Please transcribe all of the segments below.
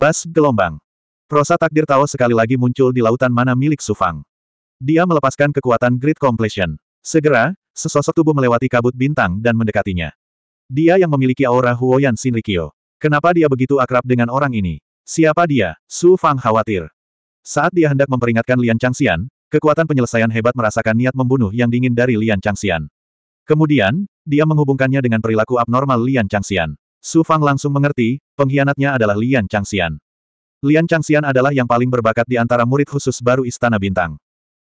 Bas gelombang. Prosa takdir Tao sekali lagi muncul di lautan mana milik Sufang. Dia melepaskan kekuatan Great Completion. Segera, sesosok tubuh melewati kabut bintang dan mendekatinya. Dia yang memiliki aura Huoyan Shinrikyo. Kenapa dia begitu akrab dengan orang ini? Siapa dia? Su Fang khawatir. Saat dia hendak memperingatkan Lian Changxian, kekuatan penyelesaian hebat merasakan niat membunuh yang dingin dari Lian Changxian. Kemudian, dia menghubungkannya dengan perilaku abnormal Lian Changxian. Su Fang langsung mengerti, pengkhianatnya adalah Lian Changxian. Lian Changxian adalah yang paling berbakat di antara murid khusus baru Istana Bintang.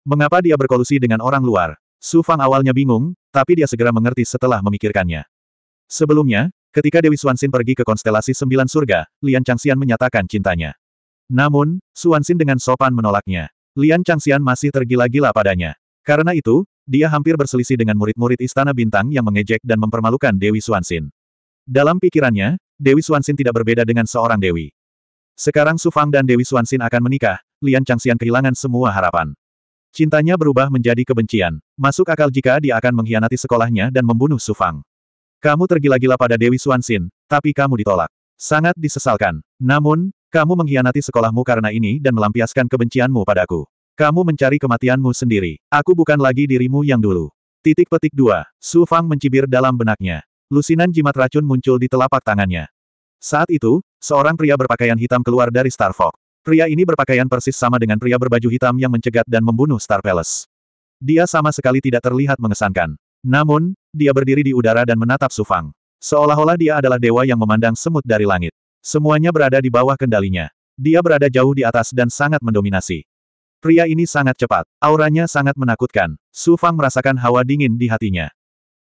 Mengapa dia berkolusi dengan orang luar? Su Fang awalnya bingung, tapi dia segera mengerti setelah memikirkannya. Sebelumnya, ketika Dewi Suansin pergi ke konstelasi Sembilan Surga, Lian Changxian menyatakan cintanya. Namun, Suansin dengan sopan menolaknya. Lian Changxian masih tergila-gila padanya. Karena itu, dia hampir berselisih dengan murid-murid Istana Bintang yang mengejek dan mempermalukan Dewi Suansin. Dalam pikirannya, Dewi Suansin tidak berbeda dengan seorang dewi. Sekarang Su Fang dan Dewi Xuanxin akan menikah, Lian Changxian kehilangan semua harapan. Cintanya berubah menjadi kebencian. Masuk akal jika dia akan mengkhianati sekolahnya dan membunuh Su Fang. Kamu tergila-gila pada Dewi Xuanxin, tapi kamu ditolak. Sangat disesalkan. Namun, kamu mengkhianati sekolahmu karena ini dan melampiaskan kebencianmu padaku. Kamu mencari kematianmu sendiri. Aku bukan lagi dirimu yang dulu. Titik petik dua. Su Fang mencibir dalam benaknya. Lusinan jimat racun muncul di telapak tangannya. Saat itu, seorang pria berpakaian hitam keluar dari Star Fox. Pria ini berpakaian persis sama dengan pria berbaju hitam yang mencegat dan membunuh Star Palace. Dia sama sekali tidak terlihat mengesankan. Namun, dia berdiri di udara dan menatap Sufang. Seolah-olah dia adalah dewa yang memandang semut dari langit. Semuanya berada di bawah kendalinya. Dia berada jauh di atas dan sangat mendominasi. Pria ini sangat cepat. Auranya sangat menakutkan. Su Fang merasakan hawa dingin di hatinya.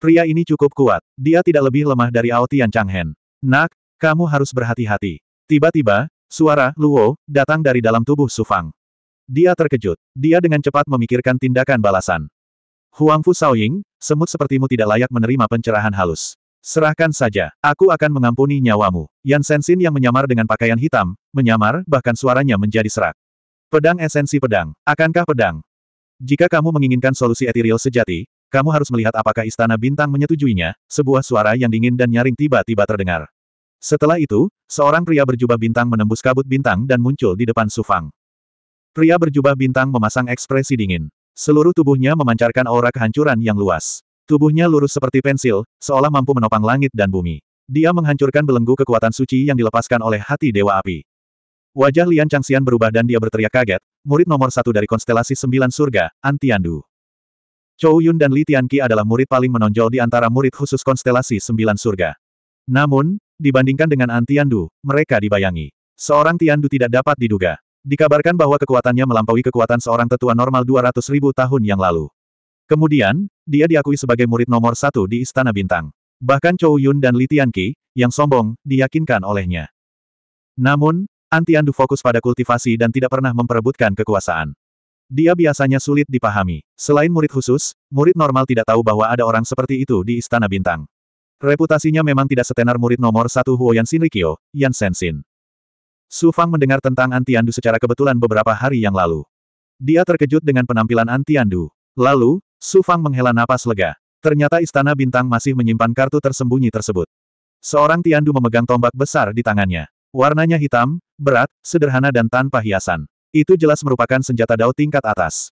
Pria ini cukup kuat. Dia tidak lebih lemah dari Aotian Changhen. Nak, kamu harus berhati-hati. Tiba-tiba, suara Luo datang dari dalam tubuh Sufang. Dia terkejut. Dia dengan cepat memikirkan tindakan balasan. Huang Fu Shaoying, semut sepertimu tidak layak menerima pencerahan halus. Serahkan saja, aku akan mengampuni nyawamu. Yan Sensin yang menyamar dengan pakaian hitam, menyamar, bahkan suaranya menjadi serak. Pedang esensi pedang, akankah pedang? Jika kamu menginginkan solusi etiril sejati, kamu harus melihat apakah Istana Bintang menyetujuinya, sebuah suara yang dingin dan nyaring tiba-tiba terdengar. Setelah itu, seorang pria berjubah bintang menembus kabut bintang dan muncul di depan Sufang. Pria berjubah bintang memasang ekspresi dingin. Seluruh tubuhnya memancarkan aura kehancuran yang luas. Tubuhnya lurus seperti pensil, seolah mampu menopang langit dan bumi. Dia menghancurkan belenggu kekuatan suci yang dilepaskan oleh hati Dewa Api. Wajah Lian Changxian berubah dan dia berteriak kaget, murid nomor satu dari konstelasi sembilan surga, Antiandu. Chou Yun dan Li Tianqi adalah murid paling menonjol di antara murid khusus konstelasi sembilan surga. Namun, Dibandingkan dengan Antiandu, mereka dibayangi. Seorang Tiandu tidak dapat diduga. Dikabarkan bahwa kekuatannya melampaui kekuatan seorang tetua normal 200 ribu tahun yang lalu. Kemudian, dia diakui sebagai murid nomor satu di Istana Bintang. Bahkan Chou Yun dan Li Tianqi, yang sombong, diyakinkan olehnya. Namun, Antiandu fokus pada kultivasi dan tidak pernah memperebutkan kekuasaan. Dia biasanya sulit dipahami. Selain murid khusus, murid normal tidak tahu bahwa ada orang seperti itu di Istana Bintang. Reputasinya memang tidak setenar murid nomor satu Huoyan Shinrikyo, Yan Sensin. Su Fang mendengar tentang Antiandu secara kebetulan beberapa hari yang lalu. Dia terkejut dengan penampilan Antiandu. Lalu, Su Fang menghela napas lega. Ternyata Istana Bintang masih menyimpan kartu tersembunyi tersebut. Seorang Tiandu memegang tombak besar di tangannya. Warnanya hitam, berat, sederhana dan tanpa hiasan. Itu jelas merupakan senjata dao tingkat atas.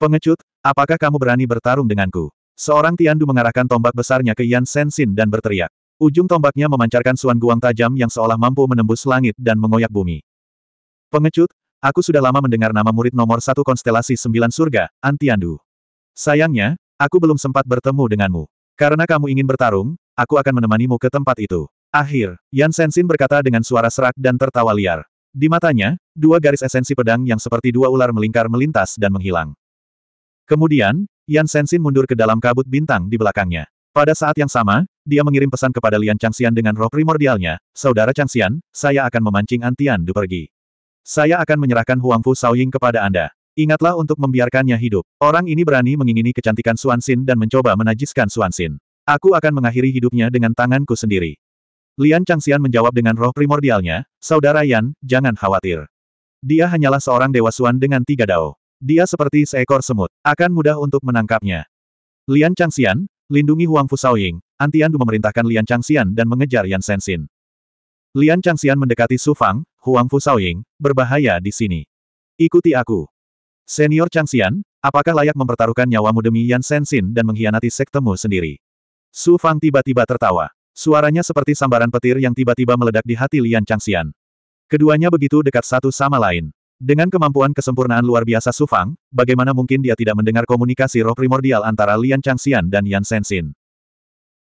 Pengecut, apakah kamu berani bertarung denganku? Seorang Tiandu mengarahkan tombak besarnya ke Yan Sensin dan berteriak. Ujung tombaknya memancarkan suan guang tajam yang seolah mampu menembus langit dan mengoyak bumi. Pengecut, aku sudah lama mendengar nama murid nomor satu konstelasi sembilan surga, Antiandu. Sayangnya, aku belum sempat bertemu denganmu. Karena kamu ingin bertarung, aku akan menemanimu ke tempat itu. Akhir, Yan Sensin berkata dengan suara serak dan tertawa liar. Di matanya, dua garis esensi pedang yang seperti dua ular melingkar melintas dan menghilang. Kemudian, Yan Sensin mundur ke dalam kabut bintang di belakangnya. Pada saat yang sama, dia mengirim pesan kepada Lian Changxian dengan roh primordialnya, Saudara Changxian, saya akan memancing Antian Du pergi. Saya akan menyerahkan Huang Fu Shaoying kepada Anda. Ingatlah untuk membiarkannya hidup. Orang ini berani mengingini kecantikan Xuanxin dan mencoba menajiskan Xuanxin. Aku akan mengakhiri hidupnya dengan tanganku sendiri. Lian Changxian menjawab dengan roh primordialnya, Saudara Yan, jangan khawatir. Dia hanyalah seorang dewa Suan dengan tiga dao. Dia seperti seekor semut. Akan mudah untuk menangkapnya. Lian Changxian, lindungi Huang Fu Shaoying. Antiandu memerintahkan Lian Changxian dan mengejar Yan Sensin. Lian Changxian mendekati Su Fang, Huang Fu Shaoying, berbahaya di sini. Ikuti aku. Senior Changxian, apakah layak mempertaruhkan nyawamu demi Yan Sensin dan mengkhianati sektemu sendiri? Su Fang tiba-tiba tertawa. Suaranya seperti sambaran petir yang tiba-tiba meledak di hati Lian Changxian. Keduanya begitu dekat satu sama lain. Dengan kemampuan kesempurnaan luar biasa Su Fang, bagaimana mungkin dia tidak mendengar komunikasi roh primordial antara Lian Changxian dan Yan Sensin?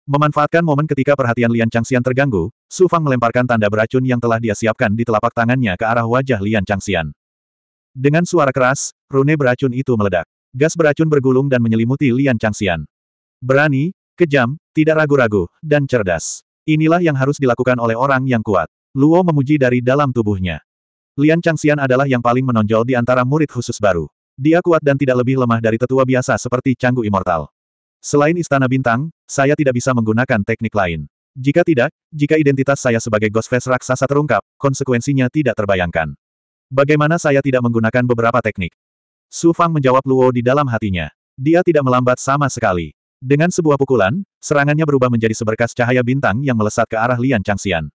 Memanfaatkan momen ketika perhatian Lian Changxian terganggu, Su Fang melemparkan tanda beracun yang telah dia siapkan di telapak tangannya ke arah wajah Lian Changxian. Dengan suara keras, rune beracun itu meledak. Gas beracun bergulung dan menyelimuti Lian Changxian. Berani, kejam, tidak ragu-ragu, dan cerdas. Inilah yang harus dilakukan oleh orang yang kuat. Luo memuji dari dalam tubuhnya. Lian Changxian adalah yang paling menonjol di antara murid khusus baru. Dia kuat dan tidak lebih lemah dari tetua biasa seperti Canggu Immortal. Selain Istana Bintang, saya tidak bisa menggunakan teknik lain. Jika tidak, jika identitas saya sebagai Ghostface raksasa terungkap, konsekuensinya tidak terbayangkan. Bagaimana saya tidak menggunakan beberapa teknik? Su Fang menjawab Luo di dalam hatinya. Dia tidak melambat sama sekali. Dengan sebuah pukulan, serangannya berubah menjadi seberkas cahaya bintang yang melesat ke arah Lian Changxian.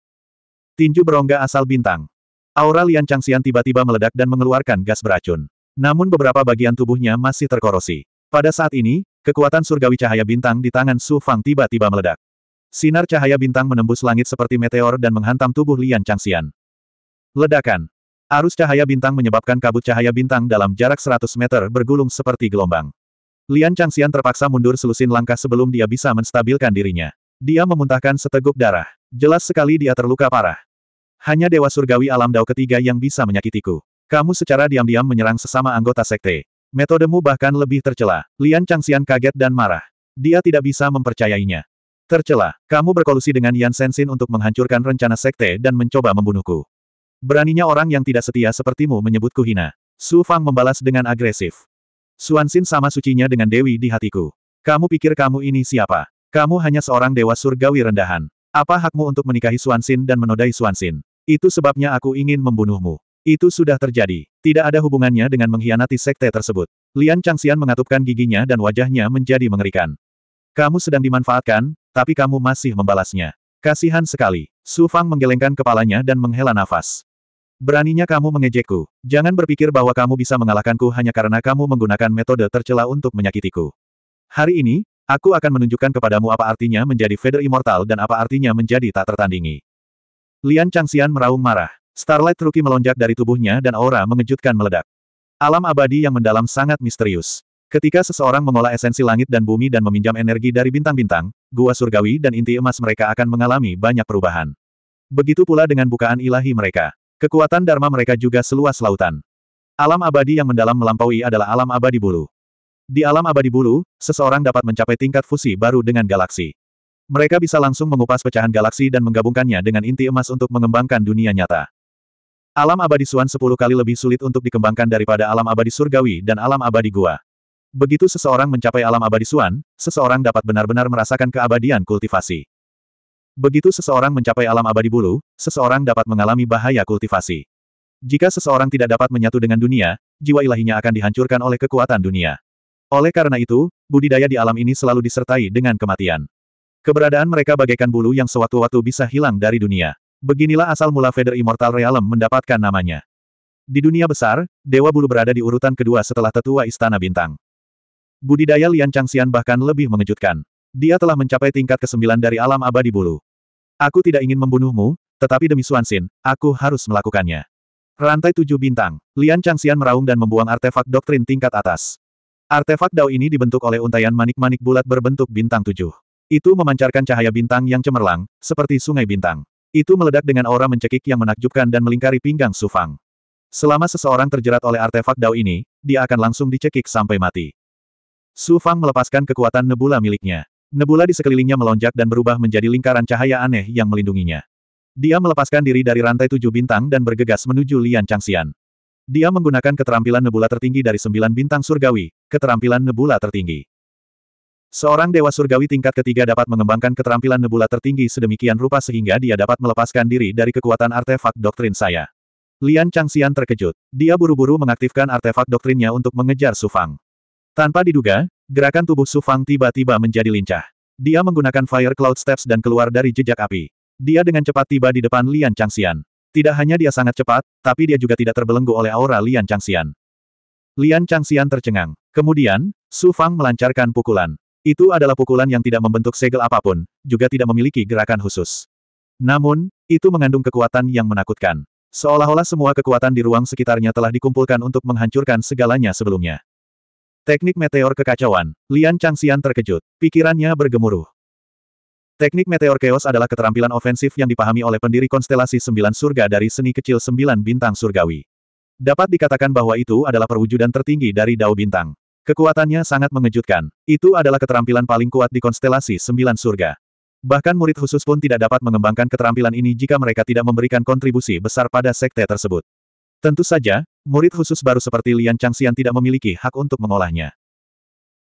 Tinju berongga asal bintang. Aura Lian Changxian tiba-tiba meledak dan mengeluarkan gas beracun. Namun beberapa bagian tubuhnya masih terkorosi. Pada saat ini, Kekuatan surgawi cahaya bintang di tangan Su Fang tiba-tiba meledak. Sinar cahaya bintang menembus langit seperti meteor dan menghantam tubuh Lian Changxian. Ledakan. Arus cahaya bintang menyebabkan kabut cahaya bintang dalam jarak 100 meter bergulung seperti gelombang. Lian Changxian terpaksa mundur selusin langkah sebelum dia bisa menstabilkan dirinya. Dia memuntahkan seteguk darah. Jelas sekali dia terluka parah. Hanya Dewa Surgawi Alam Dao ketiga yang bisa menyakitiku. Kamu secara diam-diam menyerang sesama anggota sekte. Metodemu bahkan lebih tercela. Lian Changxian kaget dan marah. Dia tidak bisa mempercayainya. Tercela, kamu berkolusi dengan Yan Sensin untuk menghancurkan rencana sekte dan mencoba membunuhku. Beraninya orang yang tidak setia sepertimu menyebutku hina. Su Fang membalas dengan agresif. Suansin sama sucinya dengan Dewi di hatiku. Kamu pikir kamu ini siapa? Kamu hanya seorang dewa surgawi rendahan. Apa hakmu untuk menikahi Suansin dan menodai Suansin? Itu sebabnya aku ingin membunuhmu. Itu sudah terjadi. Tidak ada hubungannya dengan mengkhianati sekte tersebut. Lian Changxian mengatupkan giginya dan wajahnya menjadi mengerikan. Kamu sedang dimanfaatkan, tapi kamu masih membalasnya. Kasihan sekali. Su Fang menggelengkan kepalanya dan menghela nafas. Beraninya kamu mengejekku. Jangan berpikir bahwa kamu bisa mengalahkanku hanya karena kamu menggunakan metode tercela untuk menyakitiku. Hari ini, aku akan menunjukkan kepadamu apa artinya menjadi Feather Immortal dan apa artinya menjadi tak tertandingi. Lian Changxian meraung marah. Starlight Rookie melonjak dari tubuhnya dan aura mengejutkan meledak. Alam abadi yang mendalam sangat misterius. Ketika seseorang mengolah esensi langit dan bumi dan meminjam energi dari bintang-bintang, gua surgawi dan inti emas mereka akan mengalami banyak perubahan. Begitu pula dengan bukaan ilahi mereka. Kekuatan dharma mereka juga seluas lautan. Alam abadi yang mendalam melampaui adalah alam abadi bulu. Di alam abadi bulu, seseorang dapat mencapai tingkat fusi baru dengan galaksi. Mereka bisa langsung mengupas pecahan galaksi dan menggabungkannya dengan inti emas untuk mengembangkan dunia nyata. Alam abadi Suan sepuluh kali lebih sulit untuk dikembangkan daripada alam abadi surgawi dan alam abadi gua. Begitu seseorang mencapai alam abadi Suan, seseorang dapat benar-benar merasakan keabadian kultivasi. Begitu seseorang mencapai alam abadi bulu, seseorang dapat mengalami bahaya kultivasi. Jika seseorang tidak dapat menyatu dengan dunia, jiwa ilahinya akan dihancurkan oleh kekuatan dunia. Oleh karena itu, budidaya di alam ini selalu disertai dengan kematian. Keberadaan mereka bagaikan bulu yang sewaktu-waktu bisa hilang dari dunia. Beginilah asal mula Feather Immortal Realm mendapatkan namanya. Di dunia besar, Dewa Bulu berada di urutan kedua setelah tetua Istana Bintang. Budidaya Lian Changxian bahkan lebih mengejutkan. Dia telah mencapai tingkat kesembilan dari alam abadi bulu. Aku tidak ingin membunuhmu, tetapi demi Suansin, aku harus melakukannya. Rantai tujuh bintang, Lian Changxian meraung dan membuang artefak doktrin tingkat atas. Artefak dao ini dibentuk oleh untayan manik-manik bulat berbentuk bintang tujuh. Itu memancarkan cahaya bintang yang cemerlang, seperti sungai bintang. Itu meledak dengan aura mencekik yang menakjubkan dan melingkari pinggang Su Fang. Selama seseorang terjerat oleh artefak dao ini, dia akan langsung dicekik sampai mati. Su Fang melepaskan kekuatan nebula miliknya. Nebula di sekelilingnya melonjak dan berubah menjadi lingkaran cahaya aneh yang melindunginya. Dia melepaskan diri dari rantai tujuh bintang dan bergegas menuju Lian Changxian. Dia menggunakan keterampilan nebula tertinggi dari sembilan bintang surgawi, keterampilan nebula tertinggi. Seorang dewa surgawi tingkat ketiga dapat mengembangkan keterampilan nebula tertinggi sedemikian rupa sehingga dia dapat melepaskan diri dari kekuatan artefak doktrin saya. Lian Changxian terkejut. Dia buru-buru mengaktifkan artefak doktrinnya untuk mengejar Su Fang. Tanpa diduga, gerakan tubuh Su Fang tiba-tiba menjadi lincah. Dia menggunakan Fire Cloud Steps dan keluar dari jejak api. Dia dengan cepat tiba di depan Lian Changxian. Tidak hanya dia sangat cepat, tapi dia juga tidak terbelenggu oleh aura Lian Changxian. Lian Changxian tercengang. Kemudian, Su Fang melancarkan pukulan. Itu adalah pukulan yang tidak membentuk segel apa pun, juga tidak memiliki gerakan khusus. Namun, itu mengandung kekuatan yang menakutkan. Seolah-olah semua kekuatan di ruang sekitarnya telah dikumpulkan untuk menghancurkan segalanya sebelumnya. Teknik meteor kekacauan. Lian Changxian terkejut. Pikirannya bergemuruh. Teknik meteor chaos adalah keterampilan ofensif yang dipahami oleh pendiri konstelasi sembilan surga dari seni kecil sembilan bintang surgawi. Dapat dikatakan bahwa itu adalah perwujudan tertinggi dari Dao Bintang. Kekuatannya sangat mengejutkan. Itu adalah keterampilan paling kuat di konstelasi sembilan surga. Bahkan murid khusus pun tidak dapat mengembangkan keterampilan ini jika mereka tidak memberikan kontribusi besar pada sekte tersebut. Tentu saja, murid khusus baru seperti Lian Changxian tidak memiliki hak untuk mengolahnya.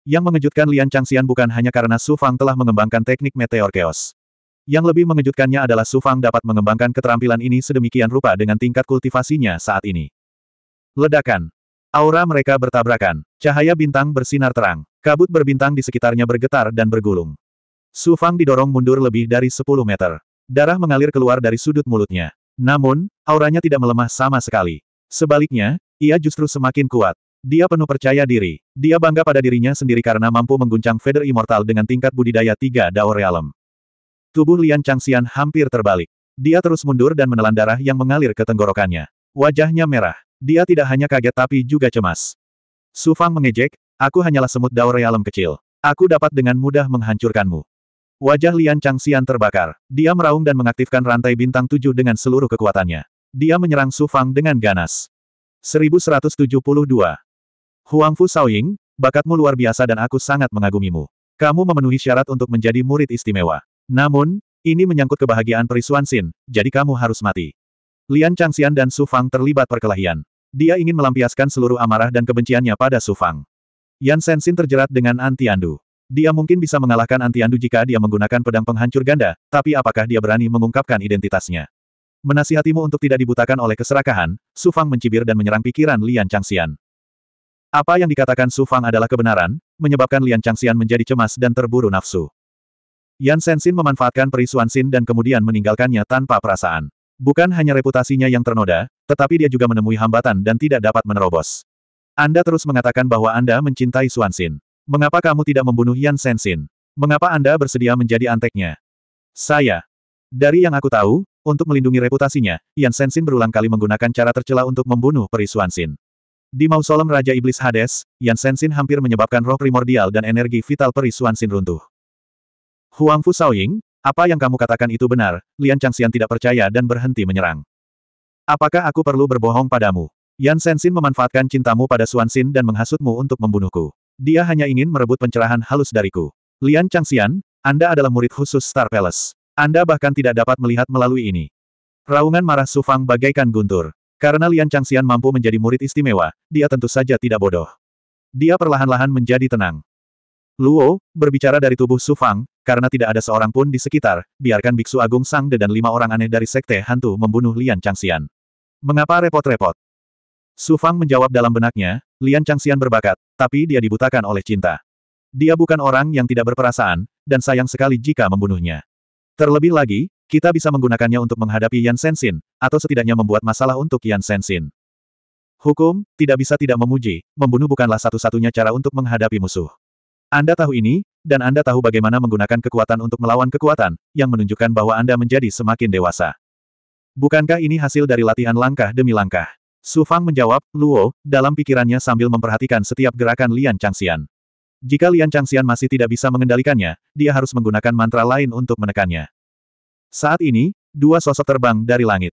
Yang mengejutkan Lian Changxian bukan hanya karena Su Fang telah mengembangkan teknik meteor chaos. Yang lebih mengejutkannya adalah Su Fang dapat mengembangkan keterampilan ini sedemikian rupa dengan tingkat kultivasinya saat ini. Ledakan. Aura mereka bertabrakan. Cahaya bintang bersinar terang. Kabut berbintang di sekitarnya bergetar dan bergulung. Su Fang didorong mundur lebih dari 10 meter. Darah mengalir keluar dari sudut mulutnya. Namun, auranya tidak melemah sama sekali. Sebaliknya, ia justru semakin kuat. Dia penuh percaya diri. Dia bangga pada dirinya sendiri karena mampu mengguncang Feather Immortal dengan tingkat budidaya tiga Dao Realm. Tubuh Lian Changxian hampir terbalik. Dia terus mundur dan menelan darah yang mengalir ke tenggorokannya. Wajahnya merah. Dia tidak hanya kaget tapi juga cemas. Su Fang mengejek, aku hanyalah semut Dao Realm kecil. Aku dapat dengan mudah menghancurkanmu. Wajah Lian Changxian terbakar. Dia meraung dan mengaktifkan rantai bintang tujuh dengan seluruh kekuatannya. Dia menyerang Su Fang dengan ganas. 1172. Huang Fu Shaoying, bakatmu luar biasa dan aku sangat mengagumimu. Kamu memenuhi syarat untuk menjadi murid istimewa. Namun, ini menyangkut kebahagiaan Perisuan Xin, jadi kamu harus mati. Lian Changxian dan Su Fang terlibat perkelahian. Dia ingin melampiaskan seluruh amarah dan kebenciannya pada Su Fang. Yan Sensin terjerat dengan anti-andu. Dia mungkin bisa mengalahkan Antiandu jika dia menggunakan pedang penghancur ganda, tapi apakah dia berani mengungkapkan identitasnya? Menasihatimu untuk tidak dibutakan oleh keserakahan, Su Fang mencibir dan menyerang pikiran Lian Changxian. Apa yang dikatakan Su Fang adalah kebenaran, menyebabkan Lian Changxian menjadi cemas dan terburu nafsu. Yan Sensin memanfaatkan perisuan Xin dan kemudian meninggalkannya tanpa perasaan. Bukan hanya reputasinya yang ternoda, tetapi dia juga menemui hambatan dan tidak dapat menerobos. Anda terus mengatakan bahwa Anda mencintai Suan Xin. Mengapa kamu tidak membunuh Yan Sensin? Mengapa Anda bersedia menjadi anteknya? Saya. Dari yang aku tahu, untuk melindungi reputasinya, Yan Sensin berulang kali menggunakan cara tercela untuk membunuh Peri Sin. Di mausolem Raja Iblis Hades, Yan Sensin hampir menyebabkan roh primordial dan energi vital Peri Sin runtuh. Huang Fu Shaoying, apa yang kamu katakan itu benar, Lian Changxian tidak percaya dan berhenti menyerang. Apakah aku perlu berbohong padamu? Yan Sensin memanfaatkan cintamu pada Suan Xin dan menghasutmu untuk membunuhku. Dia hanya ingin merebut pencerahan halus dariku. Lian Changxian, Anda adalah murid khusus Star Palace. Anda bahkan tidak dapat melihat melalui ini. Raungan marah Su Fang bagaikan guntur. Karena Lian Changxian mampu menjadi murid istimewa, dia tentu saja tidak bodoh. Dia perlahan-lahan menjadi tenang. Luo, berbicara dari tubuh Su Fang, karena tidak ada seorang pun di sekitar, biarkan Biksu Agung Sangde dan lima orang aneh dari Sekte Hantu membunuh Lian Changxian. Mengapa repot-repot? Su Fang menjawab dalam benaknya, Lian Changxian berbakat, tapi dia dibutakan oleh cinta. Dia bukan orang yang tidak berperasaan, dan sayang sekali jika membunuhnya. Terlebih lagi, kita bisa menggunakannya untuk menghadapi Yan Sensin, atau setidaknya membuat masalah untuk Yan Sensin. Hukum, tidak bisa tidak memuji, membunuh bukanlah satu-satunya cara untuk menghadapi musuh. Anda tahu ini, dan Anda tahu bagaimana menggunakan kekuatan untuk melawan kekuatan, yang menunjukkan bahwa Anda menjadi semakin dewasa. Bukankah ini hasil dari latihan langkah demi langkah? Su Fang menjawab, Luo, dalam pikirannya sambil memperhatikan setiap gerakan Lian Changxian. Jika Lian Changxian masih tidak bisa mengendalikannya, dia harus menggunakan mantra lain untuk menekannya. Saat ini, dua sosok terbang dari langit.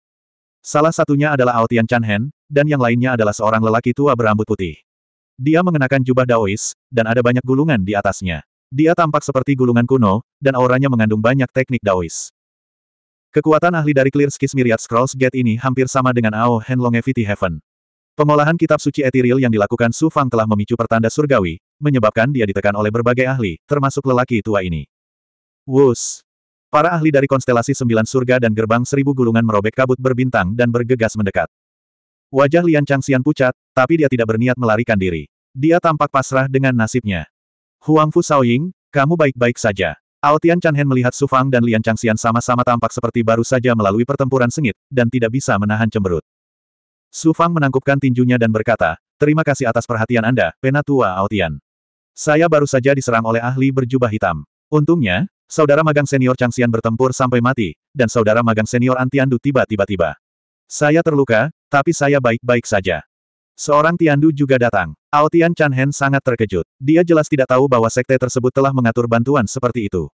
Salah satunya adalah Aotian Chanhen, dan yang lainnya adalah seorang lelaki tua berambut putih. Dia mengenakan jubah Daois, dan ada banyak gulungan di atasnya. Dia tampak seperti gulungan kuno, dan auranya mengandung banyak teknik Daois. Kekuatan ahli dari Clear Skis Myriad Scrolls Gate ini hampir sama dengan Ao Hen Longevity Heaven. Pengolahan kitab suci etiril yang dilakukan Su Fang telah memicu pertanda surgawi, menyebabkan dia ditekan oleh berbagai ahli, termasuk lelaki tua ini. Wus! Para ahli dari konstelasi sembilan surga dan gerbang seribu gulungan merobek kabut berbintang dan bergegas mendekat. Wajah Lian Changxian pucat, tapi dia tidak berniat melarikan diri. Dia tampak pasrah dengan nasibnya. Huang Fu Shaoying, kamu baik-baik saja. Aotian Chanhen melihat Su Fang dan Lian Changxian sama-sama tampak seperti baru saja melalui pertempuran sengit, dan tidak bisa menahan cemberut. Su Fang menangkupkan tinjunya dan berkata, Terima kasih atas perhatian Anda, Penatua Aotian. Saya baru saja diserang oleh ahli berjubah hitam. Untungnya, saudara magang senior Changxian bertempur sampai mati, dan saudara magang senior Antiandu tiba-tiba tiba. Saya terluka, tapi saya baik-baik saja. Seorang Tiandu juga datang. Aotian Chanhen sangat terkejut. Dia jelas tidak tahu bahwa sekte tersebut telah mengatur bantuan seperti itu.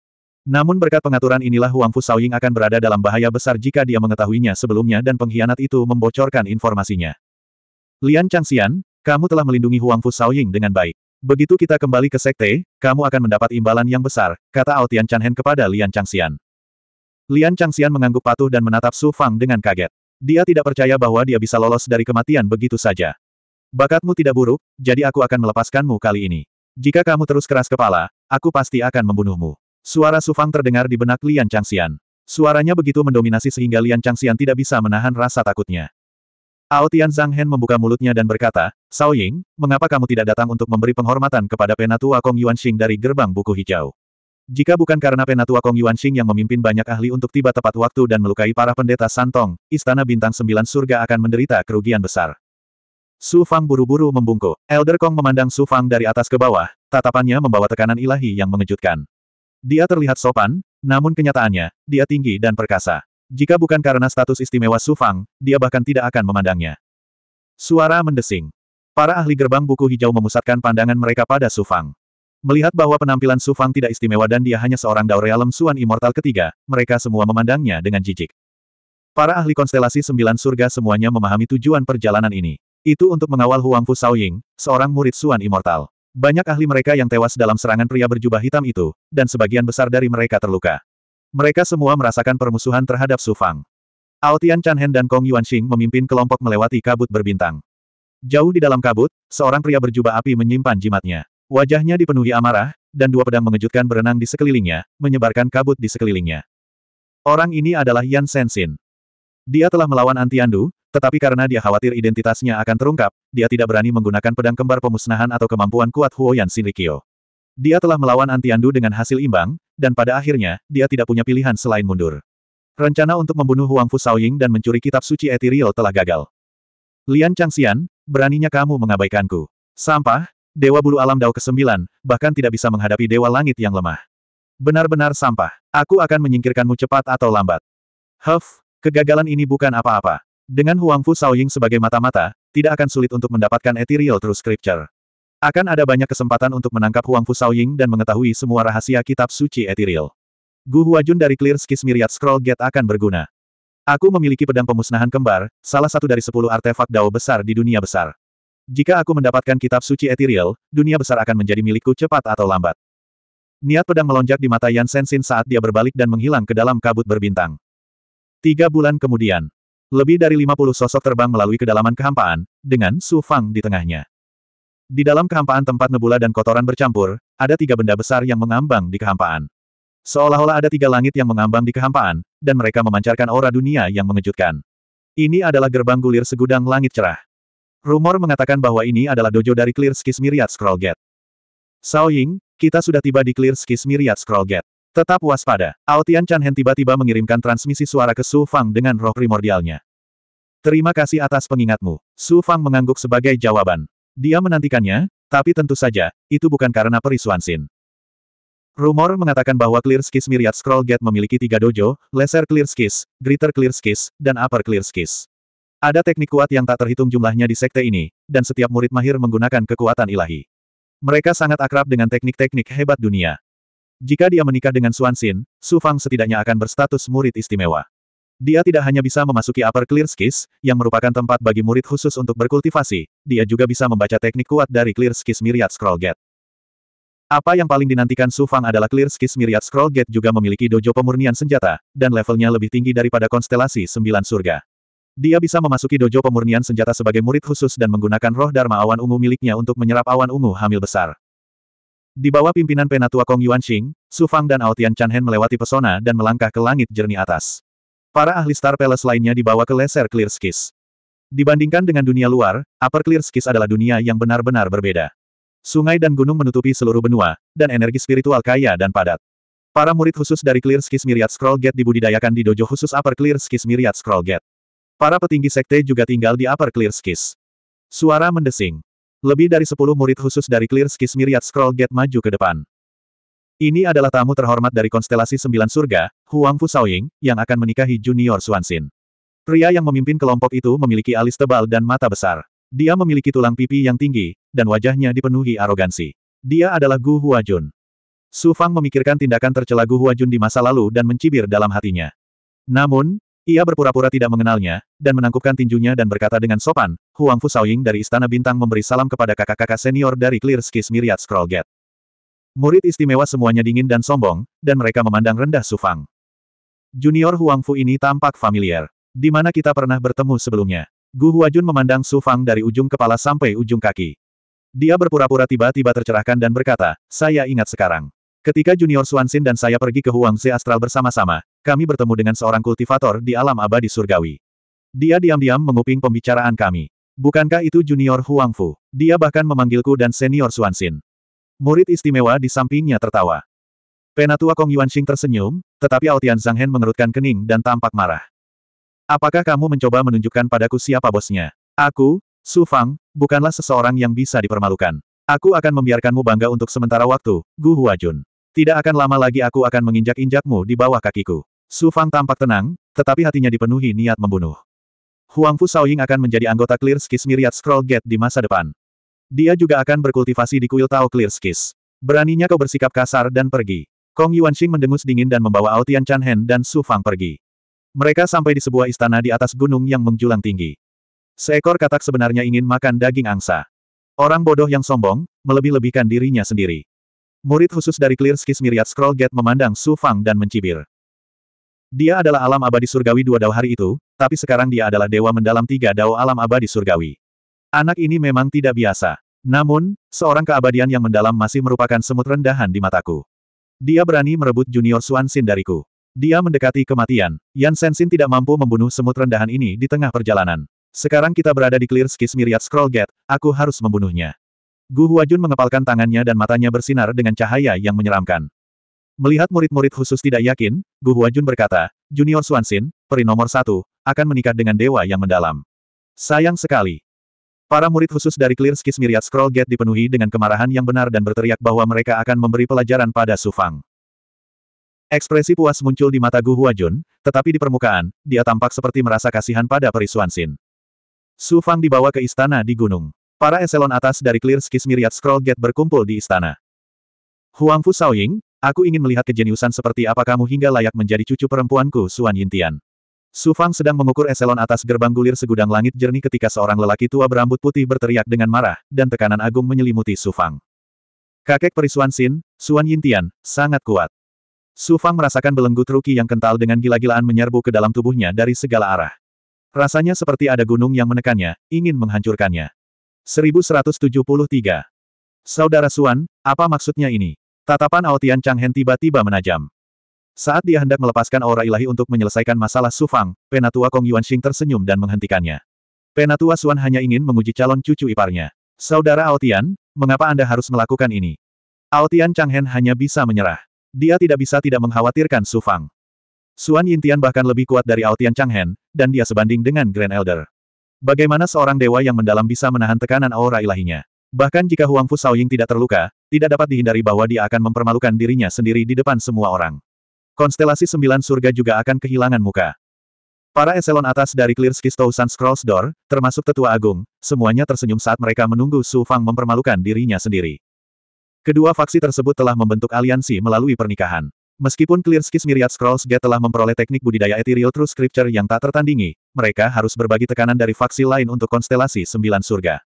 Namun berkat pengaturan inilah Huang Fu Shaoying akan berada dalam bahaya besar jika dia mengetahuinya sebelumnya dan pengkhianat itu membocorkan informasinya. Lian Changxian, kamu telah melindungi Huang Fu Shaoying dengan baik. Begitu kita kembali ke sekte, kamu akan mendapat imbalan yang besar, kata Aotian Chanhen kepada Lian Changxian. Lian Changxian mengangguk patuh dan menatap Su Fang dengan kaget. Dia tidak percaya bahwa dia bisa lolos dari kematian begitu saja. Bakatmu tidak buruk, jadi aku akan melepaskanmu kali ini. Jika kamu terus keras kepala, aku pasti akan membunuhmu. Suara Sufang terdengar di benak Lian Changxian. Suaranya begitu mendominasi sehingga Lian Changxian tidak bisa menahan rasa takutnya. Aotian Zhang Hen membuka mulutnya dan berkata, Sao Ying, mengapa kamu tidak datang untuk memberi penghormatan kepada Penatua Kong Yuanxing dari gerbang buku hijau? Jika bukan karena Penatua Kong Yuanxing yang memimpin banyak ahli untuk tiba tepat waktu dan melukai para pendeta Santong, Istana Bintang Sembilan Surga akan menderita kerugian besar. Su Fang buru-buru membungkuk. Elder Kong memandang Su Fang dari atas ke bawah, tatapannya membawa tekanan ilahi yang mengejutkan. Dia terlihat sopan, namun kenyataannya, dia tinggi dan perkasa. Jika bukan karena status istimewa Su Fang, dia bahkan tidak akan memandangnya. Suara mendesing. Para ahli gerbang buku hijau memusatkan pandangan mereka pada Su Fang. Melihat bahwa penampilan Su Fang tidak istimewa dan dia hanya seorang Daurealem Suan Immortal ketiga, mereka semua memandangnya dengan jijik. Para ahli konstelasi sembilan surga semuanya memahami tujuan perjalanan ini. Itu untuk mengawal Huang Fu Shaoying, seorang murid Suan Immortal. Banyak ahli mereka yang tewas dalam serangan pria berjubah hitam itu, dan sebagian besar dari mereka terluka. Mereka semua merasakan permusuhan terhadap Su Fang. Aotian Chanhen dan Kong Yuanxing memimpin kelompok melewati kabut berbintang. Jauh di dalam kabut, seorang pria berjubah api menyimpan jimatnya. Wajahnya dipenuhi amarah, dan dua pedang mengejutkan berenang di sekelilingnya, menyebarkan kabut di sekelilingnya. Orang ini adalah Yan Sensin. Dia telah melawan Antiandu, tetapi karena dia khawatir identitasnya akan terungkap, dia tidak berani menggunakan pedang kembar pemusnahan atau kemampuan kuat Huoyan Shinrikyo. Dia telah melawan Antiandu dengan hasil imbang, dan pada akhirnya, dia tidak punya pilihan selain mundur. Rencana untuk membunuh Huang Fu Shaoying dan mencuri kitab suci etiril telah gagal. Lian Changxian, beraninya kamu mengabaikanku. Sampah, Dewa Bulu Alam Dao ke-9, bahkan tidak bisa menghadapi Dewa Langit yang lemah. Benar-benar sampah. Aku akan menyingkirkanmu cepat atau lambat. Huff, kegagalan ini bukan apa-apa. Dengan Huang Fu Shaoying sebagai mata-mata, tidak akan sulit untuk mendapatkan Ethereal True Scripture. Akan ada banyak kesempatan untuk menangkap Huang Fu Shaoying dan mengetahui semua rahasia kitab suci Ethereal. Gu Huajun dari Clear Skis Myriad Scroll Gate akan berguna. Aku memiliki pedang pemusnahan kembar, salah satu dari sepuluh artefak dao besar di dunia besar. Jika aku mendapatkan kitab suci Ethereal, dunia besar akan menjadi milikku cepat atau lambat. Niat pedang melonjak di mata Yan Sensin saat dia berbalik dan menghilang ke dalam kabut berbintang. Tiga bulan kemudian, lebih dari 50 sosok terbang melalui kedalaman kehampaan, dengan Su Fang di tengahnya. Di dalam kehampaan tempat nebula dan kotoran bercampur, ada tiga benda besar yang mengambang di kehampaan. Seolah-olah ada tiga langit yang mengambang di kehampaan, dan mereka memancarkan aura dunia yang mengejutkan. Ini adalah gerbang gulir segudang langit cerah. Rumor mengatakan bahwa ini adalah dojo dari Clear Skis Myriad Scroll Gate. Sao Ying, kita sudah tiba di Clear Skis Myriad Scroll Gate. Tetap waspada. Aotian Chanhen tiba-tiba mengirimkan transmisi suara ke Su Fang dengan roh primordialnya. Terima kasih atas pengingatmu. Su Fang mengangguk sebagai jawaban. Dia menantikannya, tapi tentu saja, itu bukan karena perisuan Sin. Rumor mengatakan bahwa Clear Skis Myriad Scroll Gate memiliki tiga dojo, Lesser Clear Skis, Greater Clear Skis, dan Upper Clear Skis. Ada teknik kuat yang tak terhitung jumlahnya di sekte ini, dan setiap murid mahir menggunakan kekuatan ilahi. Mereka sangat akrab dengan teknik-teknik hebat dunia. Jika dia menikah dengan Suan Xin, Su Fang setidaknya akan berstatus murid istimewa. Dia tidak hanya bisa memasuki Upper Clear Skis, yang merupakan tempat bagi murid khusus untuk berkultivasi, dia juga bisa membaca teknik kuat dari Clear Skis Myriad Scroll Gate. Apa yang paling dinantikan Su Fang adalah Clear Skis Myriad Scroll Gate juga memiliki dojo pemurnian senjata, dan levelnya lebih tinggi daripada konstelasi sembilan surga. Dia bisa memasuki dojo pemurnian senjata sebagai murid khusus dan menggunakan roh Dharma awan ungu miliknya untuk menyerap awan ungu hamil besar. Di bawah pimpinan penatua Kong Yuanxing, Su Fang dan Aotian Chanhen melewati pesona dan melangkah ke langit jernih atas. Para ahli Star Palace lainnya dibawa ke Lesser Clear Skis. Dibandingkan dengan dunia luar, Upper Clear Skis adalah dunia yang benar-benar berbeda. Sungai dan gunung menutupi seluruh benua, dan energi spiritual kaya dan padat. Para murid khusus dari Clear Skis Myriad Scroll Gate dibudidayakan di dojo khusus Upper Clear Skis Myriad Scroll Gate. Para petinggi sekte juga tinggal di Upper Clear Skis. Suara mendesing. Lebih dari 10 murid khusus dari Clear Skis Myriad Scroll Gate maju ke depan. Ini adalah tamu terhormat dari konstelasi Sembilan Surga, Huang Fu Shaoying, yang akan menikahi Junior Xuanxin. Pria yang memimpin kelompok itu memiliki alis tebal dan mata besar. Dia memiliki tulang pipi yang tinggi, dan wajahnya dipenuhi arogansi. Dia adalah Gu Huajun. Su Fang memikirkan tindakan tercela Gu Huajun di masa lalu dan mencibir dalam hatinya. Namun, ia berpura-pura tidak mengenalnya, dan menangkupkan tinjunya dan berkata dengan sopan, Huang Fu Shaoying dari Istana Bintang memberi salam kepada kakak-kakak senior dari Clear Skis Myriad Scroll Gate. Murid istimewa semuanya dingin dan sombong, dan mereka memandang rendah Su Fang. Junior Huang Fu ini tampak familiar. Di mana kita pernah bertemu sebelumnya? Gu Huajun memandang Su Fang dari ujung kepala sampai ujung kaki. Dia berpura-pura tiba-tiba tercerahkan dan berkata, saya ingat sekarang. Ketika Junior Swansin dan saya pergi ke Huangze Astral bersama-sama, kami bertemu dengan seorang kultivator di alam abadi surgawi. Dia diam-diam menguping pembicaraan kami. Bukankah itu Junior Huang Fu? Dia bahkan memanggilku dan Senior Swansin. Murid istimewa di sampingnya tertawa. Penatua Kong Yuanxing tersenyum, tetapi Aotian Zhang Hen mengerutkan kening dan tampak marah. Apakah kamu mencoba menunjukkan padaku siapa bosnya? Aku, Su Fang, bukanlah seseorang yang bisa dipermalukan. Aku akan membiarkanmu bangga untuk sementara waktu, Gu Huajun. Tidak akan lama lagi aku akan menginjak-injakmu di bawah kakiku. Su Fang tampak tenang, tetapi hatinya dipenuhi niat membunuh. Huang Fu Shaoying akan menjadi anggota Clear Skis Myriad Scroll Gate di masa depan. Dia juga akan berkultivasi di kuil Tao Clear Skis. Beraninya kau bersikap kasar dan pergi. Kong Yuanxing mendengus dingin dan membawa Aotian Chan Hen dan Su Fang pergi. Mereka sampai di sebuah istana di atas gunung yang menjulang tinggi. Seekor katak sebenarnya ingin makan daging angsa. Orang bodoh yang sombong, melebih-lebihkan dirinya sendiri. Murid khusus dari Clear Skis Myriad Scroll Gate memandang Su Fang dan mencibir. Dia adalah alam abadi surgawi dua dao hari itu, tapi sekarang dia adalah dewa mendalam tiga dao alam abadi surgawi. Anak ini memang tidak biasa. Namun, seorang keabadian yang mendalam masih merupakan semut rendahan di mataku. Dia berani merebut junior Sin dariku. Dia mendekati kematian. Yan Sensin tidak mampu membunuh semut rendahan ini di tengah perjalanan. Sekarang kita berada di Clear Skis Myriad Scroll Gate, aku harus membunuhnya. Gu Huajun mengepalkan tangannya dan matanya bersinar dengan cahaya yang menyeramkan. Melihat murid-murid khusus tidak yakin, Gu Huajun berkata, Junior Swansin, peri nomor satu, akan menikah dengan dewa yang mendalam. Sayang sekali. Para murid khusus dari Clear Skis Myriad Scroll Gate dipenuhi dengan kemarahan yang benar dan berteriak bahwa mereka akan memberi pelajaran pada Su Fang. Ekspresi puas muncul di mata Gu Huajun, tetapi di permukaan, dia tampak seperti merasa kasihan pada peri Swansin. Su Fang dibawa ke istana di gunung. Para eselon atas dari Clear Skis Myriad Scroll Gate berkumpul di istana. Huang Fu Shaoying, aku ingin melihat kejeniusan seperti apa kamu hingga layak menjadi cucu perempuanku Suan Yintian. Su Fang sedang mengukur eselon atas gerbang gulir segudang langit jernih ketika seorang lelaki tua berambut putih berteriak dengan marah, dan tekanan agung menyelimuti Su Fang. Kakek Perisuan Sin, Suan Yintian, sangat kuat. Su Fang merasakan belenggu truki yang kental dengan gila-gilaan menyerbu ke dalam tubuhnya dari segala arah. Rasanya seperti ada gunung yang menekannya, ingin menghancurkannya. 1173. Saudara Suan, apa maksudnya ini? Tatapan Aotian Changhen tiba-tiba menajam. Saat dia hendak melepaskan aura ilahi untuk menyelesaikan masalah Sufang, Penatua Kong Yuanxing tersenyum dan menghentikannya. Penatua Suan hanya ingin menguji calon cucu iparnya. Saudara Aotian, mengapa Anda harus melakukan ini? Aotian Changhen hanya bisa menyerah. Dia tidak bisa tidak mengkhawatirkan Sufang. Suan Yintian bahkan lebih kuat dari Aotian Changhen, dan dia sebanding dengan Grand Elder. Bagaimana seorang dewa yang mendalam bisa menahan tekanan aura ilahinya? Bahkan jika Huang Fu Shaoying tidak terluka, tidak dapat dihindari bahwa dia akan mempermalukan dirinya sendiri di depan semua orang. Konstelasi sembilan surga juga akan kehilangan muka. Para eselon atas dari Clear Skis Sun Scrolls Door, termasuk Tetua Agung, semuanya tersenyum saat mereka menunggu Su Fang mempermalukan dirinya sendiri. Kedua faksi tersebut telah membentuk aliansi melalui pernikahan. Meskipun Clear Skis Myriad Scrolls Gate telah memperoleh teknik budidaya Ethereal True Scripture yang tak tertandingi, mereka harus berbagi tekanan dari faksi lain untuk konstelasi sembilan surga.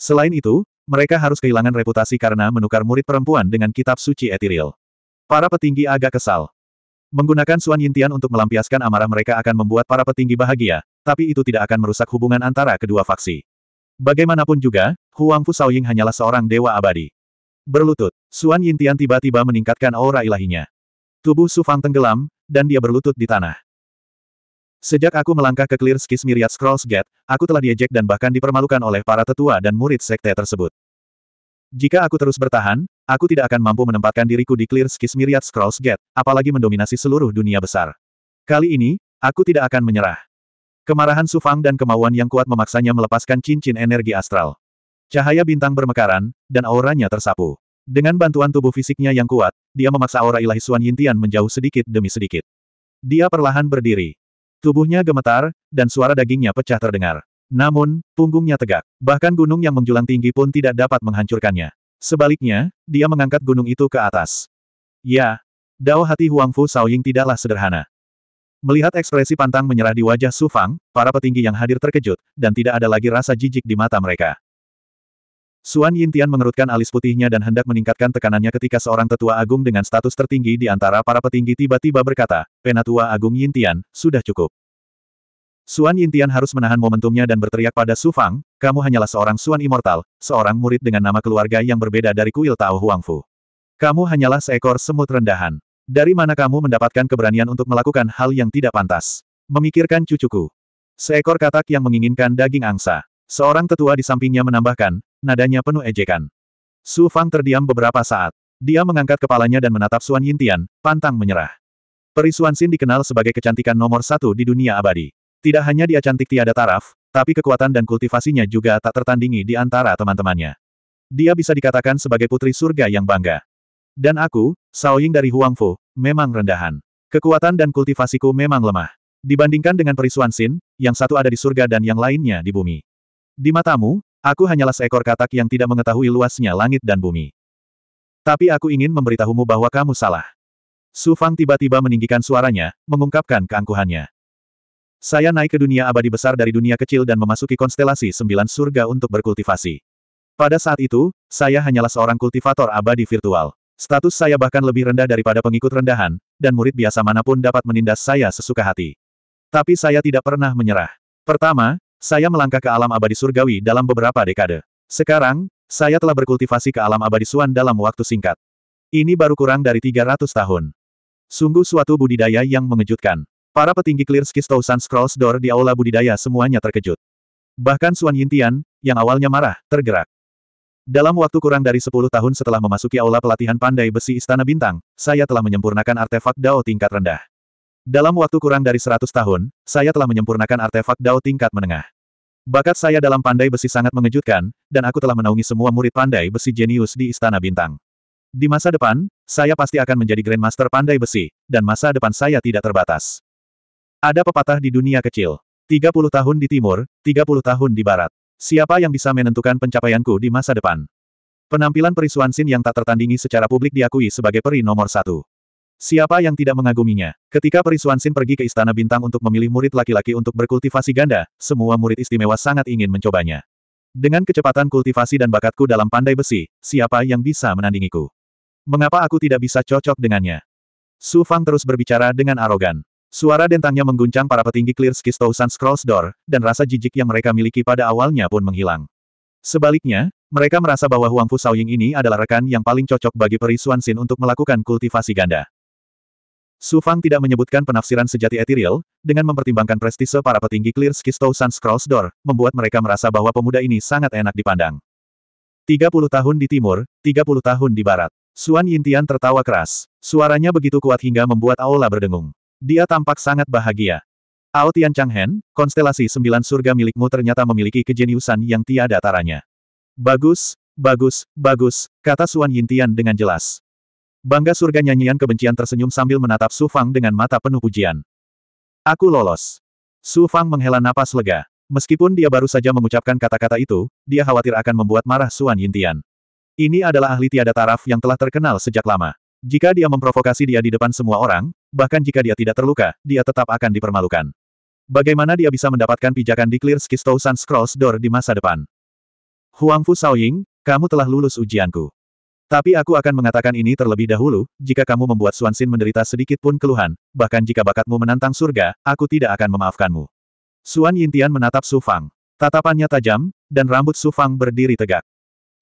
Selain itu, mereka harus kehilangan reputasi karena menukar murid perempuan dengan kitab suci Ethereal. Para petinggi agak kesal. Menggunakan Suan Yintian untuk melampiaskan amarah mereka akan membuat para petinggi bahagia, tapi itu tidak akan merusak hubungan antara kedua faksi. Bagaimanapun juga, Huang Fu Shaoying hanyalah seorang dewa abadi. Berlutut, Suan Yintian tiba-tiba meningkatkan aura ilahinya. Tubuh Su Fang tenggelam, dan dia berlutut di tanah. Sejak aku melangkah ke Clear Skis Myriad Scrolls Gate, aku telah diejek dan bahkan dipermalukan oleh para tetua dan murid sekte tersebut. Jika aku terus bertahan, aku tidak akan mampu menempatkan diriku di Clear Skis Myriad Scrolls Gate, apalagi mendominasi seluruh dunia besar. Kali ini, aku tidak akan menyerah. Kemarahan Su Fang dan kemauan yang kuat memaksanya melepaskan cincin energi astral. Cahaya bintang bermekaran, dan auranya tersapu. Dengan bantuan tubuh fisiknya yang kuat, dia memaksa aura ilahi Suan Yintian menjauh sedikit demi sedikit. Dia perlahan berdiri. Tubuhnya gemetar, dan suara dagingnya pecah terdengar. Namun, punggungnya tegak. Bahkan gunung yang menjulang tinggi pun tidak dapat menghancurkannya. Sebaliknya, dia mengangkat gunung itu ke atas. Ya, dao hati Huang Fu Shaoying tidaklah sederhana. Melihat ekspresi pantang menyerah di wajah Su Fang, para petinggi yang hadir terkejut, dan tidak ada lagi rasa jijik di mata mereka. Suan Yintian mengerutkan alis putihnya dan hendak meningkatkan tekanannya ketika seorang tetua agung dengan status tertinggi di antara para petinggi tiba-tiba berkata, Penatua Agung Yintian, sudah cukup. Suan Yintian harus menahan momentumnya dan berteriak pada Su Fang, kamu hanyalah seorang Suan Immortal, seorang murid dengan nama keluarga yang berbeda dari kuil Tao Huangfu. Kamu hanyalah seekor semut rendahan. Dari mana kamu mendapatkan keberanian untuk melakukan hal yang tidak pantas? Memikirkan cucuku. Seekor katak yang menginginkan daging angsa. Seorang tetua di sampingnya menambahkan, nadanya penuh ejekan. Su Fang terdiam beberapa saat. Dia mengangkat kepalanya dan menatap Suan Yintian, pantang menyerah. Peri Suan Xin dikenal sebagai kecantikan nomor satu di dunia abadi. Tidak hanya dia cantik tiada taraf, tapi kekuatan dan kultivasinya juga tak tertandingi di antara teman-temannya. Dia bisa dikatakan sebagai putri surga yang bangga. Dan aku, Sao Ying dari Huangfu, memang rendahan. Kekuatan dan kultivasiku memang lemah. Dibandingkan dengan Perisuan Xin, yang satu ada di surga dan yang lainnya di bumi. Di matamu, aku hanyalah seekor katak yang tidak mengetahui luasnya langit dan bumi. Tapi aku ingin memberitahumu bahwa kamu salah. Su Fang tiba-tiba meninggikan suaranya, mengungkapkan keangkuhannya. Saya naik ke dunia abadi besar dari dunia kecil dan memasuki konstelasi sembilan surga untuk berkultivasi. Pada saat itu, saya hanyalah seorang kultivator abadi virtual. Status saya bahkan lebih rendah daripada pengikut rendahan, dan murid biasa mana pun dapat menindas saya sesuka hati. Tapi saya tidak pernah menyerah. Pertama, saya melangkah ke alam abadi surgawi dalam beberapa dekade. Sekarang, saya telah berkultivasi ke alam abadi suan dalam waktu singkat. Ini baru kurang dari 300 tahun. Sungguh suatu budidaya yang mengejutkan. Para petinggi Clear Skis Tousan Scrolls Door di Aula Budidaya semuanya terkejut. Bahkan Suan Yintian, yang awalnya marah, tergerak. Dalam waktu kurang dari 10 tahun setelah memasuki Aula Pelatihan Pandai Besi Istana Bintang, saya telah menyempurnakan artefak Dao tingkat rendah. Dalam waktu kurang dari 100 tahun, saya telah menyempurnakan artefak Dao tingkat menengah. Bakat saya dalam pandai besi sangat mengejutkan, dan aku telah menaungi semua murid pandai besi jenius di Istana Bintang. Di masa depan, saya pasti akan menjadi Grandmaster Pandai Besi, dan masa depan saya tidak terbatas. Ada pepatah di dunia kecil. 30 tahun di timur, 30 tahun di barat. Siapa yang bisa menentukan pencapaianku di masa depan? Penampilan Peri Suansin yang tak tertandingi secara publik diakui sebagai peri nomor satu. Siapa yang tidak mengaguminya? Ketika Peri Suansin pergi ke Istana Bintang untuk memilih murid laki-laki untuk berkultivasi ganda, semua murid istimewa sangat ingin mencobanya. Dengan kecepatan kultivasi dan bakatku dalam pandai besi, siapa yang bisa menandingiku? Mengapa aku tidak bisa cocok dengannya? Su Fang terus berbicara dengan arogan. Suara dentangnya mengguncang para petinggi Clear Skis Tousan Scrolls Door, dan rasa jijik yang mereka miliki pada awalnya pun menghilang. Sebaliknya, mereka merasa bahwa Huang Fu Shaoying ini adalah rekan yang paling cocok bagi Peri Xin untuk melakukan kultivasi ganda. Su Fang tidak menyebutkan penafsiran sejati ethereal, dengan mempertimbangkan prestise para petinggi Clear Skis Tousan Scrolls Door, membuat mereka merasa bahwa pemuda ini sangat enak dipandang. 30 tahun di timur, 30 tahun di barat. Suan Yintian tertawa keras. Suaranya begitu kuat hingga membuat aula berdengung. Dia tampak sangat bahagia. Ao Tian Chang Hen, konstelasi sembilan surga milikmu ternyata memiliki kejeniusan yang tiada taranya. Bagus, bagus, bagus, kata Suan Yintian dengan jelas. Bangga surga nyanyian kebencian tersenyum sambil menatap Su Fang dengan mata penuh pujian. Aku lolos. Su Fang menghela napas lega. Meskipun dia baru saja mengucapkan kata-kata itu, dia khawatir akan membuat marah Suan Yintian. Ini adalah ahli tiada taraf yang telah terkenal sejak lama. Jika dia memprovokasi dia di depan semua orang, bahkan jika dia tidak terluka, dia tetap akan dipermalukan. Bagaimana dia bisa mendapatkan pijakan di Clear Skistousan Scrolls Door di masa depan? Huang Fu Shaoying, kamu telah lulus ujianku. Tapi aku akan mengatakan ini terlebih dahulu, jika kamu membuat Xin menderita sedikit pun keluhan, bahkan jika bakatmu menantang surga, aku tidak akan memaafkanmu. Suan Yintian menatap Su Fang. Tatapannya tajam, dan rambut Su Fang berdiri tegak.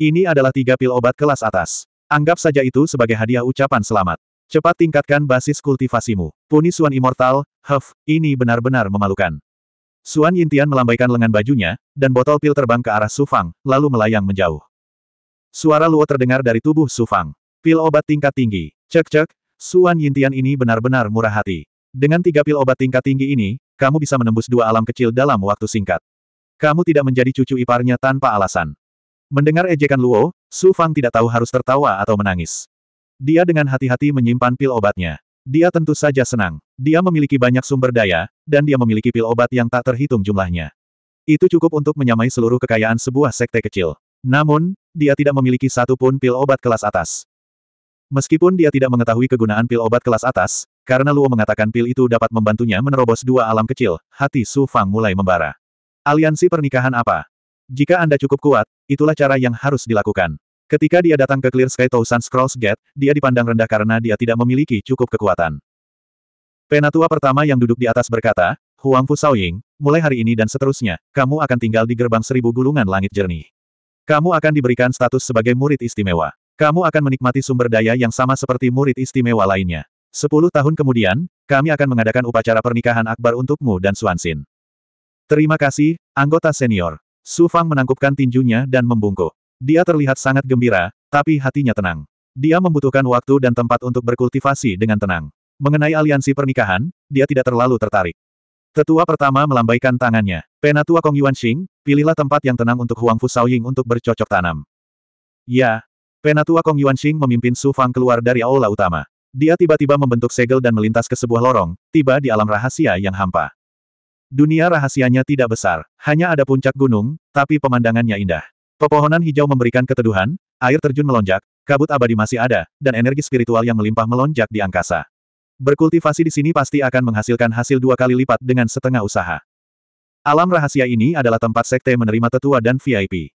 Ini adalah tiga pil obat kelas atas. Anggap saja itu sebagai hadiah ucapan selamat. Cepat tingkatkan basis kultivasimu. Puni Suan Immortal, Huff, ini benar-benar memalukan. Suan Yintian melambaikan lengan bajunya, dan botol pil terbang ke arah Su Fang, lalu melayang menjauh. Suara Luo terdengar dari tubuh Su Fang. Pil obat tingkat tinggi. Cek-cek, Suan Yintian ini benar-benar murah hati. Dengan tiga pil obat tingkat tinggi ini, kamu bisa menembus dua alam kecil dalam waktu singkat. Kamu tidak menjadi cucu iparnya tanpa alasan. Mendengar ejekan Luo, Su Fang tidak tahu harus tertawa atau menangis. Dia dengan hati-hati menyimpan pil obatnya. Dia tentu saja senang. Dia memiliki banyak sumber daya, dan dia memiliki pil obat yang tak terhitung jumlahnya. Itu cukup untuk menyamai seluruh kekayaan sebuah sekte kecil. Namun, dia tidak memiliki satu pun pil obat kelas atas. Meskipun dia tidak mengetahui kegunaan pil obat kelas atas, karena Luo mengatakan pil itu dapat membantunya menerobos dua alam kecil, hati Su Fang mulai membara. Aliansi pernikahan apa? Jika Anda cukup kuat, itulah cara yang harus dilakukan. Ketika dia datang ke Clear Sky Thousand Scrolls Gate, dia dipandang rendah karena dia tidak memiliki cukup kekuatan. Penatua pertama yang duduk di atas berkata, Huang Fu Shaoying, mulai hari ini dan seterusnya, kamu akan tinggal di gerbang seribu gulungan langit jernih. Kamu akan diberikan status sebagai murid istimewa. Kamu akan menikmati sumber daya yang sama seperti murid istimewa lainnya. Sepuluh tahun kemudian, kami akan mengadakan upacara pernikahan akbar untukmu dan Suansin. Terima kasih, anggota senior. Su Fang menangkupkan tinjunya dan membungkuk. Dia terlihat sangat gembira, tapi hatinya tenang. Dia membutuhkan waktu dan tempat untuk berkultivasi dengan tenang. Mengenai aliansi pernikahan, dia tidak terlalu tertarik. Tetua pertama melambaikan tangannya. Penatua Kong Yuan Xing, pilihlah tempat yang tenang untuk Huang Fu Shaoying untuk bercocok tanam. Ya. Penatua Kong Yuan Xing memimpin Su Fang keluar dari aula utama. Dia tiba-tiba membentuk segel dan melintas ke sebuah lorong, tiba di alam rahasia yang hampa. Dunia rahasianya tidak besar, hanya ada puncak gunung, tapi pemandangannya indah. Pepohonan hijau memberikan keteduhan, air terjun melonjak, kabut abadi masih ada, dan energi spiritual yang melimpah melonjak di angkasa. Berkultivasi di sini pasti akan menghasilkan hasil dua kali lipat dengan setengah usaha. Alam rahasia ini adalah tempat sekte menerima tetua dan VIP.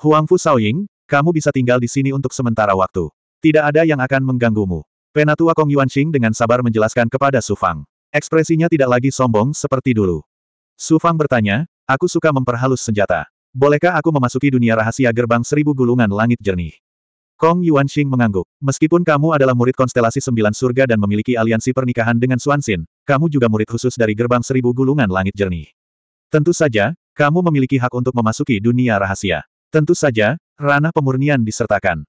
Huang Fu Shaoying, kamu bisa tinggal di sini untuk sementara waktu. Tidak ada yang akan mengganggumu. Penatua Kong Yuanxing dengan sabar menjelaskan kepada Su Fang. Ekspresinya tidak lagi sombong seperti dulu. Su Fang bertanya, aku suka memperhalus senjata. Bolehkah aku memasuki dunia rahasia gerbang seribu gulungan langit jernih? Kong Yuanxing mengangguk. Meskipun kamu adalah murid konstelasi sembilan surga dan memiliki aliansi pernikahan dengan Xuanxin, kamu juga murid khusus dari gerbang seribu gulungan langit jernih. Tentu saja, kamu memiliki hak untuk memasuki dunia rahasia. Tentu saja, ranah pemurnian disertakan.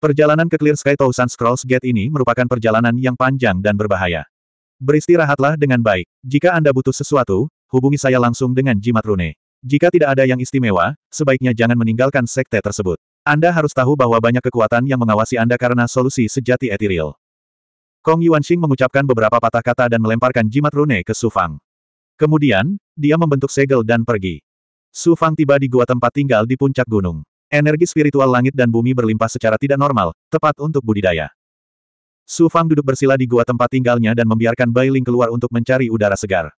Perjalanan ke Clear Sky Thousand Scrolls Gate ini merupakan perjalanan yang panjang dan berbahaya. Beristirahatlah dengan baik. Jika Anda butuh sesuatu, hubungi saya langsung dengan jimat rune. Jika tidak ada yang istimewa, sebaiknya jangan meninggalkan sekte tersebut. Anda harus tahu bahwa banyak kekuatan yang mengawasi Anda karena solusi sejati etiril. Kong Yuanxing mengucapkan beberapa patah kata dan melemparkan jimat rune ke Su Fang. Kemudian, dia membentuk segel dan pergi. Su Fang tiba di gua tempat tinggal di puncak gunung. Energi spiritual langit dan bumi berlimpah secara tidak normal, tepat untuk budidaya. Su Fang duduk bersila di gua tempat tinggalnya dan membiarkan Bailing keluar untuk mencari udara segar.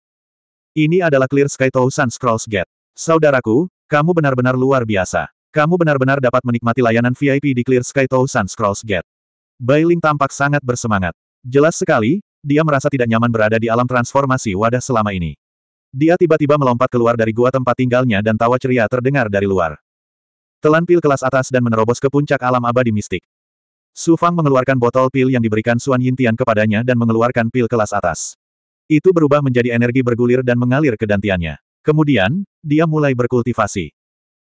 Ini adalah Clear Sky Thousand Scrolls Gate. Saudaraku, kamu benar-benar luar biasa. Kamu benar-benar dapat menikmati layanan VIP di Clear Sky Thousand Scrolls Gate. Bailing tampak sangat bersemangat. Jelas sekali, dia merasa tidak nyaman berada di alam transformasi wadah selama ini. Dia tiba-tiba melompat keluar dari gua tempat tinggalnya dan tawa ceria terdengar dari luar. Telan pil kelas atas dan menerobos ke puncak alam abadi mistik. Su Fang mengeluarkan botol pil yang diberikan Suan Yintian kepadanya dan mengeluarkan pil kelas atas. Itu berubah menjadi energi bergulir dan mengalir ke dantiannya. Kemudian, dia mulai berkultivasi.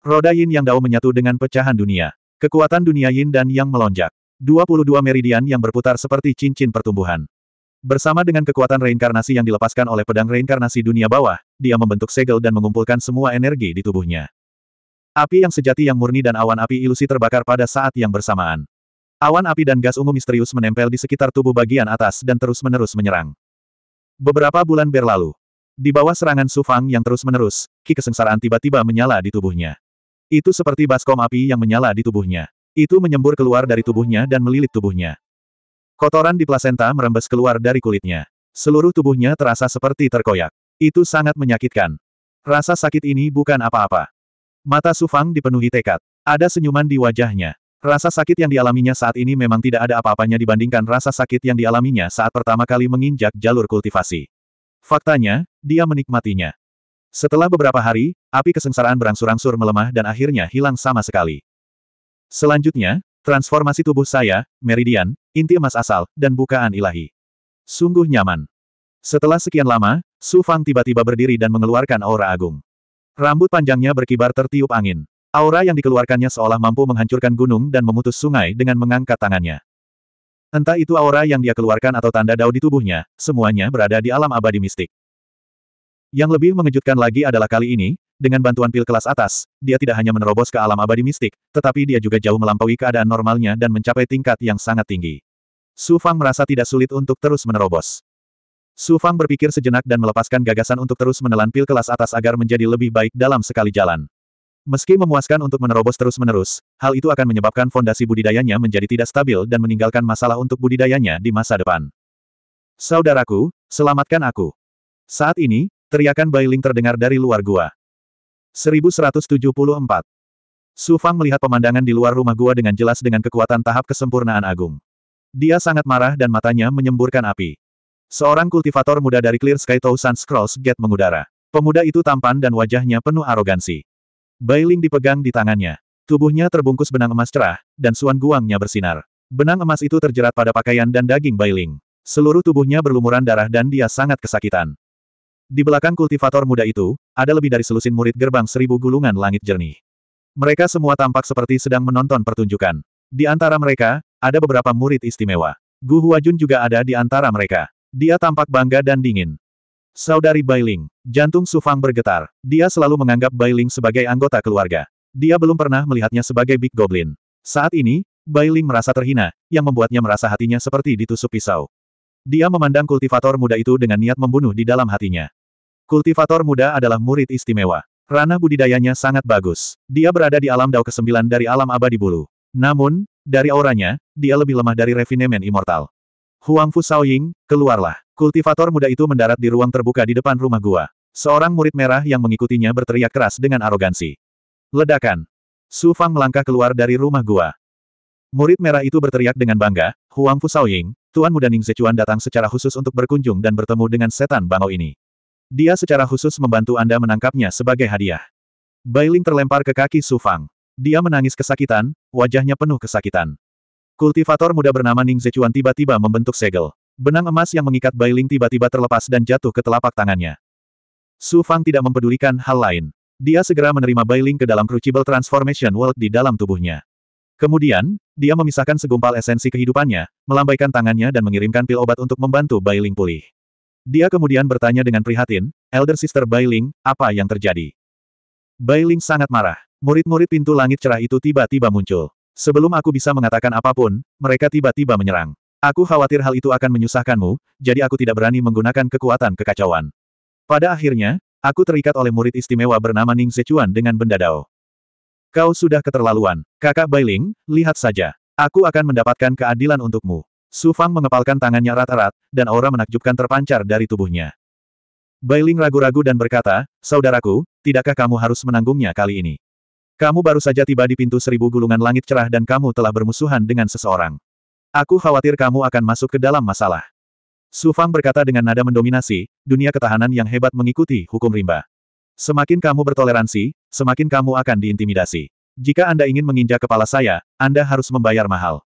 Roda Yin yang Dao menyatu dengan pecahan dunia. Kekuatan dunia Yin dan Yang melonjak. 22 meridian yang berputar seperti cincin pertumbuhan. Bersama dengan kekuatan reinkarnasi yang dilepaskan oleh pedang reinkarnasi dunia bawah, dia membentuk segel dan mengumpulkan semua energi di tubuhnya. Api yang sejati yang murni dan awan api ilusi terbakar pada saat yang bersamaan. Awan api dan gas ungu misterius menempel di sekitar tubuh bagian atas dan terus-menerus menyerang. Beberapa bulan berlalu, di bawah serangan Su Fang yang terus-menerus, ki kesengsaraan tiba-tiba menyala di tubuhnya. Itu seperti baskom api yang menyala di tubuhnya. Itu menyembur keluar dari tubuhnya dan melilit tubuhnya. Kotoran di plasenta merembes keluar dari kulitnya. Seluruh tubuhnya terasa seperti terkoyak. Itu sangat menyakitkan. Rasa sakit ini bukan apa-apa. Mata Su Fang dipenuhi tekad. Ada senyuman di wajahnya. Rasa sakit yang dialaminya saat ini memang tidak ada apa-apanya dibandingkan rasa sakit yang dialaminya saat pertama kali menginjak jalur kultivasi. Faktanya, dia menikmatinya. Setelah beberapa hari, api kesengsaraan berangsur-angsur melemah dan akhirnya hilang sama sekali. Selanjutnya, transformasi tubuh saya, meridian, inti emas asal, dan bukaan ilahi. Sungguh nyaman. Setelah sekian lama, Su Fang tiba-tiba berdiri dan mengeluarkan aura agung. Rambut panjangnya berkibar tertiup angin. Aura yang dikeluarkannya seolah mampu menghancurkan gunung dan memutus sungai dengan mengangkat tangannya. Entah itu aura yang dia keluarkan atau tanda dao di tubuhnya, semuanya berada di alam abadi mistik. Yang lebih mengejutkan lagi adalah kali ini, dengan bantuan pil kelas atas, dia tidak hanya menerobos ke alam abadi mistik, tetapi dia juga jauh melampaui keadaan normalnya dan mencapai tingkat yang sangat tinggi. Su Fang merasa tidak sulit untuk terus menerobos. Su Fang berpikir sejenak dan melepaskan gagasan untuk terus menelan pil kelas atas agar menjadi lebih baik dalam sekali jalan. Meski memuaskan untuk menerobos terus-menerus, hal itu akan menyebabkan fondasi budidayanya menjadi tidak stabil dan meninggalkan masalah untuk budidayanya di masa depan. Saudaraku, selamatkan aku. Saat ini, teriakan Bailing terdengar dari luar gua. 1174. Su Fang melihat pemandangan di luar rumah gua dengan jelas dengan kekuatan tahap kesempurnaan agung. Dia sangat marah dan matanya menyemburkan api. Seorang kultivator muda dari Clear Sky Thousand Scrolls Gate mengudara. Pemuda itu tampan dan wajahnya penuh arogansi. Bailing dipegang di tangannya. Tubuhnya terbungkus benang emas cerah, dan suan guangnya bersinar. Benang emas itu terjerat pada pakaian dan daging Bailing. Seluruh tubuhnya berlumuran darah dan dia sangat kesakitan. Di belakang kultivator muda itu, ada lebih dari selusin murid gerbang seribu gulungan langit jernih. Mereka semua tampak seperti sedang menonton pertunjukan. Di antara mereka, ada beberapa murid istimewa. Gu Huajun juga ada di antara mereka. Dia tampak bangga dan dingin. Saudari Bailing. Jantung Sufang bergetar. Dia selalu menganggap Bailing sebagai anggota keluarga. Dia belum pernah melihatnya sebagai Big Goblin. Saat ini, Bailing merasa terhina, yang membuatnya merasa hatinya seperti ditusuk pisau. Dia memandang kultivator muda itu dengan niat membunuh di dalam hatinya. Kultivator muda adalah murid istimewa. Ranah budidayanya sangat bagus. Dia berada di alam dao kesembilan dari alam abadi bulu. Namun, dari auranya, dia lebih lemah dari refinemen immortal. Huang Fu Shaoying, keluarlah. Kultivator muda itu mendarat di ruang terbuka di depan rumah gua. Seorang murid merah yang mengikutinya berteriak keras dengan arogansi. Ledakan. Su Fang melangkah keluar dari rumah gua. Murid merah itu berteriak dengan bangga, Huang Fu Shaoying, Tuan Muda Ning Zechuan datang secara khusus untuk berkunjung dan bertemu dengan setan bangau ini. Dia secara khusus membantu Anda menangkapnya sebagai hadiah. Bailing terlempar ke kaki Su Fang. Dia menangis kesakitan, wajahnya penuh kesakitan. Kultivator muda bernama Ning Zechuan tiba-tiba membentuk segel. Benang emas yang mengikat Bailing tiba-tiba terlepas dan jatuh ke telapak tangannya. Su Fang tidak mempedulikan hal lain. Dia segera menerima Bailing ke dalam Crucible Transformation World di dalam tubuhnya. Kemudian, dia memisahkan segumpal esensi kehidupannya, melambaikan tangannya dan mengirimkan pil obat untuk membantu Bailing pulih. Dia kemudian bertanya dengan prihatin, Elder Sister Bailing, apa yang terjadi? Bailing sangat marah. Murid-murid pintu langit cerah itu tiba-tiba muncul. Sebelum aku bisa mengatakan apa pun, mereka tiba-tiba menyerang. Aku khawatir hal itu akan menyusahkanmu, jadi aku tidak berani menggunakan kekuatan kekacauan. Pada akhirnya, aku terikat oleh murid istimewa bernama Ning Zechuan dengan benda dao. Kau sudah keterlaluan. Kakak Bailing, lihat saja. Aku akan mendapatkan keadilan untukmu. Su Fang mengepalkan tangannya erat-erat, dan aura menakjubkan terpancar dari tubuhnya. Bailing ragu-ragu dan berkata, Saudaraku, tidakkah kamu harus menanggungnya kali ini? Kamu baru saja tiba di pintu seribu gulungan langit cerah dan kamu telah bermusuhan dengan seseorang. Aku khawatir kamu akan masuk ke dalam masalah. Su Fang berkata dengan nada mendominasi, dunia ketahanan yang hebat mengikuti hukum rimba. Semakin kamu bertoleransi, semakin kamu akan diintimidasi. Jika Anda ingin menginjak kepala saya, Anda harus membayar mahal.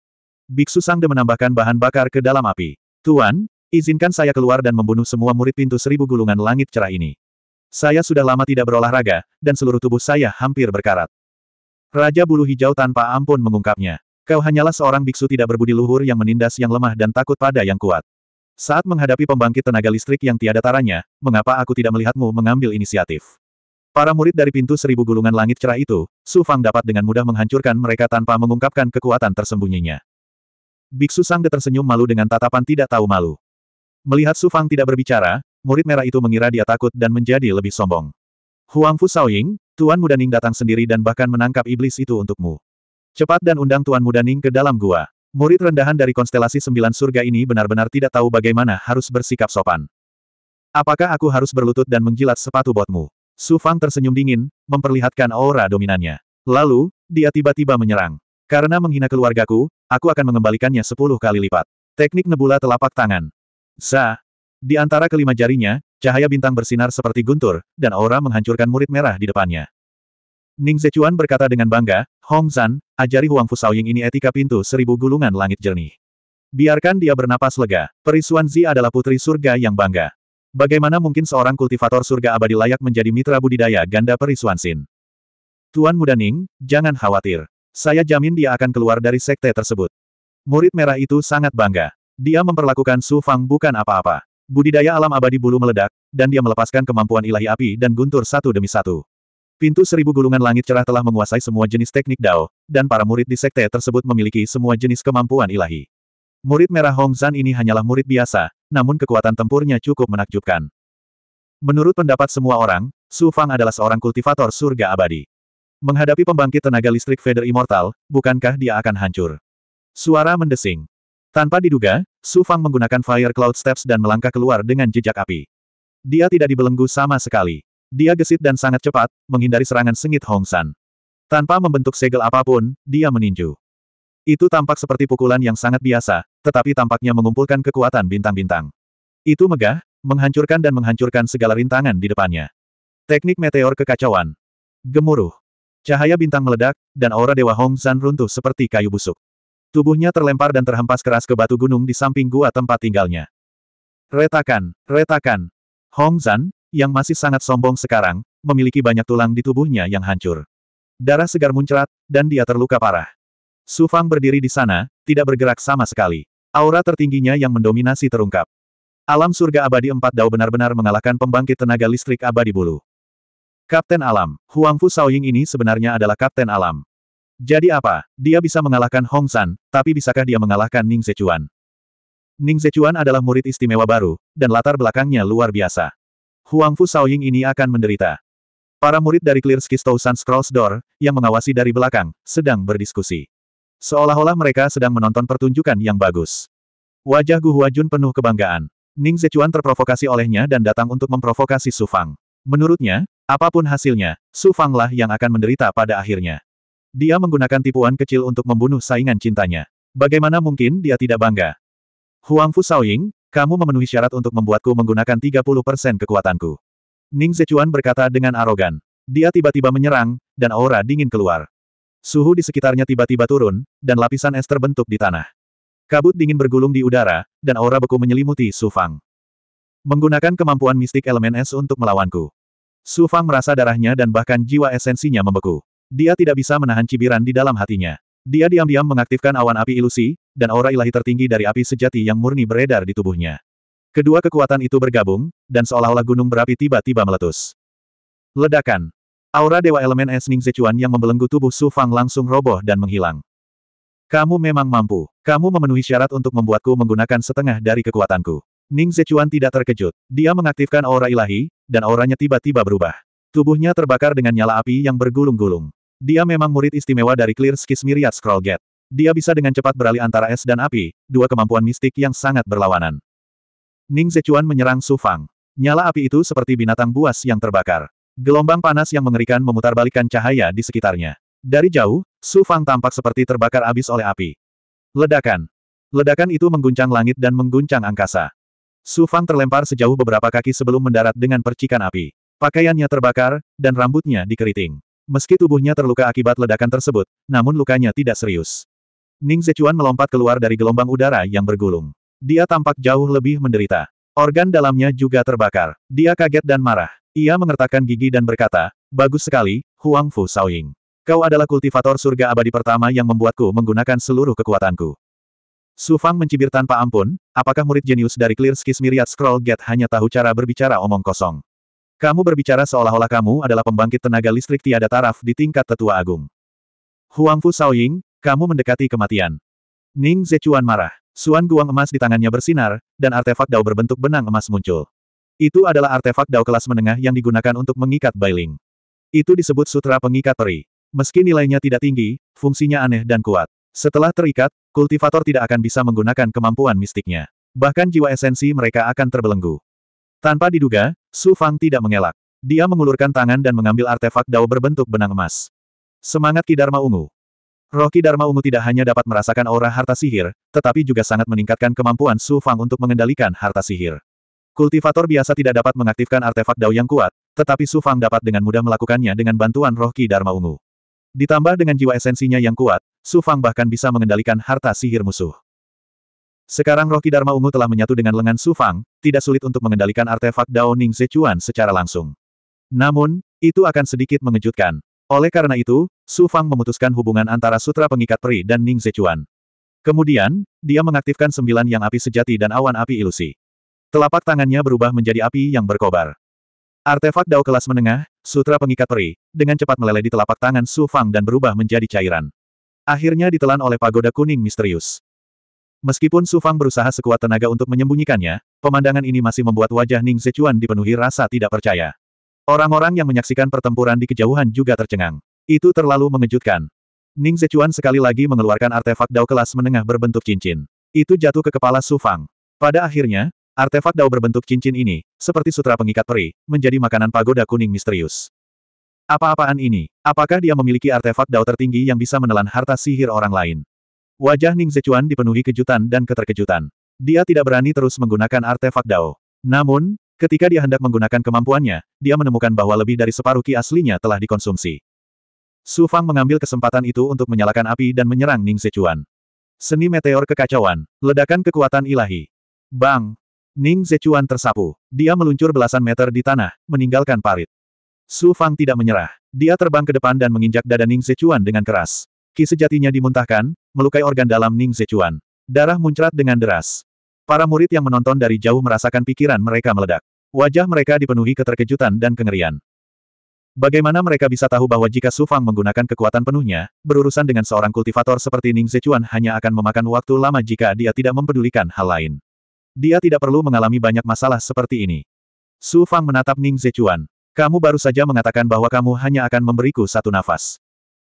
Biksu Sangde menambahkan bahan bakar ke dalam api. Tuan, izinkan saya keluar dan membunuh semua murid pintu seribu gulungan langit cerah ini. Saya sudah lama tidak berolahraga, dan seluruh tubuh saya hampir berkarat. Raja Bulu Hijau tanpa ampun mengungkapnya. Kau hanyalah seorang biksu tidak berbudi luhur yang menindas yang lemah dan takut pada yang kuat. Saat menghadapi pembangkit tenaga listrik yang tiada taranya, mengapa aku tidak melihatmu mengambil inisiatif? Para murid dari pintu seribu gulungan langit cerah itu, Su Fang dapat dengan mudah menghancurkan mereka tanpa mengungkapkan kekuatan tersembunyinya. Biksu Sangde tersenyum malu dengan tatapan tidak tahu malu. Melihat Su Fang tidak berbicara, murid merah itu mengira dia takut dan menjadi lebih sombong. Huang Fu Shaoying, Tuan Muda Ning datang sendiri dan bahkan menangkap iblis itu untukmu. Cepat dan undang Tuan Muda Ning ke dalam gua. Murid rendahan dari konstelasi sembilan surga ini benar-benar tidak tahu bagaimana harus bersikap sopan. Apakah aku harus berlutut dan menjilat sepatu botmu? Su Fang tersenyum dingin, memperlihatkan aura dominannya. Lalu, dia tiba-tiba menyerang. Karena menghina keluargaku, aku akan mengembalikannya sepuluh kali lipat. Teknik nebula telapak tangan. Za. Di antara kelima jarinya, cahaya bintang bersinar seperti guntur, dan aura menghancurkan murid merah di depannya. Ning Zechuan berkata dengan bangga, Hong Zan, ajari Huang Fusaoying ini etika pintu seribu gulungan langit jernih. Biarkan dia bernapas lega. Perisuan Zi adalah putri surga yang bangga. Bagaimana mungkin seorang kultivator surga abadi layak menjadi mitra budidaya ganda Perisuan Sin? Tuan Muda Ning, jangan khawatir. Saya jamin dia akan keluar dari sekte tersebut. Murid merah itu sangat bangga. Dia memperlakukan Su Fang bukan apa-apa. Budidaya alam abadi bulu meledak, dan dia melepaskan kemampuan ilahi api dan guntur satu demi satu. Pintu seribu gulungan langit cerah telah menguasai semua jenis teknik Dao, dan para murid di sekte tersebut memiliki semua jenis kemampuan ilahi. Murid merah Hong Zan ini hanyalah murid biasa, namun kekuatan tempurnya cukup menakjubkan. Menurut pendapat semua orang, Su Fang adalah seorang kultivator surga abadi. Menghadapi pembangkit tenaga listrik Feather Immortal, bukankah dia akan hancur? Suara mendesing. Tanpa diduga, Su Fang menggunakan Fire Cloud Steps dan melangkah keluar dengan jejak api. Dia tidak dibelenggu sama sekali. Dia gesit dan sangat cepat, menghindari serangan sengit Hong San. Tanpa membentuk segel apa pun, dia meninju. Itu tampak seperti pukulan yang sangat biasa, tetapi tampaknya mengumpulkan kekuatan bintang-bintang. Itu megah, menghancurkan dan menghancurkan segala rintangan di depannya. Teknik meteor kekacauan. Gemuruh. Cahaya bintang meledak, dan aura Dewa Hong San runtuh seperti kayu busuk. Tubuhnya terlempar dan terhempas keras ke batu gunung di samping gua tempat tinggalnya. Retakan, retakan. Hong Zan, yang masih sangat sombong sekarang, memiliki banyak tulang di tubuhnya yang hancur. Darah segar muncrat, dan dia terluka parah. Su Fang berdiri di sana, tidak bergerak sama sekali. Aura tertingginya yang mendominasi terungkap. Alam surga abadi empat dao benar-benar mengalahkan pembangkit tenaga listrik abadi bulu. Kapten Alam, Huang Fu Shaoying ini sebenarnya adalah Kapten Alam. Jadi apa? Dia bisa mengalahkan Hong San, tapi bisakah dia mengalahkan Ning Zechuan? Ning Zechuan adalah murid istimewa baru, dan latar belakangnya luar biasa. Huang Fu Shaoying ini akan menderita. Para murid dari Clear Skistow Sun Scrolls Door, yang mengawasi dari belakang, sedang berdiskusi. Seolah-olah mereka sedang menonton pertunjukan yang bagus. Wajah Gu Huajun penuh kebanggaan. Ning Zechuan terprovokasi olehnya dan datang untuk memprovokasi Su Fang. Menurutnya, apa pun hasilnya, Su Fang lah yang akan menderita pada akhirnya. Dia menggunakan tipuan kecil untuk membunuh saingan cintanya. Bagaimana mungkin dia tidak bangga? Huang Fu Shaoying, kamu memenuhi syarat untuk membuatku menggunakan 30% kekuatanku. Ning Zechuan berkata dengan arogan. Dia tiba-tiba menyerang, dan aura dingin keluar. Suhu di sekitarnya tiba-tiba turun, dan lapisan es terbentuk di tanah. Kabut dingin bergulung di udara, dan aura beku menyelimuti Su Fang. Menggunakan kemampuan mistik elemen es untuk melawanku. Su Fang merasa darahnya dan bahkan jiwa esensinya membeku. Dia tidak bisa menahan cibiran di dalam hatinya. Dia diam-diam mengaktifkan awan api ilusi, dan aura ilahi tertinggi dari api sejati yang murni beredar di tubuhnya. Kedua kekuatan itu bergabung, dan seolah-olah gunung berapi tiba-tiba meletus. Ledakan. Aura Dewa Elemen Es Ning Zechuan yang membelenggu tubuh Su Fang langsung roboh dan menghilang. Kamu memang mampu. Kamu memenuhi syarat untuk membuatku menggunakan setengah dari kekuatanku. Ning Zechuan tidak terkejut. Dia mengaktifkan aura ilahi, dan auranya tiba-tiba berubah. Tubuhnya terbakar dengan nyala api yang bergulung-gulung. Dia memang murid istimewa dari Clear Skis Myriad Scroll Gate. Dia bisa dengan cepat beralih antara es dan api, dua kemampuan mistik yang sangat berlawanan. Ning Zechuan menyerang Su Fang. Nyala api itu seperti binatang buas yang terbakar. Gelombang panas yang mengerikan memutarbalikkan cahaya di sekitarnya. Dari jauh, Su Fang tampak seperti terbakar abis oleh api. Ledakan. Ledakan itu mengguncang langit dan mengguncang angkasa. Su Fang terlempar sejauh beberapa kaki sebelum mendarat dengan percikan api. Pakaiannya terbakar, dan rambutnya dikeriting. Meski tubuhnya terluka akibat ledakan tersebut, namun lukanya tidak serius. Ning Zechuan melompat keluar dari gelombang udara yang bergulung. Dia tampak jauh lebih menderita. Organ dalamnya juga terbakar. Dia kaget dan marah. Ia mengertakkan gigi dan berkata, Bagus sekali, Huang Fu Shaoying. Kau adalah kultivator surga abadi pertama yang membuatku menggunakan seluruh kekuatanku. Su Fang mencibir tanpa ampun, apakah murid jenius dari Clear Skis Myriad Scroll Gate hanya tahu cara berbicara omong kosong? Kamu berbicara seolah-olah kamu adalah pembangkit tenaga listrik tiada taraf di tingkat tetua agung. Huang Fu Shaoying, kamu mendekati kematian. Ning Zechuan marah. Suan guang emas di tangannya bersinar, dan artefak dao berbentuk benang emas muncul. Itu adalah artefak dao kelas menengah yang digunakan untuk mengikat Bailing. Itu disebut sutra pengikat peri. Meski nilainya tidak tinggi, fungsinya aneh dan kuat. Setelah terikat, kultivator tidak akan bisa menggunakan kemampuan mistiknya. Bahkan jiwa esensi mereka akan terbelenggu. Tanpa diduga, Su Fang tidak mengelak. Dia mengulurkan tangan dan mengambil artefak dao berbentuk benang emas. Semangat Ki Dharma Ungu. Roh Ki Dharma Ungu tidak hanya dapat merasakan aura harta sihir, tetapi juga sangat meningkatkan kemampuan Su Fang untuk mengendalikan harta sihir. Kultivator biasa tidak dapat mengaktifkan artefak dao yang kuat, tetapi Su Fang dapat dengan mudah melakukannya dengan bantuan roh Ki Dharma Ungu. Ditambah dengan jiwa esensinya yang kuat, Su Fang bahkan bisa mengendalikan harta sihir musuh. Sekarang roh Dharma Ungu telah menyatu dengan lengan Su Fang, tidak sulit untuk mengendalikan artefak Dao Ning Zechuan secara langsung. Namun, itu akan sedikit mengejutkan. Oleh karena itu, Su Fang memutuskan hubungan antara sutra pengikat peri dan Ning Zechuan. Kemudian, dia mengaktifkan sembilan yang api sejati dan awan api ilusi. Telapak tangannya berubah menjadi api yang berkobar. Artefak dao kelas menengah, sutra pengikat peri, dengan cepat meleleh di telapak tangan Su Fang dan berubah menjadi cairan. Akhirnya ditelan oleh pagoda kuning misterius. Meskipun Su Fang berusaha sekuat tenaga untuk menyembunyikannya, pemandangan ini masih membuat wajah Ning Zechuan dipenuhi rasa tidak percaya. Orang-orang yang menyaksikan pertempuran di kejauhan juga tercengang. Itu terlalu mengejutkan. Ning Zechuan sekali lagi mengeluarkan artefak dao kelas menengah berbentuk cincin. Itu jatuh ke kepala Su Fang. Pada akhirnya, artefak dao berbentuk cincin ini, seperti sutra pengikat peri, menjadi makanan pagoda kuning misterius. Apa-apaan ini? Apakah dia memiliki artefak dao tertinggi yang bisa menelan harta sihir orang lain? Wajah Ning Zechuan dipenuhi kejutan dan keterkejutan. Dia tidak berani terus menggunakan artefak dao. Namun, Ketika dia hendak menggunakan kemampuannya, dia menemukan bahwa lebih dari separuh ki aslinya telah dikonsumsi. Su Fang mengambil kesempatan itu untuk menyalakan api dan menyerang Ning Zechuan. Seni meteor kekacauan, ledakan kekuatan ilahi. Bang! Ning Zechuan tersapu. Dia meluncur belasan meter di tanah, meninggalkan parit. Su Fang tidak menyerah. Dia terbang ke depan dan menginjak dada Ning Zechuan dengan keras. Ki sejatinya dimuntahkan, melukai organ dalam Ning Zechuan. Darah muncrat dengan deras. Para murid yang menonton dari jauh merasakan pikiran mereka meledak. Wajah mereka dipenuhi keterkejutan dan kengerian. Bagaimana mereka bisa tahu bahwa jika Su Fang menggunakan kekuatan penuhnya, berurusan dengan seorang kultivator seperti Ning Zechuan hanya akan memakan waktu lama jika dia tidak mempedulikan hal lain. Dia tidak perlu mengalami banyak masalah seperti ini. Su Fang menatap Ning Zechuan. Kamu baru saja mengatakan bahwa kamu hanya akan memberiku satu nafas.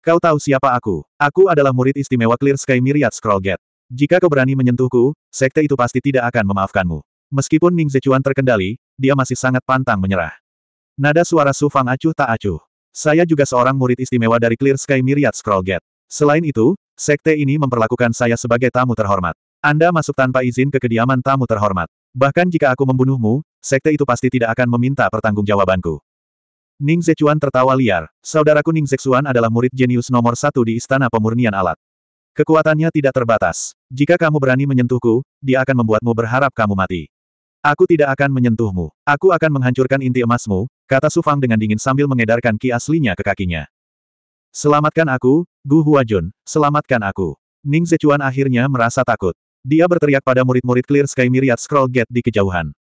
Kau tahu siapa aku? Aku adalah murid istimewa Clear Sky Myriad Scroll Gate. Jika kau berani menyentuhku, sekte itu pasti tidak akan memaafkanmu. Meskipun Ning Zechuan terkendali, dia masih sangat pantang menyerah. Nada suara Su Fang acuh tak acuh. Saya juga seorang murid istimewa dari Clear Sky Myriad Scroll Gate. Selain itu, sekte ini memperlakukan saya sebagai tamu terhormat. Anda masuk tanpa izin ke kediaman tamu terhormat. Bahkan jika aku membunuhmu, sekte itu pasti tidak akan meminta pertanggungjawabanku. Ning Zechuan tertawa liar. Saudaraku Ning Zechuan adalah murid jenius nomor satu di Istana Pemurnian Alat. Kekuatannya tidak terbatas. Jika kamu berani menyentuhku, dia akan membuatmu berharap kamu mati. Aku tidak akan menyentuhmu. Aku akan menghancurkan inti emasmu, kata Su Fang dengan dingin sambil mengedarkan ki aslinya ke kakinya. Selamatkan aku, Gu Huajun, selamatkan aku. Ning Zechuan akhirnya merasa takut. Dia berteriak pada murid-murid Clear Sky Myriad Scroll Gate di kejauhan.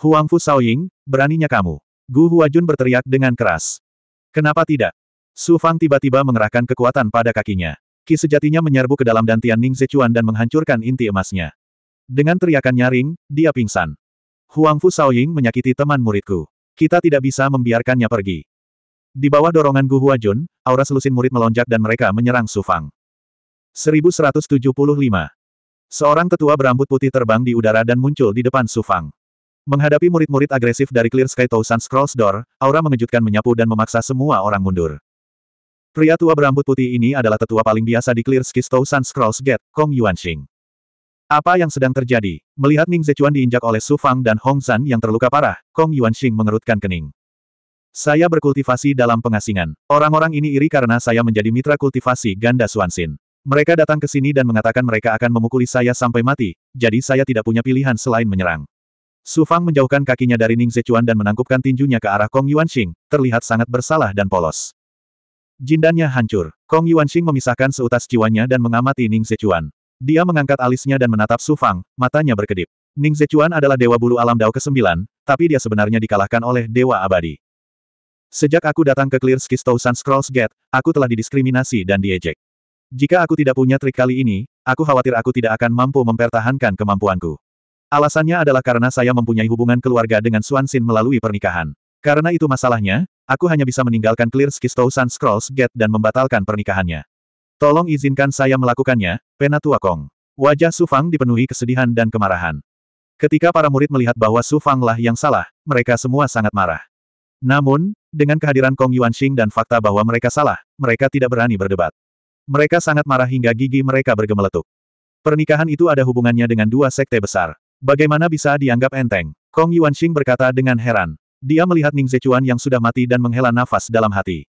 Huang Fu Shaoying, beraninya kamu. Gu Huajun berteriak dengan keras. Kenapa tidak? Su Fang tiba-tiba mengerahkan kekuatan pada kakinya. Ki sejatinya menyerbu ke dalam dantian Ning Zechuan dan menghancurkan inti emasnya. Dengan teriakan nyaring, dia pingsan. Huang Fu Shaoying menyakiti teman muridku. Kita tidak bisa membiarkannya pergi. Di bawah dorongan Gu Huajun, aura selusin murid melonjak dan mereka menyerang Su Fang. 1175. Seorang tetua berambut putih terbang di udara dan muncul di depan Su Fang. Menghadapi murid-murid agresif dari Clear Sky Thousand Scrolls Door, aura mengejutkan menyapu dan memaksa semua orang mundur. Pria tua berambut putih ini adalah tetua paling biasa di Clear Skistow Sun Scrolls Gate, Kong Yuanxing. Apa yang sedang terjadi? Melihat Ning Zechuan diinjak oleh Su Fang dan Hong Zan yang terluka parah, Kong Yuanxing mengerutkan kening. Saya berkultivasi dalam pengasingan. Orang-orang ini iri karena saya menjadi mitra kultivasi ganda Suansin. Mereka datang ke sini dan mengatakan mereka akan memukuli saya sampai mati, jadi saya tidak punya pilihan selain menyerang. Su Fang menjauhkan kakinya dari Ning Zechuan dan menangkupkan tinjunya ke arah Kong Yuanxing, terlihat sangat bersalah dan polos. Jindannya hancur. Kong Yuanxing memisahkan seutas jiwanya dan mengamati Ning Zechuan. Dia mengangkat alisnya dan menatap Su Fang, matanya berkedip. Ning Zechuan adalah dewa bulu alam Dao ke-9, tapi dia sebenarnya dikalahkan oleh dewa abadi. Sejak aku datang ke Clear Skistow Sun Scrolls Gate, aku telah didiskriminasi dan diejek. Jika aku tidak punya trik kali ini, aku khawatir aku tidak akan mampu mempertahankan kemampuanku. Alasannya adalah karena saya mempunyai hubungan keluarga dengan Suansin melalui pernikahan. Karena itu masalahnya, Aku hanya bisa meninggalkan Clear Skistow Sun Scrolls Gate dan membatalkan pernikahannya. Tolong izinkan saya melakukannya, Penatua Kong. Wajah Su Fang dipenuhi kesedihan dan kemarahan. Ketika para murid melihat bahwa Su Fang lah yang salah, mereka semua sangat marah. Namun, dengan kehadiran Kong Yuanxing dan fakta bahwa mereka salah, mereka tidak berani berdebat. Mereka sangat marah hingga gigi mereka bergemeletuk. Pernikahan itu ada hubungannya dengan dua sekte besar. Bagaimana bisa dianggap enteng? Kong Yuanxing berkata dengan heran. Dia melihat Ning Zechuan yang sudah mati dan menghela nafas dalam hati.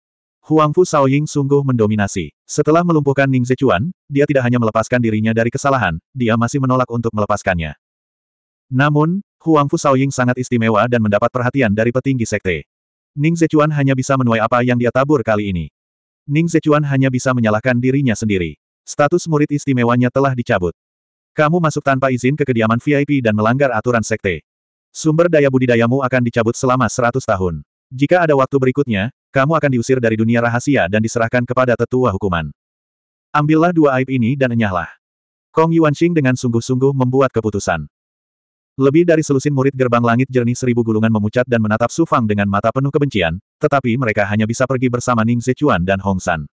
Huang Fu Shaoying sungguh mendominasi. Setelah melumpuhkan Ning Zechuan, dia tidak hanya melepaskan dirinya dari kesalahan, dia masih menolak untuk melepaskannya. Namun, Huang Fu Shaoying sangat istimewa dan mendapat perhatian dari petinggi sekte. Ning Zechuan hanya bisa menuai apa yang dia tabur kali ini. Ning Zechuan hanya bisa menyalahkan dirinya sendiri. Status murid istimewanya telah dicabut. Kamu masuk tanpa izin ke kediaman VIP dan melanggar aturan sekte. Sumber daya budidayamu akan dicabut selama 100 tahun. Jika ada waktu berikutnya, kamu akan diusir dari dunia rahasia dan diserahkan kepada tetua hukuman. Ambillah dua aib ini dan enyahlah. Kong Yuanxing dengan sungguh-sungguh membuat keputusan. Lebih dari selusin murid gerbang langit jernih seribu gulungan memucat dan menatap Su Fang dengan mata penuh kebencian, tetapi mereka hanya bisa pergi bersama Ning Zechuan dan Hong San.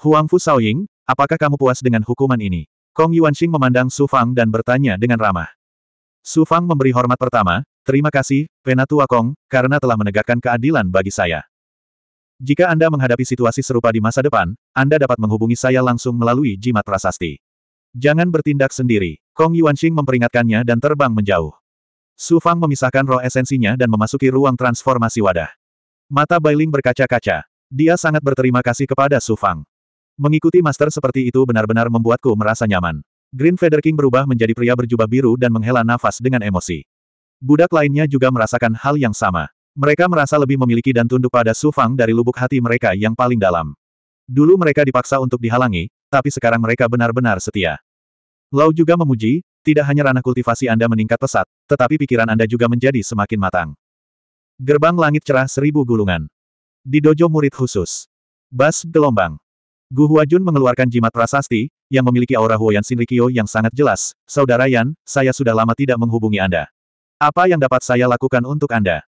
Huang Fu Shaoying, apakah kamu puas dengan hukuman ini? Kong Yuanxing memandang Su Fang dan bertanya dengan ramah. Su Fang memberi hormat pertama, terima kasih, Penatua Kong, karena telah menegakkan keadilan bagi saya. Jika Anda menghadapi situasi serupa di masa depan, Anda dapat menghubungi saya langsung melalui jimat prasasti. Jangan bertindak sendiri. Kong Yuanxing memperingatkannya dan terbang menjauh. Su Fang memisahkan roh esensinya dan memasuki ruang transformasi wadah. Mata Bailing berkaca-kaca. Dia sangat berterima kasih kepada Su Fang. Mengikuti master seperti itu benar-benar membuatku merasa nyaman. Green Feather King berubah menjadi pria berjubah biru dan menghela nafas dengan emosi. Budak lainnya juga merasakan hal yang sama. Mereka merasa lebih memiliki dan tunduk pada Su Fang dari lubuk hati mereka yang paling dalam. Dulu mereka dipaksa untuk dihalangi, tapi sekarang mereka benar-benar setia. Lau juga memuji, tidak hanya ranah kultivasi Anda meningkat pesat, tetapi pikiran Anda juga menjadi semakin matang. Gerbang Langit Cerah Seribu Gulungan Di dojo murid khusus. Bas Gelombang Gu Huajun mengeluarkan jimat prasasti, yang memiliki aura Huoyan Shinrikyo yang sangat jelas. Saudara Yan, saya sudah lama tidak menghubungi Anda. Apa yang dapat saya lakukan untuk Anda?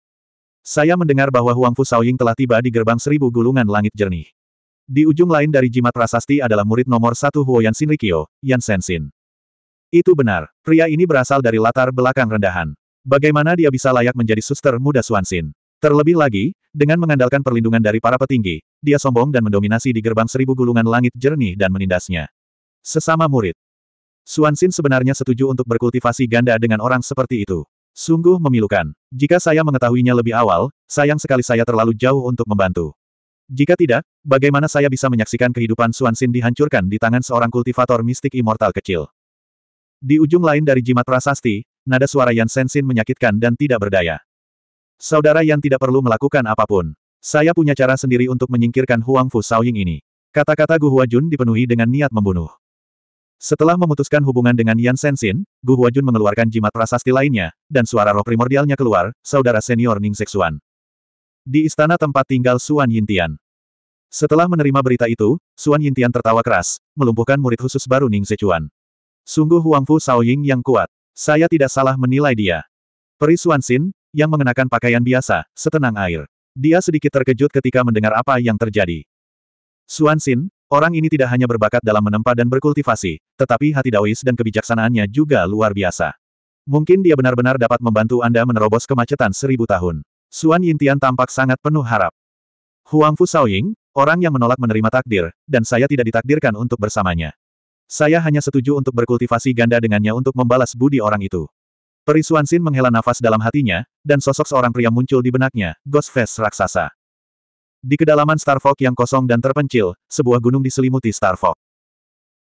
Saya mendengar bahwa Huang Fu Shaoying telah tiba di gerbang seribu gulungan langit jernih. Di ujung lain dari jimat prasasti adalah murid nomor satu Huoyan Shinrikyo, Yan Sensin. Itu benar, pria ini berasal dari latar belakang rendahan. Bagaimana dia bisa layak menjadi suster muda Suansin? Terlebih lagi, dengan mengandalkan perlindungan dari para petinggi, dia sombong dan mendominasi di gerbang seribu gulungan langit jernih dan menindasnya. Sesama murid. Suansin sebenarnya setuju untuk berkultivasi ganda dengan orang seperti itu. Sungguh memilukan. Jika saya mengetahuinya lebih awal, sayang sekali saya terlalu jauh untuk membantu. Jika tidak, bagaimana saya bisa menyaksikan kehidupan Suansin dihancurkan di tangan seorang kultivator mistik immortal kecil? Di ujung lain dari jimat prasasti, nada suara Yan Sensin menyakitkan dan tidak berdaya. Saudara Yan tidak perlu melakukan apa pun. Saya punya cara sendiri untuk menyingkirkan Huang Fu Shaoying ini. Kata-kata Gu Huajun dipenuhi dengan niat membunuh. Setelah memutuskan hubungan dengan Yan Sensin, Gu Huajun mengeluarkan jimat prasasti lainnya, dan suara roh primordialnya keluar, saudara senior Ning Seksuan. Di istana tempat tinggal Suan Yintian. Setelah menerima berita itu, Suan Yintian tertawa keras, melumpuhkan murid khusus baru Ning Sechuan. Sungguh Huang Fu Shaoying yang kuat. Saya tidak salah menilai dia. Peri Suan Xin, yang mengenakan pakaian biasa, setenang air. Dia sedikit terkejut ketika mendengar apa yang terjadi. Suan Xin, Orang ini tidak hanya berbakat dalam menempa dan berkultivasi, tetapi hati Daois dan kebijaksanaannya juga luar biasa. Mungkin dia benar-benar dapat membantu Anda menerobos kemacetan seribu tahun. Suan Yintian tampak sangat penuh harap. Huang Fu Shaoying, orang yang menolak menerima takdir, dan saya tidak ditakdirkan untuk bersamanya. Saya hanya setuju untuk berkultivasi ganda dengannya untuk membalas budi orang itu. Peri Suan Xin menghela nafas dalam hatinya, dan sosok seorang pria muncul di benaknya, Ghost Face raksasa. Di kedalaman Starfog yang kosong dan terpencil, sebuah gunung diselimuti Starfog.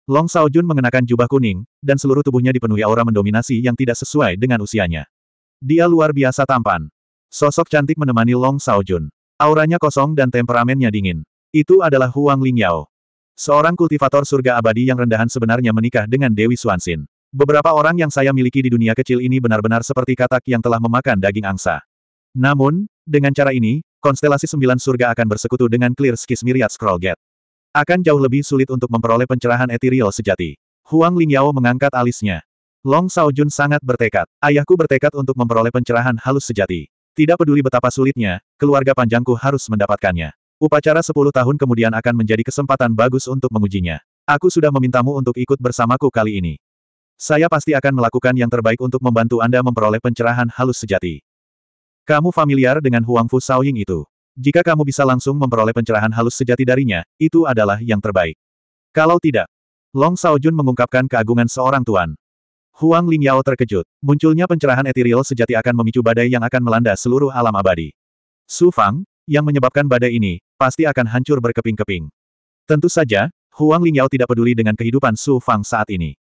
Long Saojun mengenakan jubah kuning, dan seluruh tubuhnya dipenuhi aura mendominasi yang tidak sesuai dengan usianya. Dia luar biasa tampan. Sosok cantik menemani Long Saojun. Auranya kosong dan temperamennya dingin. Itu adalah Huang Lingyao. Seorang kultivator surga abadi yang rendahan sebenarnya menikah dengan Dewi Suansin. Beberapa orang yang saya miliki di dunia kecil ini benar-benar seperti katak yang telah memakan daging angsa. Namun, dengan cara ini, konstelasi sembilan surga akan bersekutu dengan Clear Skis Myriad Scroll Gate. Akan jauh lebih sulit untuk memperoleh pencerahan ethereal sejati. Huang Lingyao mengangkat alisnya. Long Jun sangat bertekad. Ayahku bertekad untuk memperoleh pencerahan halus sejati. Tidak peduli betapa sulitnya, keluarga panjangku harus mendapatkannya. Upacara sepuluh tahun kemudian akan menjadi kesempatan bagus untuk mengujinya. Aku sudah memintamu untuk ikut bersamaku kali ini. Saya pasti akan melakukan yang terbaik untuk membantu Anda memperoleh pencerahan halus sejati. Kamu familiar dengan Huang Fu Shaoying itu. Jika kamu bisa langsung memperoleh pencerahan halus sejati darinya, itu adalah yang terbaik. Kalau tidak, Long Shaojun mengungkapkan keagungan seorang tuan. Huang Lingyao terkejut. Munculnya pencerahan ethereal sejati akan memicu badai yang akan melanda seluruh alam abadi. Su Fang, yang menyebabkan badai ini, pasti akan hancur berkeping-keping. Tentu saja, Huang Lingyao tidak peduli dengan kehidupan Su Fang saat ini.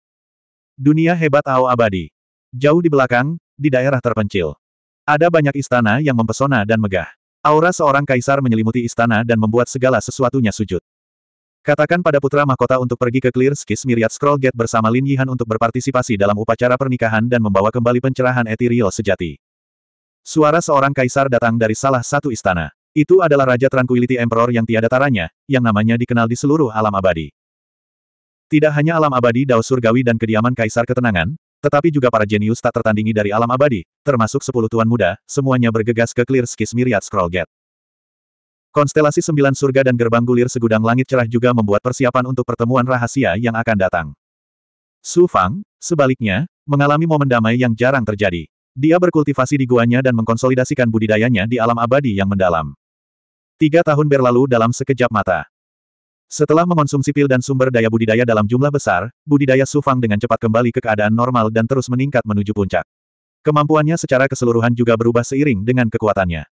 Dunia hebat Ao abadi. Jauh di belakang, di daerah terpencil. Ada banyak istana yang mempesona dan megah. Aura seorang kaisar menyelimuti istana dan membuat segala sesuatunya sujud. Katakan pada putra mahkota untuk pergi ke Clear Skis Myriad Scroll Gate bersama Lin Yihan untuk berpartisipasi dalam upacara pernikahan dan membawa kembali pencerahan ethereal sejati. Suara seorang kaisar datang dari salah satu istana. Itu adalah Raja Tranquility Emperor yang tiada taranya, yang namanya dikenal di seluruh alam abadi. Tidak hanya alam abadi Dao Surgawi dan kediaman Kaisar Ketenangan, tetapi juga para jenius tak tertandingi dari alam abadi, termasuk sepuluh tuan muda, semuanya bergegas ke Clear Skis Myriad Scroll Gate. Konstelasi sembilan surga dan gerbang gulir segudang langit cerah juga membuat persiapan untuk pertemuan rahasia yang akan datang. Su Fang, sebaliknya, mengalami momen damai yang jarang terjadi. Dia berkultivasi di guanya dan mengkonsolidasikan budidayanya di alam abadi yang mendalam. Tiga tahun berlalu dalam sekejap mata. Setelah mengonsumsi pil dan sumber daya budidaya dalam jumlah besar, budidaya Su Fang dengan cepat kembali ke keadaan normal dan terus meningkat menuju puncak. Kemampuannya secara keseluruhan juga berubah seiring dengan kekuatannya.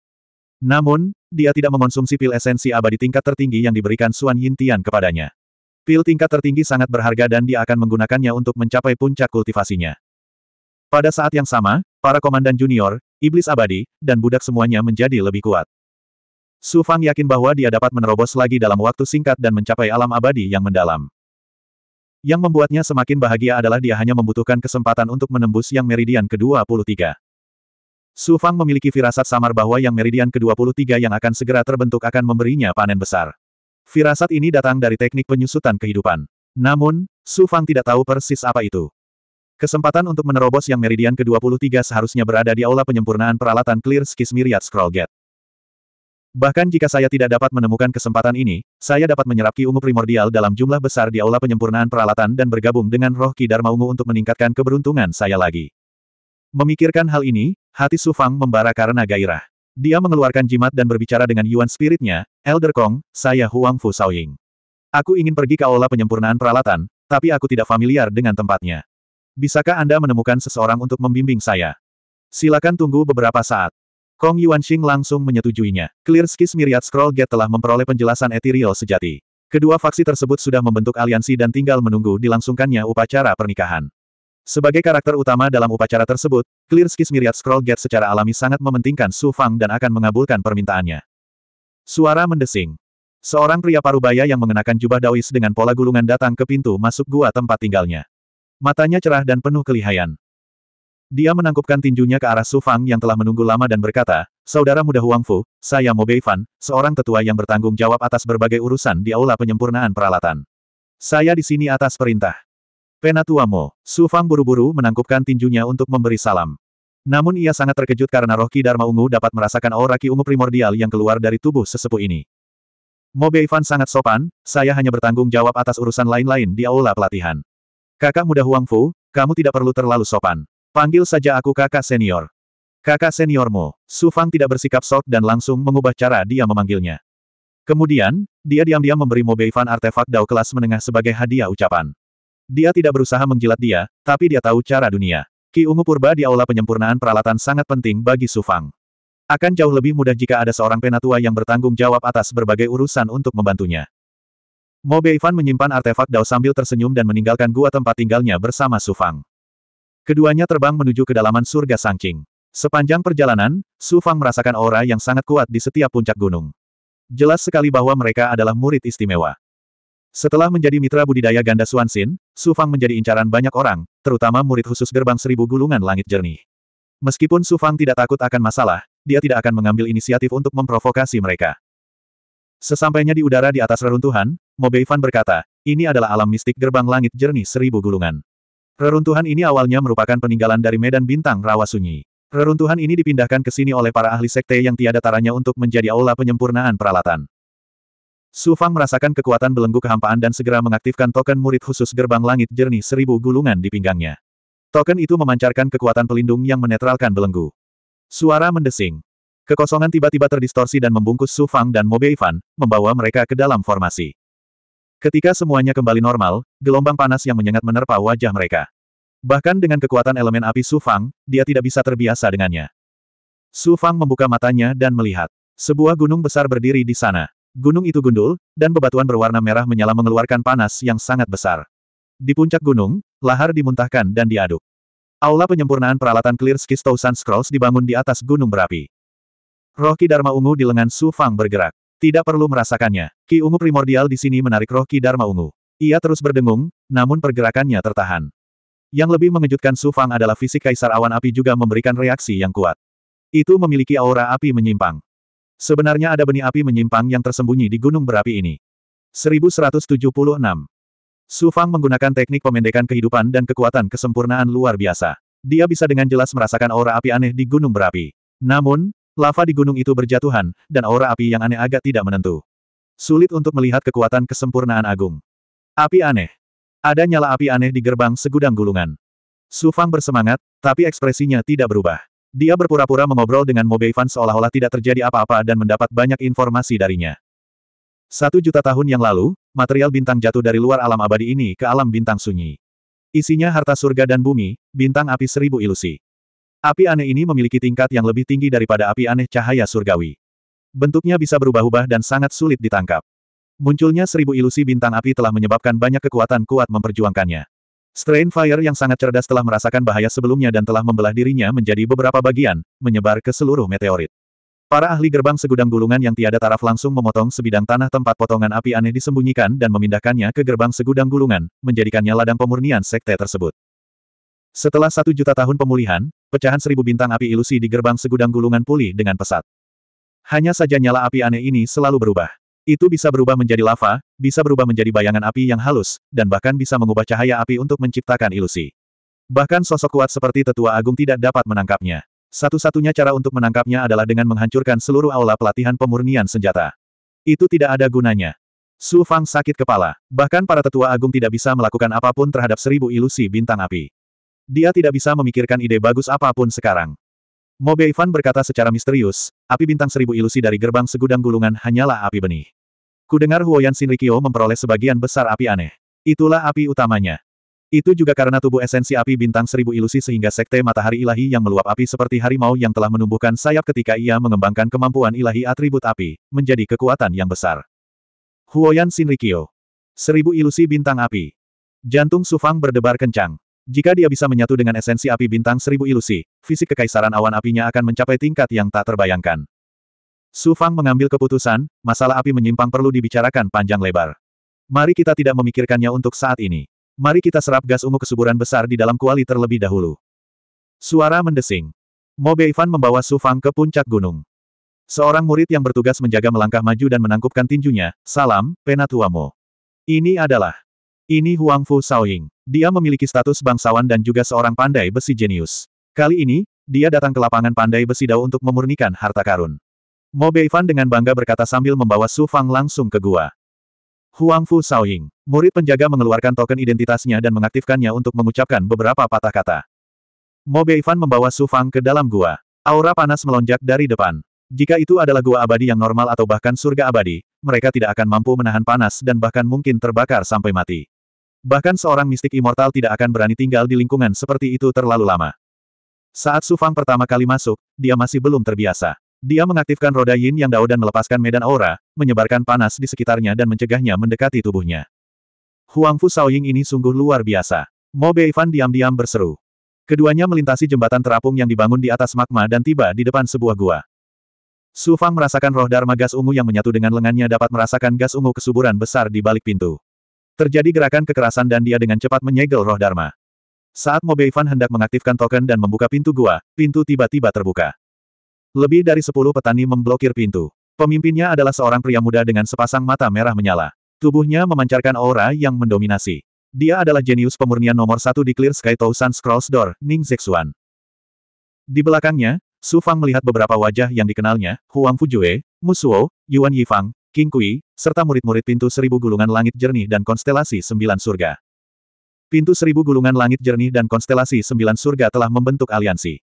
Namun, dia tidak mengonsumsi pil esensi abadi tingkat tertinggi yang diberikan Suan Yintian kepadanya. Pil tingkat tertinggi sangat berharga dan dia akan menggunakannya untuk mencapai puncak kultivasinya. Pada saat yang sama, para komandan junior, iblis abadi, dan budak semuanya menjadi lebih kuat. Su Fang yakin bahwa dia dapat menerobos lagi dalam waktu singkat dan mencapai alam abadi yang mendalam. Yang membuatnya semakin bahagia adalah dia hanya membutuhkan kesempatan untuk menembus yang meridian ke-23. Su Fang memiliki firasat samar bahwa yang meridian ke-23 yang akan segera terbentuk akan memberinya panen besar. Firasat ini datang dari teknik penyusutan kehidupan. Namun, Su Fang tidak tahu persis apa itu. Kesempatan untuk menerobos yang meridian ke-23 seharusnya berada di aula penyempurnaan peralatan Clear Skis Myriad Scroll Gate. Bahkan jika saya tidak dapat menemukan kesempatan ini, saya dapat menyerap ki ungu primordial dalam jumlah besar di aula penyempurnaan peralatan dan bergabung dengan roh ki Dharma ungu untuk meningkatkan keberuntungan saya lagi. Memikirkan hal ini, hati Su Fang membara karena gairah. Dia mengeluarkan jimat dan berbicara dengan Yuan spiritnya, Elder Kong, saya Huang Fu Shaoying. Aku ingin pergi ke aula penyempurnaan peralatan, tapi aku tidak familiar dengan tempatnya. Bisakah Anda menemukan seseorang untuk membimbing saya? Silakan tunggu beberapa saat. Kong Yuanxing langsung menyetujuinya. Clear Skis Myriad Scroll Gate telah memperoleh penjelasan ethereal sejati. Kedua faksi tersebut sudah membentuk aliansi dan tinggal menunggu dilangsungkannya upacara pernikahan. Sebagai karakter utama dalam upacara tersebut, Clear Skis Myriad Scroll Gate secara alami sangat mementingkan Su Fang dan akan mengabulkan permintaannya. Suara mendesing. Seorang pria parubaya yang mengenakan jubah Daois dengan pola gulungan datang ke pintu masuk gua tempat tinggalnya. Matanya cerah dan penuh kelihayan. Dia menangkupkan tinjunya ke arah Su Fang yang telah menunggu lama dan berkata, Saudara muda Huang Fu, saya Mo Beifan, seorang tetua yang bertanggung jawab atas berbagai urusan di aula penyempurnaan peralatan. Saya di sini atas perintah. Penatua Mo. Su Fang buru-buru menangkupkan tinjunya untuk memberi salam. Namun ia sangat terkejut karena roh Ki Dharma Ungu dapat merasakan aura Ki Ungu primordial yang keluar dari tubuh sesepuh ini. Mo Beifan sangat sopan, saya hanya bertanggung jawab atas urusan lain-lain di aula pelatihan. Kakak muda Huang Fu, kamu tidak perlu terlalu sopan. Panggil saja aku kakak senior. Kakak senior Mo. Su Fang tidak bersikap sok dan langsung mengubah cara dia memanggilnya. Kemudian, dia diam-diam memberi Mo Beifan artefak dao kelas menengah sebagai hadiah ucapan. Dia tidak berusaha menjilat dia, tapi dia tahu cara dunia. Ki ungu purba di aula penyempurnaan peralatan sangat penting bagi Su Fang. Akan jauh lebih mudah jika ada seorang penatua yang bertanggung jawab atas berbagai urusan untuk membantunya. Mo Beifan menyimpan artefak Dao sambil tersenyum dan meninggalkan gua tempat tinggalnya bersama Su Fang. Keduanya terbang menuju kedalaman surga Sangqing. Sepanjang perjalanan, Su Fang merasakan aura yang sangat kuat di setiap puncak gunung. Jelas sekali bahwa mereka adalah murid istimewa. Setelah menjadi mitra budidaya ganda Suansin, Su Fang menjadi incaran banyak orang, terutama murid khusus gerbang seribu gulungan langit jernih. Meskipun Su Fang tidak takut akan masalah, dia tidak akan mengambil inisiatif untuk memprovokasi mereka. Sesampainya di udara di atas reruntuhan, Mo Beifan berkata, ini adalah alam mistik gerbang langit jernih seribu gulungan. Reruntuhan ini awalnya merupakan peninggalan dari medan bintang rawa sunyi. Reruntuhan ini dipindahkan ke sini oleh para ahli sekte yang tiada taranya untuk menjadi aula penyempurnaan peralatan. Su Fang merasakan kekuatan belenggu kehampaan dan segera mengaktifkan token murid khusus gerbang langit jernih seribu gulungan di pinggangnya. Token itu memancarkan kekuatan pelindung yang menetralkan belenggu. Suara mendesing. Kekosongan tiba-tiba terdistorsi dan membungkus Su Fang dan Mo Beifan, membawa mereka ke dalam formasi. Ketika semuanya kembali normal, gelombang panas yang menyengat menerpa wajah mereka. Bahkan dengan kekuatan elemen api Su Fang, dia tidak bisa terbiasa dengannya. Su Fang membuka matanya dan melihat. Sebuah gunung besar berdiri di sana. Gunung itu gundul, dan bebatuan berwarna merah menyala mengeluarkan panas yang sangat besar. Di puncak gunung, lahar dimuntahkan dan diaduk. Aula penyempurnaan peralatan Clear Skis Thousand Scrolls dibangun di atas gunung berapi. Roh Ki Dharma ungu di lengan Su Fang bergerak. Tidak perlu merasakannya. Ki ungu primordial di sini menarik roh Ki Dharma ungu. Ia terus berdengung, namun pergerakannya tertahan. Yang lebih mengejutkan Su Fang adalah fisik Kaisar Awan Api juga memberikan reaksi yang kuat. Itu memiliki aura api menyimpang. Sebenarnya ada benih api menyimpang yang tersembunyi di gunung berapi ini. 1176. Su Fang menggunakan teknik pemendekan kehidupan dan kekuatan kesempurnaan luar biasa. Dia bisa dengan jelas merasakan aura api aneh di gunung berapi. Namun, lava di gunung itu berjatuhan, dan aura api yang aneh agak tidak menentu. Sulit untuk melihat kekuatan kesempurnaan agung. Api aneh. Ada nyala api aneh di gerbang segudang gulungan. Su Fang bersemangat, tapi ekspresinya tidak berubah. Dia berpura-pura mengobrol dengan Mo Beifan seolah-olah tidak terjadi apa-apa dan mendapat banyak informasi darinya. Satu juta tahun yang lalu, material bintang jatuh dari luar alam abadi ini ke alam bintang sunyi. Isinya harta surga dan bumi, bintang api seribu ilusi. Api aneh ini memiliki tingkat yang lebih tinggi daripada api aneh cahaya surgawi. Bentuknya bisa berubah-ubah dan sangat sulit ditangkap. Munculnya seribu ilusi bintang api telah menyebabkan banyak kekuatan kuat memperjuangkannya. Strain Fire yang sangat cerdas telah merasakan bahaya sebelumnya dan telah membelah dirinya menjadi beberapa bagian, menyebar ke seluruh meteorit. Para ahli gerbang segudang gulungan yang tiada taraf langsung memotong sebidang tanah tempat potongan api aneh disembunyikan dan memindahkannya ke gerbang segudang gulungan, menjadikannya ladang pemurnian sekte tersebut. Setelah satu juta tahun pemulihan, pecahan seribu bintang api ilusi di gerbang segudang gulungan pulih dengan pesat. Hanya saja nyala api aneh ini selalu berubah. Itu bisa berubah menjadi lava, bisa berubah menjadi bayangan api yang halus, dan bahkan bisa mengubah cahaya api untuk menciptakan ilusi. Bahkan sosok kuat seperti tetua agung tidak dapat menangkapnya. Satu-satunya cara untuk menangkapnya adalah dengan menghancurkan seluruh aula pelatihan pemurnian senjata. Itu tidak ada gunanya. Su Fang sakit kepala. Bahkan para tetua agung tidak bisa melakukan apa pun terhadap seribu ilusi bintang api. Dia tidak bisa memikirkan ide bagus apa pun sekarang. Mo Beifan berkata secara misterius, api bintang seribu ilusi dari gerbang segudang gulungan hanyalah api benih. Kudengar Huoyan Shinrikyo memperoleh sebagian besar api aneh. Itulah api utamanya. Itu juga karena tubuh esensi api bintang seribu ilusi sehingga sekte matahari ilahi yang meluap api seperti harimau yang telah menumbuhkan sayap ketika ia mengembangkan kemampuan ilahi atribut api, menjadi kekuatan yang besar. Huoyan Shinrikyo. Seribu ilusi bintang api. Jantung Sufang berdebar kencang. Jika dia bisa menyatu dengan esensi api bintang seribu ilusi, fisik kekaisaran awan apinya akan mencapai tingkat yang tak terbayangkan. Su Fang mengambil keputusan, masalah api menyimpang perlu dibicarakan panjang lebar. Mari kita tidak memikirkannya untuk saat ini. Mari kita serap gas ungu kesuburan besar di dalam kuali terlebih dahulu. Suara mendesing. Mo Beifan membawa Su Fang ke puncak gunung. Seorang murid yang bertugas menjaga melangkah maju dan menangkupkan tinjunya, salam, Penatua Mo. Ini adalah. Ini Huang Fu Shaoying. Dia memiliki status bangsawan dan juga seorang pandai besi jenius. Kali ini, dia datang ke lapangan pandai besi dao untuk memurnikan harta karun. Mo Beifan dengan bangga berkata sambil membawa Su Fang langsung ke gua. Huang Fu Shaoying. Murid penjaga mengeluarkan token identitasnya dan mengaktifkannya untuk mengucapkan beberapa patah kata. Mo Beifan membawa Su Fang ke dalam gua. Aura panas melonjak dari depan. Jika itu adalah gua abadi yang normal atau bahkan surga abadi, mereka tidak akan mampu menahan panas dan bahkan mungkin terbakar sampai mati. Bahkan seorang mistik immortal tidak akan berani tinggal di lingkungan seperti itu terlalu lama. Saat Su Fang pertama kali masuk, dia masih belum terbiasa. Dia mengaktifkan roda yin yang dao dan melepaskan medan aura, menyebarkan panas di sekitarnya dan mencegahnya mendekati tubuhnya. Huang Fu Shaoying ini sungguh luar biasa. Mo Beifan diam-diam berseru. Keduanya melintasi jembatan terapung yang dibangun di atas magma dan tiba di depan sebuah gua. Su Fang merasakan roh Dharma gas ungu yang menyatu dengan lengannya dapat merasakan gas ungu kesuburan besar di balik pintu. Terjadi gerakan kekerasan dan dia dengan cepat menyegel roh Dharma. Saat Mo Beifan hendak mengaktifkan token dan membuka pintu gua, pintu tiba-tiba terbuka. Lebih dari sepuluh petani memblokir pintu. Pemimpinnya adalah seorang pria muda dengan sepasang mata merah menyala. Tubuhnya memancarkan aura yang mendominasi. Dia adalah jenius pemurnian nomor satu di Clear Sky Thousand Scrolls Door, Ning Zexuan. Di belakangnya, Su Fang melihat beberapa wajah yang dikenalnya, Huang Fujue, Musuo, Yuan Yifang, King Kui, serta murid-murid pintu seribu gulungan langit jernih dan konstelasi sembilan surga. Pintu seribu gulungan langit jernih dan konstelasi sembilan surga telah membentuk aliansi.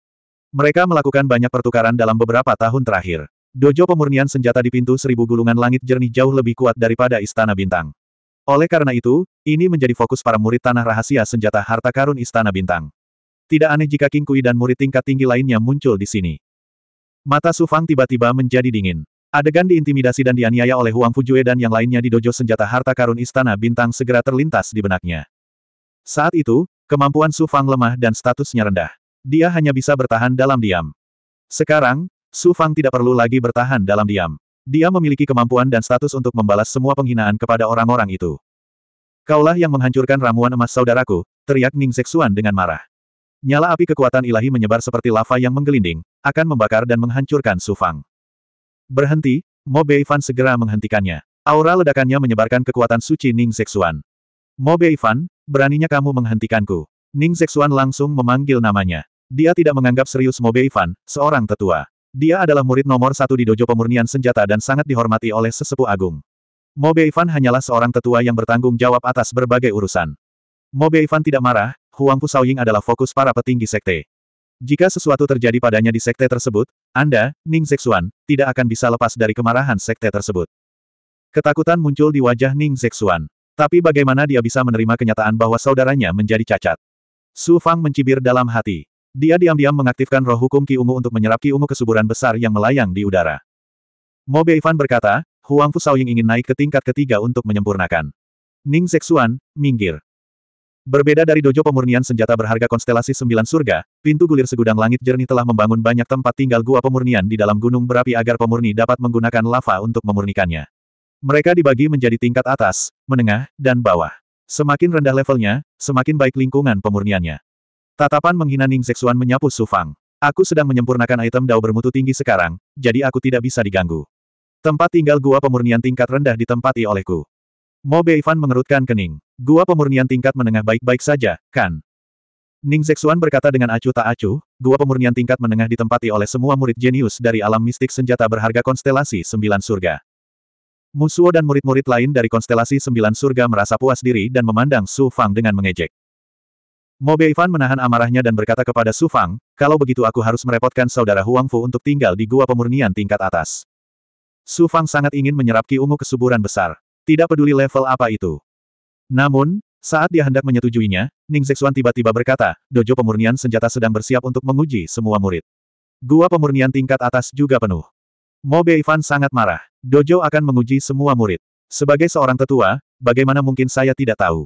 Mereka melakukan banyak pertukaran dalam beberapa tahun terakhir. Dojo pemurnian senjata di pintu seribu gulungan langit jernih jauh lebih kuat daripada Istana Bintang. Oleh karena itu, ini menjadi fokus para murid tanah rahasia senjata harta karun Istana Bintang. Tidak aneh jika King Kui dan murid tingkat tinggi lainnya muncul di sini. Mata Su Fang tiba-tiba menjadi dingin. Adegan diintimidasi dan dianiaya oleh Huang Fujue dan yang lainnya di dojo senjata harta karun Istana Bintang segera terlintas di benaknya. Saat itu, kemampuan Su Fang lemah dan statusnya rendah. Dia hanya bisa bertahan dalam diam. Sekarang, Su Fang tidak perlu lagi bertahan dalam diam. Dia memiliki kemampuan dan status untuk membalas semua penghinaan kepada orang-orang itu. Kaulah yang menghancurkan ramuan emas saudaraku, teriak Ning Zexuan dengan marah. Nyala api kekuatan ilahi menyebar seperti lava yang menggelinding, akan membakar dan menghancurkan Su Fang. Berhenti, Mo Beifan segera menghentikannya. Aura ledakannya menyebarkan kekuatan suci Ning Zexuan. Mo Beifan, beraninya kamu menghentikanku. Ning Zexuan langsung memanggil namanya. Dia tidak menganggap serius Mo Beifan, seorang tetua. Dia adalah murid nomor satu di dojo pemurnian senjata dan sangat dihormati oleh sesepuh agung. Mo Beifan hanyalah seorang tetua yang bertanggung jawab atas berbagai urusan. Mo Beifan tidak marah, Huang Fu Shaoying adalah fokus para petinggi sekte. Jika sesuatu terjadi padanya di sekte tersebut, Anda, Ning Zexuan, tidak akan bisa lepas dari kemarahan sekte tersebut. Ketakutan muncul di wajah Ning Zexuan. Tapi bagaimana dia bisa menerima kenyataan bahwa saudaranya menjadi cacat? Su Fang mencibir dalam hati. Dia diam-diam mengaktifkan roh hukum Ki Ungu untuk menyerap Ki Ungu kesuburan besar yang melayang di udara. Mo Beifan berkata, Huang Fu Shaoying ingin naik ke tingkat ketiga untuk menyempurnakan. Ning Zexuan, minggir. Berbeda dari dojo pemurnian senjata berharga konstelasi sembilan surga, pintu gulir segudang langit jernih telah membangun banyak tempat tinggal gua pemurnian di dalam gunung berapi agar pemurni dapat menggunakan lava untuk memurnikannya. Mereka dibagi menjadi tingkat atas, menengah, dan bawah. Semakin rendah levelnya, semakin baik lingkungan pemurniannya. Tatapan menghina Ning Zexuan menyapu Su Fang. Aku sedang menyempurnakan item dao bermutu tinggi sekarang, jadi aku tidak bisa diganggu. Tempat tinggal gua pemurnian tingkat rendah ditempati olehku. Mo Beifan mengerutkan kening. Gua pemurnian tingkat menengah baik-baik saja, kan? Ning Zexuan berkata dengan acuh tak acuh, gua pemurnian tingkat menengah ditempati oleh semua murid jenius dari alam mistik senjata berharga konstelasi sembilan surga. Musuo dan murid-murid lain dari konstelasi sembilan surga merasa puas diri dan memandang Su Fang dengan mengejek. Mo Beifan menahan amarahnya dan berkata kepada Su Fang, kalau begitu aku harus merepotkan saudara Huang Fu untuk tinggal di gua pemurnian tingkat atas. Su Fang sangat ingin menyerap Ki Ungu kesuburan besar. Tidak peduli level apa itu. Namun, saat dia hendak menyetujuinya, Ning Zexuan tiba-tiba berkata, dojo pemurnian senjata sedang bersiap untuk menguji semua murid. Gua pemurnian tingkat atas juga penuh. Mo Beifan sangat marah. Dojo akan menguji semua murid. Sebagai seorang tetua, bagaimana mungkin saya tidak tahu?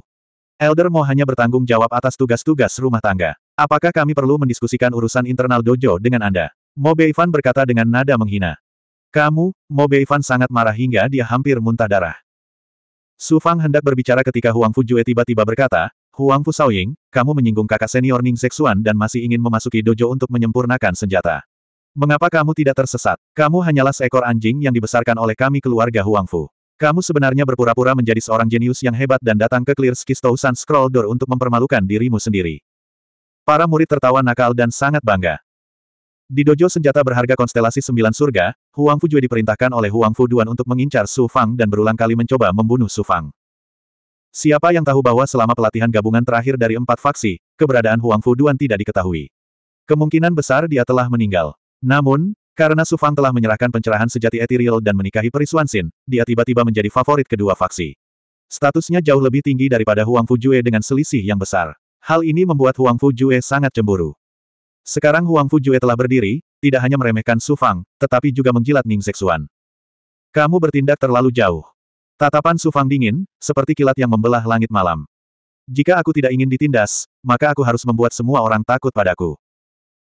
Elder Mo hanya bertanggung jawab atas tugas-tugas rumah tangga. Apakah kami perlu mendiskusikan urusan internal dojo dengan Anda? Mo Beifan berkata dengan nada menghina. Kamu, Mo Beifan sangat marah hingga dia hampir muntah darah. Su Fang hendak berbicara ketika Huang Fujue tiba-tiba berkata, Huang Fu Shaoying, kamu menyinggung kakak senior Ning Zexuan dan masih ingin memasuki dojo untuk menyempurnakan senjata. Mengapa kamu tidak tersesat? Kamu hanyalah seekor anjing yang dibesarkan oleh kami keluarga Huang Fu. Kamu sebenarnya berpura-pura menjadi seorang jenius yang hebat dan datang ke Clear Skisto Sun Scroll Door untuk mempermalukan dirimu sendiri. Para murid tertawa nakal dan sangat bangga. Di dojo senjata berharga konstelasi sembilan surga, Huang Fu juga diperintahkan oleh Huang Fu Duan untuk mengincar Su Fang dan berulang kali mencoba membunuh Su Fang. Siapa yang tahu bahwa selama pelatihan gabungan terakhir dari empat faksi, keberadaan Huang Fu Duan tidak diketahui. Kemungkinan besar dia telah meninggal. Namun, karena Su Fang telah menyerahkan pencerahan sejati ethereal dan menikahi Perisuan Xin, dia tiba-tiba menjadi favorit kedua faksi. Statusnya jauh lebih tinggi daripada Huang Fujue dengan selisih yang besar. Hal ini membuat Huang Fujue sangat cemburu. Sekarang Huang Fujue telah berdiri, tidak hanya meremehkan Su Fang, tetapi juga menjilat Ning Zexuan. Kamu bertindak terlalu jauh. Tatapan Su Fang dingin, seperti kilat yang membelah langit malam. Jika aku tidak ingin ditindas, maka aku harus membuat semua orang takut padaku.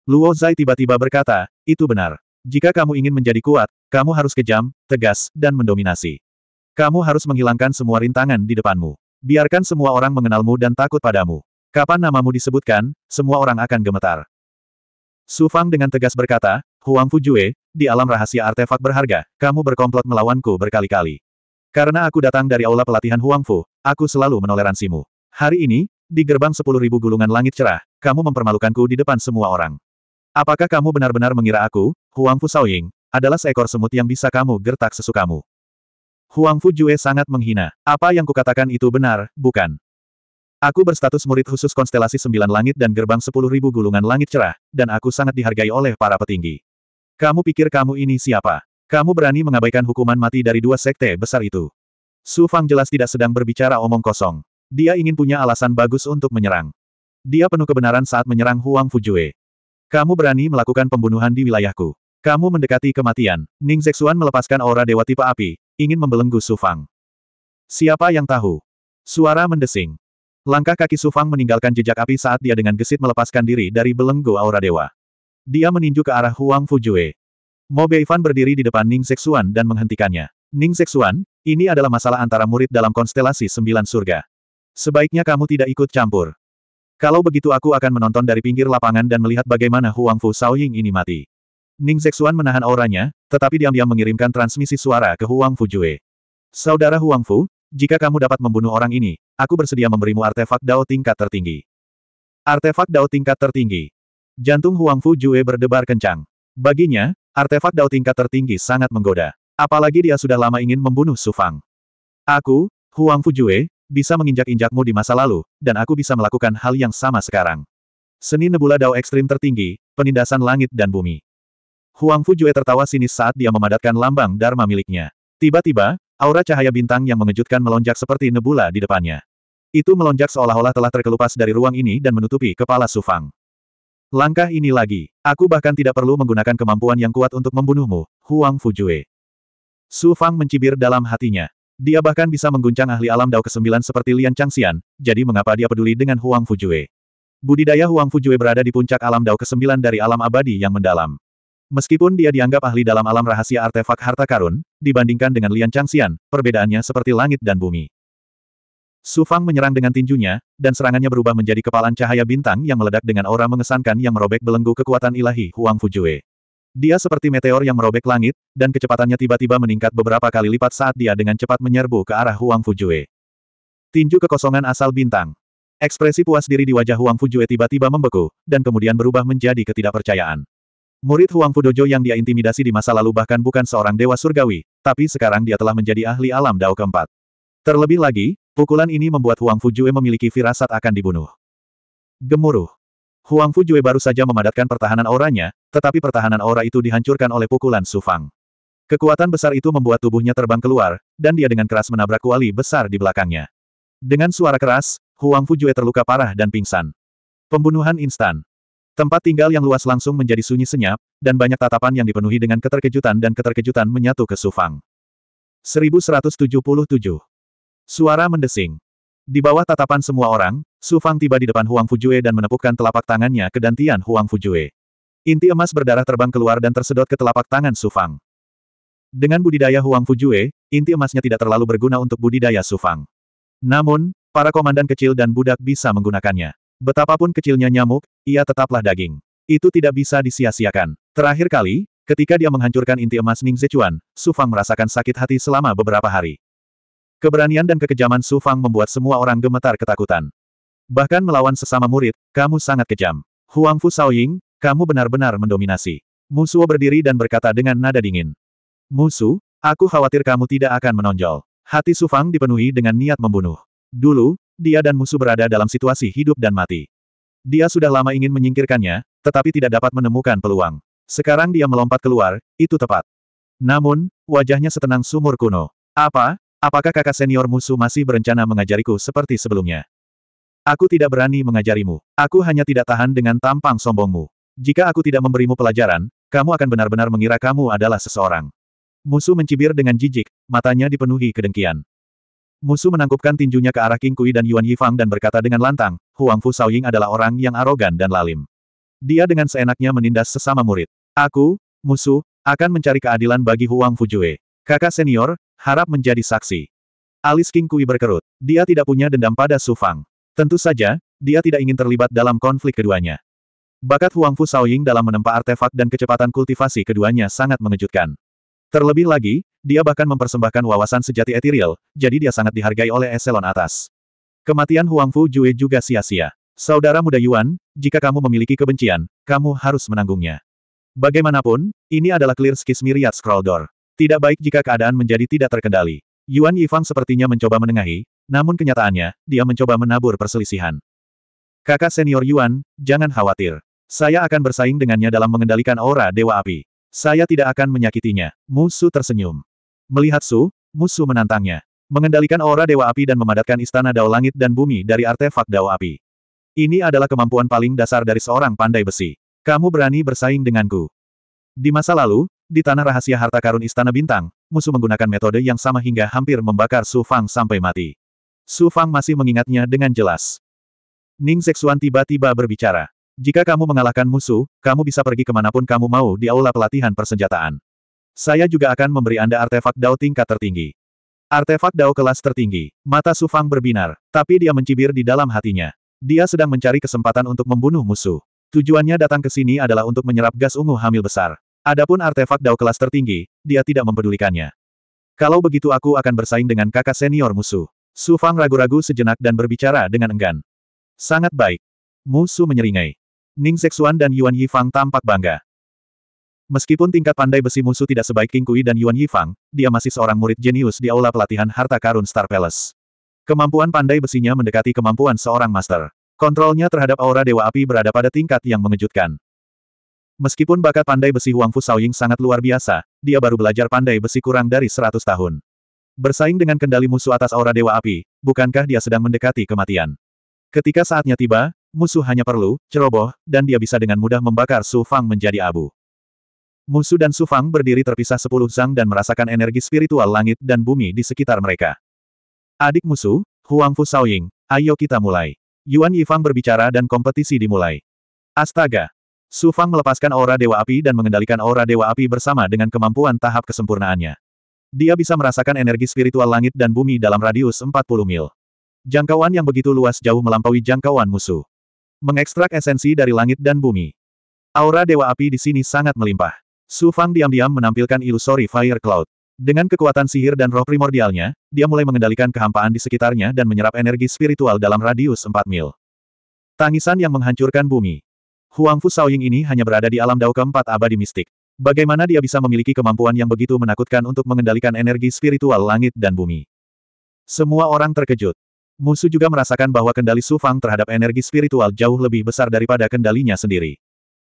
Luo Zai tiba-tiba berkata, itu benar. Jika kamu ingin menjadi kuat, kamu harus kejam, tegas, dan mendominasi. Kamu harus menghilangkan semua rintangan di depanmu. Biarkan semua orang mengenalmu dan takut padamu. Kapan namamu disebutkan, semua orang akan gemetar. Su Fang dengan tegas berkata, Huang Fujue, di alam rahasia artefak berharga, kamu berkomplot melawanku berkali-kali. Karena aku datang dari aula pelatihan Huang Fu, aku selalu menoleransimu. Hari ini, di gerbang sepuluh ribu gulungan langit cerah, kamu mempermalukanku di depan semua orang. Apakah kamu benar-benar mengira aku, Huang Fu Shaoying, adalah seekor semut yang bisa kamu gertak sesukamu? Huang Fu Jue sangat menghina. Apa yang kukatakan itu benar, bukan? Aku berstatus murid khusus konstelasi sembilan langit dan gerbang sepuluh ribu gulungan langit cerah, dan aku sangat dihargai oleh para petinggi. Kamu pikir kamu ini siapa? Kamu berani mengabaikan hukuman mati dari dua sekte besar itu. Su Fang jelas tidak sedang berbicara omong kosong. Dia ingin punya alasan bagus untuk menyerang. Dia penuh kebenaran saat menyerang Huang Fujue. Kamu berani melakukan pembunuhan di wilayahku. Kamu mendekati kematian. Ning Zexuan melepaskan aura dewa tipe api, ingin membelenggu Su Fang. Siapa yang tahu? Suara mendesing. Langkah kaki Su Fang meninggalkan jejak api saat dia dengan gesit melepaskan diri dari belenggu aura dewa. Dia meninju ke arah Huang Fujue. Mo Beifan berdiri di depan Ning Zexuan dan menghentikannya. Ning Zexuan, ini adalah masalah antara murid dalam konstelasi sembilan surga. Sebaiknya kamu tidak ikut campur. Kalau begitu aku akan menonton dari pinggir lapangan dan melihat bagaimana Huang Fu Shaoying ini mati. Ning Zexuan menahan auranya, tetapi diam-diam mengirimkan transmisi suara ke Huang Fu Jue. Saudara Huang Fu, jika kamu dapat membunuh orang ini, aku bersedia memberimu artefak Dao tingkat tertinggi. Artefak Dao tingkat tertinggi. Jantung Huang Fu Jue berdebar kencang. Baginya, artefak Dao tingkat tertinggi sangat menggoda. Apalagi dia sudah lama ingin membunuh Su Fang. Aku, Huang Fu Jue, bisa menginjak-injakmu di masa lalu, dan aku bisa melakukan hal yang sama sekarang. Seni nebula Dao ekstrim tertinggi, penindasan langit dan bumi. Huang Fujue tertawa sinis saat dia memadatkan lambang Dharma miliknya. Tiba-tiba, aura cahaya bintang yang mengejutkan melonjak seperti nebula di depannya. Itu melonjak seolah-olah telah terkelupas dari ruang ini dan menutupi kepala Sufang. Langkah ini lagi, aku bahkan tidak perlu menggunakan kemampuan yang kuat untuk membunuhmu, Huang Fujue. Su Fang mencibir dalam hatinya. Dia bahkan bisa mengguncang ahli alam Dao ke-9 seperti Lian Changxian, jadi mengapa dia peduli dengan Huang Fujue? Budidaya Huang Fujue berada di puncak alam Dao ke-9 dari alam abadi yang mendalam. Meskipun dia dianggap ahli dalam alam rahasia artefak harta karun, dibandingkan dengan Lian Changxian, perbedaannya seperti langit dan bumi. Su Fang menyerang dengan tinjunya, dan serangannya berubah menjadi kepalan cahaya bintang yang meledak dengan aura mengesankan yang merobek belenggu kekuatan ilahi Huang Fujue. Dia seperti meteor yang merobek langit, dan kecepatannya tiba-tiba meningkat beberapa kali lipat saat dia dengan cepat menyerbu ke arah Huang Fujue. Tinju kekosongan asal bintang. Ekspresi puas diri di wajah Huang Fujue tiba-tiba membeku, dan kemudian berubah menjadi ketidakpercayaan. Murid Huang Fudojo yang dia intimidasi di masa lalu bahkan bukan seorang dewa surgawi, tapi sekarang dia telah menjadi ahli alam Dao keempat. Terlebih lagi, pukulan ini membuat Huang Fujue memiliki firasat akan dibunuh. Gemuruh. Huang Fujue baru saja memadatkan pertahanan auranya, tetapi pertahanan aura itu dihancurkan oleh pukulan Su Fang. Kekuatan besar itu membuat tubuhnya terbang keluar, dan dia dengan keras menabrak kuali besar di belakangnya. Dengan suara keras, Huang Fujue terluka parah dan pingsan. Pembunuhan instan. Tempat tinggal yang luas langsung menjadi sunyi senyap, dan banyak tatapan yang dipenuhi dengan keterkejutan dan keterkejutan menyatu ke Sufang. 1177. Suara mendesing. Di bawah tatapan semua orang, Sufang tiba di depan Huang Fujue dan menepukkan telapak tangannya ke dantian Huang Fujue. Inti emas berdarah terbang keluar dan tersedot ke telapak tangan Sufang. Dengan budidaya Huang Fujue, inti emasnya tidak terlalu berguna untuk budidaya Sufang. Namun, para komandan kecil dan budak bisa menggunakannya. Betapapun kecilnya nyamuk, ia tetaplah daging. Itu tidak bisa disia-siakan. Terakhir kali, ketika dia menghancurkan inti emas Ning Zechuan, Su Fang merasakan sakit hati selama beberapa hari. Keberanian dan kekejaman Su Fang membuat semua orang gemetar ketakutan. Bahkan melawan sesama murid, kamu sangat kejam. Huang Fu Shaoying, kamu benar-benar mendominasi. Musuh berdiri dan berkata dengan nada dingin. Musuh, aku khawatir kamu tidak akan menonjol. Hati Su Fang dipenuhi dengan niat membunuh. Dulu, dia dan musuh berada dalam situasi hidup dan mati. Dia sudah lama ingin menyingkirkannya, tetapi tidak dapat menemukan peluang. Sekarang dia melompat keluar, itu tepat. Namun, wajahnya setenang sumur kuno. Apa? Apakah kakak senior musuh masih berencana mengajariku seperti sebelumnya? Aku tidak berani mengajarimu. Aku hanya tidak tahan dengan tampang sombongmu. Jika aku tidak memberimu pelajaran, kamu akan benar-benar mengira kamu adalah seseorang. Musuh mencibir dengan jijik, matanya dipenuhi kedengkian. Musuh menangkupkan tinjunya ke arah King Kui dan Yuan Yifang dan berkata dengan lantang, Huang Fu Shaoying adalah orang yang arogan dan lalim. Dia dengan seenaknya menindas sesama murid. Aku, musuh, akan mencari keadilan bagi Huang Fu Jue. Kakak senior, harap menjadi saksi. Alis King Kui berkerut. Dia tidak punya dendam pada Su Fang. Tentu saja, dia tidak ingin terlibat dalam konflik keduanya. Bakat Huang Fu Shaoying dalam menempa artefak dan kecepatan kultivasi keduanya sangat mengejutkan. Terlebih lagi, dia bahkan mempersembahkan wawasan sejati etiril, jadi dia sangat dihargai oleh eselon atas. Kematian Huang Fu Jue juga sia-sia. Saudara muda Yuan, jika kamu memiliki kebencian, kamu harus menanggungnya. Bagaimanapun, ini adalah clear skis Myriad Scroll Door. Tidak baik jika keadaan menjadi tidak terkendali. Yuan Yifang sepertinya mencoba menengahi, namun kenyataannya, dia mencoba menabur perselisihan. Kakak senior Yuan, jangan khawatir. Saya akan bersaing dengannya dalam mengendalikan aura Dewa Api. Saya tidak akan menyakitinya. Musuh tersenyum. Melihat Su, musuh menantangnya. Mengendalikan aura Dewa Api dan memadatkan istana Dao Langit dan Bumi dari artefak Dao Api. Ini adalah kemampuan paling dasar dari seorang pandai besi. Kamu berani bersaing denganku. Di masa lalu, di tanah rahasia harta karun Istana Bintang, musuh menggunakan metode yang sama hingga hampir membakar Su Fang sampai mati. Su Fang masih mengingatnya dengan jelas. Ning Zexuan tiba-tiba berbicara. Jika kamu mengalahkan musuh, kamu bisa pergi ke mana pun kamu mau di aula pelatihan persenjataan. Saya juga akan memberi Anda artefak Dao tingkat tertinggi. Artefak Dao kelas tertinggi. Mata Sufang berbinar, tapi dia mencibir di dalam hatinya. Dia sedang mencari kesempatan untuk membunuh musuh. Tujuannya datang ke sini adalah untuk menyerap gas ungu hamil besar. Adapun artefak Dao kelas tertinggi, dia tidak mempedulikannya. Kalau begitu aku akan bersaing dengan kakak senior musuh. Su Fang ragu-ragu sejenak dan berbicara dengan enggan. Sangat baik. Musuh menyeringai. Ning Zexuan dan Yuan Yifang tampak bangga. Meskipun tingkat pandai besi musuh tidak sebaik King Kui dan Yuan Yifang, dia masih seorang murid jenius di aula pelatihan harta karun Star Palace. Kemampuan pandai besinya mendekati kemampuan seorang master. Kontrolnya terhadap aura Dewa Api berada pada tingkat yang mengejutkan. Meskipun bakat pandai besi Huang Fu Shaoying sangat luar biasa, dia baru belajar pandai besi kurang dari 100 tahun. Bersaing dengan kendali musuh atas aura Dewa Api, bukankah dia sedang mendekati kematian? Ketika saatnya tiba, Musuh hanya perlu, ceroboh, dan dia bisa dengan mudah membakar Su Fang menjadi abu. Musuh dan Su Fang berdiri terpisah sepuluh zang dan merasakan energi spiritual langit dan bumi di sekitar mereka. Adik musuh, Huang Fu Shaoying, ayo kita mulai. Yuan Yifang berbicara dan kompetisi dimulai. Astaga! Su Fang melepaskan aura Dewa Api dan mengendalikan aura Dewa Api bersama dengan kemampuan tahap kesempurnaannya. Dia bisa merasakan energi spiritual langit dan bumi dalam radius 40 mil. Jangkauan yang begitu luas jauh melampaui jangkauan musuh. Mengekstrak esensi dari langit dan bumi. Aura Dewa Api di sini sangat melimpah. Su Fang diam-diam menampilkan ilusori Fire Cloud. Dengan kekuatan sihir dan roh primordialnya, dia mulai mengendalikan kehampaan di sekitarnya dan menyerap energi spiritual dalam radius 4 mil. Tangisan yang menghancurkan bumi. Huang Fu Shaoying ini hanya berada di alam dao keempat abadi mistik. Bagaimana dia bisa memiliki kemampuan yang begitu menakutkan untuk mengendalikan energi spiritual langit dan bumi? Semua orang terkejut. Musuh juga merasakan bahwa kendali Su Fang terhadap energi spiritual jauh lebih besar daripada kendalinya sendiri.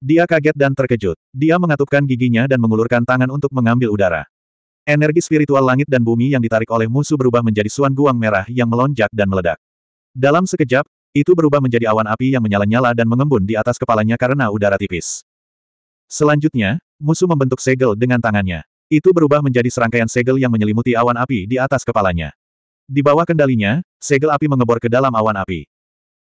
Dia kaget dan terkejut. Dia mengatupkan giginya dan mengulurkan tangan untuk mengambil udara. Energi spiritual langit dan bumi yang ditarik oleh musuh berubah menjadi suan guang merah yang melonjak dan meledak. Dalam sekejap, itu berubah menjadi awan api yang menyala-nyala dan mengembun di atas kepalanya karena udara tipis. Selanjutnya, musuh membentuk segel dengan tangannya. Itu berubah menjadi serangkaian segel yang menyelimuti awan api di atas kepalanya. Di bawah kendalinya, segel api mengebor ke dalam awan api.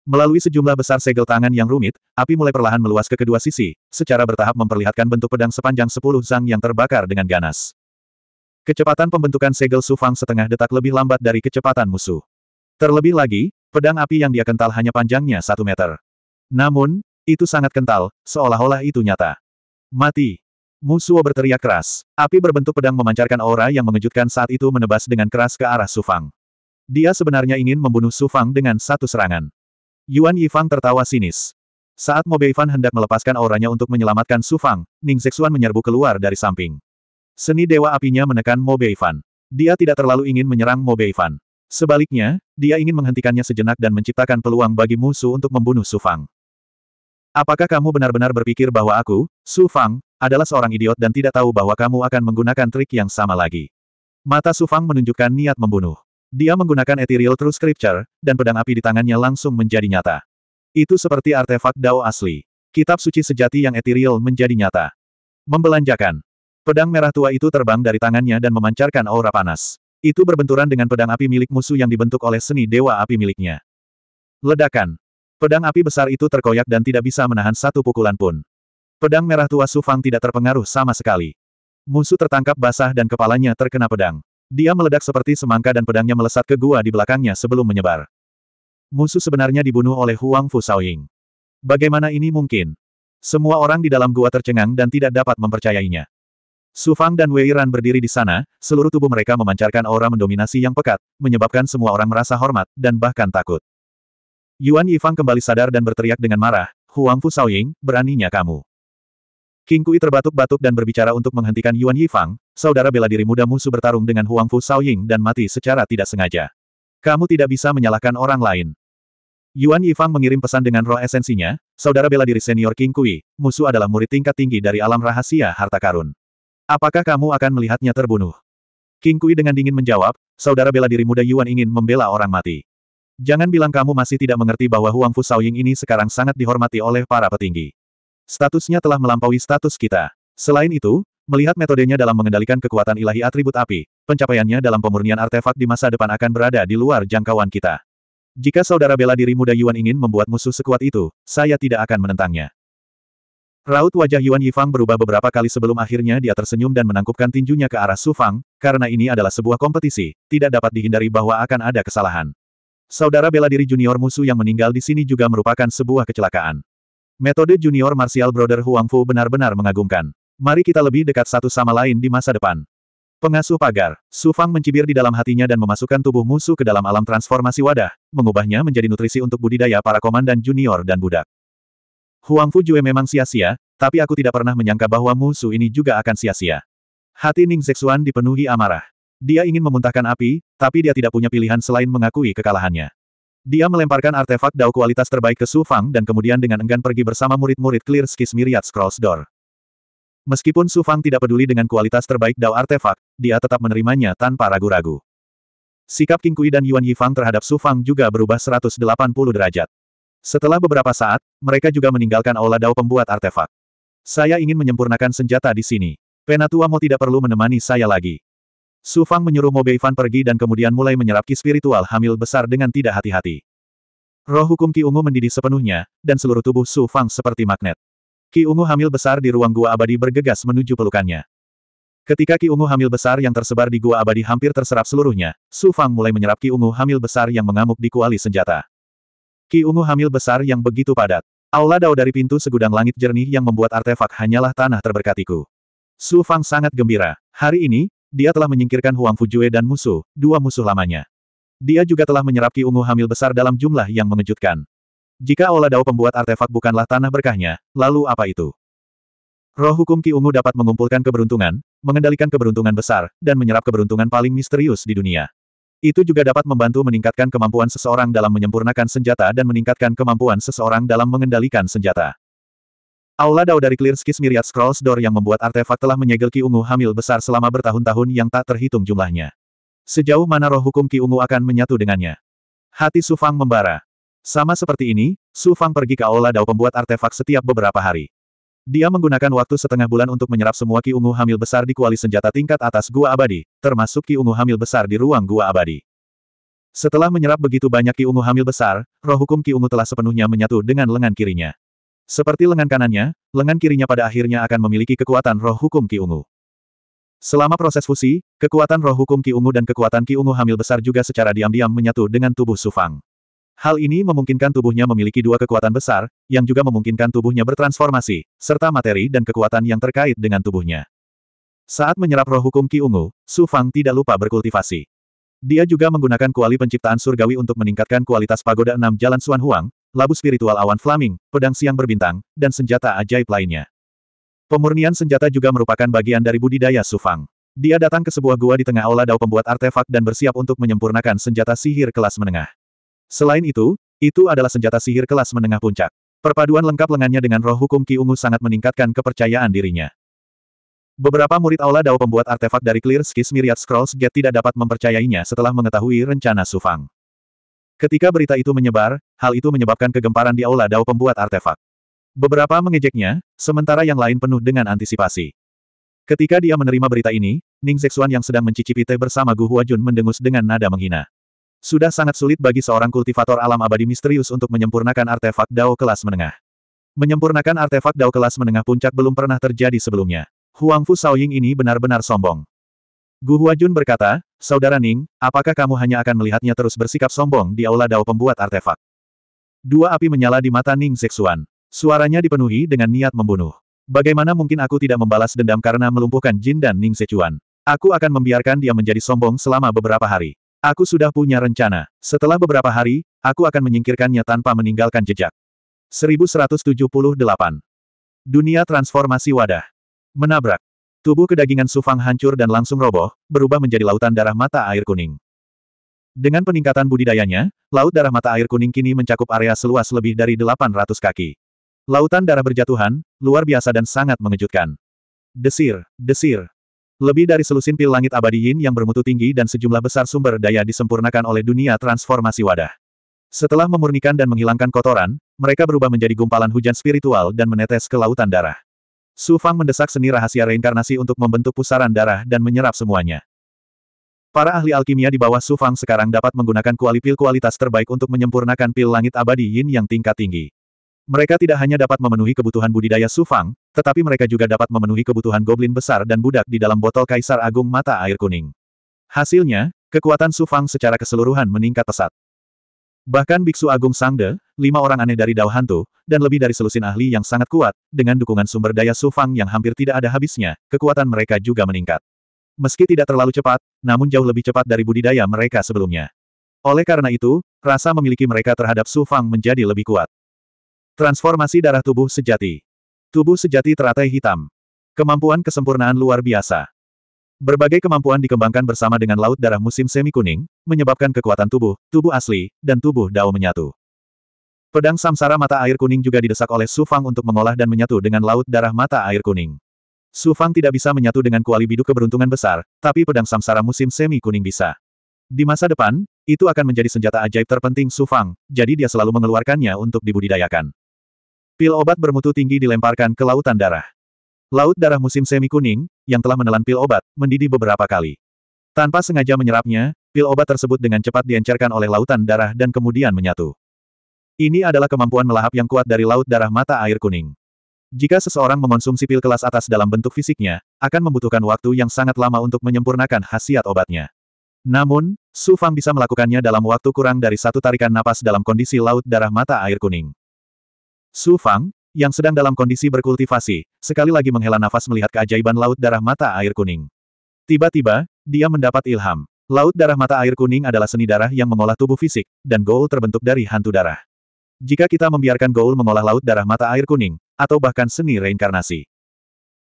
Melalui sejumlah besar segel tangan yang rumit, api mulai perlahan meluas ke kedua sisi, secara bertahap memperlihatkan bentuk pedang sepanjang 10 zang yang terbakar dengan ganas. Kecepatan pembentukan segel Sufang setengah detak lebih lambat dari kecepatan musuh. Terlebih lagi, pedang api yang dia kental hanya panjangnya satu meter. Namun, itu sangat kental, seolah-olah itu nyata. Mati! Musuh berteriak keras. Api berbentuk pedang memancarkan aura yang mengejutkan saat itu menebas dengan keras ke arah Sufang. Dia sebenarnya ingin membunuh Su Fang dengan satu serangan. Yuan Yifang tertawa sinis. Saat Mo Beifan hendak melepaskan auranya untuk menyelamatkan Su Fang, Ning Zexuan menyerbu keluar dari samping. Seni Dewa Apinya menekan Mo Beifan. Dia tidak terlalu ingin menyerang Mo Beifan. Sebaliknya, dia ingin menghentikannya sejenak dan menciptakan peluang bagi musuh untuk membunuh Su Fang. Apakah kamu benar-benar berpikir bahwa aku, Su Fang, adalah seorang idiot dan tidak tahu bahwa kamu akan menggunakan trik yang sama lagi? Mata Su Fang menunjukkan niat membunuh. Dia menggunakan Ethereal True Scripture, dan pedang api di tangannya langsung menjadi nyata. Itu seperti artefak Dao asli. Kitab suci sejati yang ethereal menjadi nyata. Membelanjakan. Pedang merah tua itu terbang dari tangannya dan memancarkan aura panas. Itu berbenturan dengan pedang api milik musuh yang dibentuk oleh seni dewa api miliknya. Ledakan. Pedang api besar itu terkoyak dan tidak bisa menahan satu pukulan pun. Pedang merah tua Sufang tidak terpengaruh sama sekali. Musuh tertangkap basah dan kepalanya terkena pedang. Dia meledak seperti semangka dan pedangnya melesat ke gua di belakangnya sebelum menyebar. Musuh sebenarnya dibunuh oleh Huang Fu Shaoying. Bagaimana ini mungkin? Semua orang di dalam gua tercengang dan tidak dapat mempercayainya. Su Fang dan Wei Ran berdiri di sana, seluruh tubuh mereka memancarkan aura mendominasi yang pekat, menyebabkan semua orang merasa hormat, dan bahkan takut. Yuan Yifang kembali sadar dan berteriak dengan marah, Huang Fu Shaoying, beraninya kamu. King Kui terbatuk-batuk dan berbicara untuk menghentikan Yuan Yifang, saudara bela diri muda musuh bertarung dengan Huang Fu Shaoying dan mati secara tidak sengaja. Kamu tidak bisa menyalahkan orang lain. Yuan Yifang mengirim pesan dengan roh esensinya, saudara bela diri senior King Kui, musuh adalah murid tingkat tinggi dari alam rahasia harta karun. Apakah kamu akan melihatnya terbunuh? King Kui dengan dingin menjawab, saudara bela diri muda Yuan ingin membela orang mati. Jangan bilang kamu masih tidak mengerti bahwa Huang Fu Shaoying ini sekarang sangat dihormati oleh para petinggi. Statusnya telah melampaui status kita. Selain itu, melihat metodenya dalam mengendalikan kekuatan ilahi atribut api, pencapaiannya dalam pemurnian artefak di masa depan akan berada di luar jangkauan kita. Jika saudara bela diri muda Yuan ingin membuat musuh sekuat itu, saya tidak akan menentangnya. Raut wajah Yuan Yifang berubah beberapa kali sebelum akhirnya dia tersenyum dan menangkupkan tinjunya ke arah Su Fang, karena ini adalah sebuah kompetisi, tidak dapat dihindari bahwa akan ada kesalahan. Saudara bela diri junior musuh yang meninggal di sini juga merupakan sebuah kecelakaan. Metode junior martial brother Huang Fu benar-benar mengagumkan. Mari kita lebih dekat satu sama lain di masa depan. Pengasuh pagar, Su Fang mencibir di dalam hatinya dan memasukkan tubuh musuh ke dalam alam transformasi wadah, mengubahnya menjadi nutrisi untuk budidaya para komandan junior dan budak. Huang Fu Jue memang sia-sia, tapi aku tidak pernah menyangka bahwa musuh ini juga akan sia-sia. Hati Ning Zexuan dipenuhi amarah. Dia ingin memuntahkan api, tapi dia tidak punya pilihan selain mengakui kekalahannya. Dia melemparkan artefak dao kualitas terbaik ke Su Fang dan kemudian dengan enggan pergi bersama murid-murid Clear Skis Myriad Scrolls Door. Meskipun Su Fang tidak peduli dengan kualitas terbaik dao artefak, dia tetap menerimanya tanpa ragu-ragu. Sikap King Kui dan Yuan Yifang terhadap Su Fang juga berubah 180 derajat. Setelah beberapa saat, mereka juga meninggalkan aula dao pembuat artefak. Saya ingin menyempurnakan senjata di sini. Penatua Mo tidak perlu menemani saya lagi. Su Fang menyuruh Mo Beifan pergi dan kemudian mulai menyerap ki spiritual hamil besar dengan tidak hati-hati. Roh hukum Ki Ungu mendidih sepenuhnya, dan seluruh tubuh Su Fang seperti magnet. Ki Ungu hamil besar di ruang gua abadi bergegas menuju pelukannya. Ketika Ki Ungu hamil besar yang tersebar di gua abadi hampir terserap seluruhnya, Su Fang mulai menyerap Ki Ungu hamil besar yang mengamuk di kuali senjata. Ki ungu hamil besar yang begitu padat. Aula dao dari pintu segudang langit jernih yang membuat artefak hanyalah tanah terberkatiku. Su Fang sangat gembira. Hari ini, dia telah menyingkirkan Huang Fujue dan musuh, dua musuh lamanya. Dia juga telah menyerap Ki ungu hamil besar dalam jumlah yang mengejutkan. Jika Aula Dao pembuat artefak bukanlah tanah berkahnya, lalu apa itu? Roh hukum Ki Ungu dapat mengumpulkan keberuntungan, mengendalikan keberuntungan besar, dan menyerap keberuntungan paling misterius di dunia. Itu juga dapat membantu meningkatkan kemampuan seseorang dalam menyempurnakan senjata dan meningkatkan kemampuan seseorang dalam mengendalikan senjata. Aula Dao dari Clear Skis Myriad Scrolls Door yang membuat artefak telah menyegel Ki Ungu hamil besar selama bertahun-tahun yang tak terhitung jumlahnya. Sejauh mana roh hukum Ki Ungu akan menyatu dengannya? Hati Su Fang membara. Sama seperti ini, Su Fang pergi ke Aula Dao pembuat artefak setiap beberapa hari. Dia menggunakan waktu setengah bulan untuk menyerap semua Ki Ungu hamil besar di kuali senjata tingkat atas Gua Abadi, termasuk Ki Ungu hamil besar di ruang Gua Abadi. Setelah menyerap begitu banyak Ki Ungu hamil besar, roh hukum Ki Ungu telah sepenuhnya menyatu dengan lengan kirinya. Seperti lengan kanannya, lengan kirinya pada akhirnya akan memiliki kekuatan roh hukum Ki Ungu. Selama proses fusi, kekuatan roh hukum Ki Ungu dan kekuatan Ki Ungu hamil besar juga secara diam-diam menyatu dengan tubuh Sufang. Hal ini memungkinkan tubuhnya memiliki dua kekuatan besar, yang juga memungkinkan tubuhnya bertransformasi, serta materi dan kekuatan yang terkait dengan tubuhnya. Saat menyerap roh hukum Ki Ungu, Su Fang tidak lupa berkultivasi. Dia juga menggunakan kuali penciptaan surgawi untuk meningkatkan kualitas pagoda enam jalan Suan Huang, labu spiritual awan flaming, pedang siang berbintang, dan senjata ajaib lainnya. Pemurnian senjata juga merupakan bagian dari budidaya Su Fang. Dia datang ke sebuah gua di tengah aula dao pembuat artefak dan bersiap untuk menyempurnakan senjata sihir kelas menengah. Selain itu, itu adalah senjata sihir kelas menengah puncak. Perpaduan lengkap lengannya dengan roh hukum Ki Ungu sangat meningkatkan kepercayaan dirinya. Beberapa murid Aula Dao pembuat artefak dari Clear Skis Myriad Scrolls Gate tidak dapat mempercayainya setelah mengetahui rencana Sufang. Ketika berita itu menyebar, hal itu menyebabkan kegemparan di Aula Dao pembuat artefak. Beberapa mengejeknya, sementara yang lain penuh dengan antisipasi. Ketika dia menerima berita ini, Ning Zexuan yang sedang mencicipi teh bersama Gu Huajun mendengus dengan nada menghina. Sudah sangat sulit bagi seorang kultivator alam abadi misterius untuk menyempurnakan artefak Dao kelas menengah. Menyempurnakan artefak Dao kelas menengah puncak belum pernah terjadi sebelumnya. Huang Fu Shaoying ini benar-benar sombong. Gu Huajun berkata, Saudara Ning, apakah kamu hanya akan melihatnya terus bersikap sombong di aula Dao pembuat artefak? Dua api menyala di mata Ning Zexuan. Suaranya dipenuhi dengan niat membunuh. Bagaimana mungkin aku tidak membalas dendam karena melumpuhkan Jin dan Ning Zechuan? Aku akan membiarkan dia menjadi sombong selama beberapa hari. Aku sudah punya rencana. Setelah beberapa hari, aku akan menyingkirkannya tanpa meninggalkan jejak. 1178. Dunia transformasi wadah. Menabrak. Tubuh kedagingan Sufang hancur dan langsung roboh, berubah menjadi lautan darah mata air kuning. Dengan peningkatan budidayanya, laut darah mata air kuning kini mencakup area seluas lebih dari 800 kaki. Lautan darah berjatuhan, luar biasa dan sangat mengejutkan. Desir, desir, lebih dari selusin pil langit abadi yin yang bermutu tinggi dan sejumlah besar sumber daya disempurnakan oleh dunia transformasi wadah. Setelah memurnikan dan menghilangkan kotoran, mereka berubah menjadi gumpalan hujan spiritual dan menetes ke lautan darah. Su Fang mendesak seni rahasia reinkarnasi untuk membentuk pusaran darah dan menyerap semuanya. Para ahli alkimia di bawah Su Fang sekarang dapat menggunakan kuali pil kualitas terbaik untuk menyempurnakan pil langit abadi yin yang tingkat tinggi. Mereka tidak hanya dapat memenuhi kebutuhan budidaya Su Fang, tetapi mereka juga dapat memenuhi kebutuhan goblin besar dan budak di dalam botol kaisar agung mata air kuning. Hasilnya, kekuatan Su Fang secara keseluruhan meningkat pesat. Bahkan Biksu Agung Sangde, lima orang aneh dari Dao Hantu, dan lebih dari selusin ahli yang sangat kuat, dengan dukungan sumber daya Su Fang yang hampir tidak ada habisnya, kekuatan mereka juga meningkat. Meski tidak terlalu cepat, namun jauh lebih cepat dari budidaya mereka sebelumnya. Oleh karena itu, rasa memiliki mereka terhadap Su Fang menjadi lebih kuat. Transformasi darah tubuh sejati. Tubuh sejati teratai hitam. Kemampuan kesempurnaan luar biasa. Berbagai kemampuan dikembangkan bersama dengan laut darah musim semi kuning, menyebabkan kekuatan tubuh, tubuh asli, dan tubuh Dao menyatu. Pedang samsara mata air kuning juga didesak oleh Su Fang untuk mengolah dan menyatu dengan laut darah mata air kuning. Su Fang tidak bisa menyatu dengan kuali biduk keberuntungan besar, tapi pedang samsara musim semi kuning bisa. Di masa depan, itu akan menjadi senjata ajaib terpenting Su Fang, jadi dia selalu mengeluarkannya untuk dibudidayakan. Pil obat bermutu tinggi dilemparkan ke lautan darah. Laut darah musim semi kuning, yang telah menelan pil obat, mendidih beberapa kali. Tanpa sengaja menyerapnya, pil obat tersebut dengan cepat diencerkan oleh lautan darah dan kemudian menyatu. Ini adalah kemampuan melahap yang kuat dari laut darah mata air kuning. Jika seseorang mengonsumsi pil kelas atas dalam bentuk fisiknya, akan membutuhkan waktu yang sangat lama untuk menyempurnakan khasiat obatnya. Namun, Su Fang bisa melakukannya dalam waktu kurang dari satu tarikan napas dalam kondisi laut darah mata air kuning. Su Fang, yang sedang dalam kondisi berkultivasi, sekali lagi menghela nafas melihat keajaiban laut darah mata air kuning. Tiba-tiba, dia mendapat ilham. Laut darah mata air kuning adalah seni darah yang mengolah tubuh fisik, dan Goul terbentuk dari hantu darah. Jika kita membiarkan Goul mengolah laut darah mata air kuning, atau bahkan seni reinkarnasi.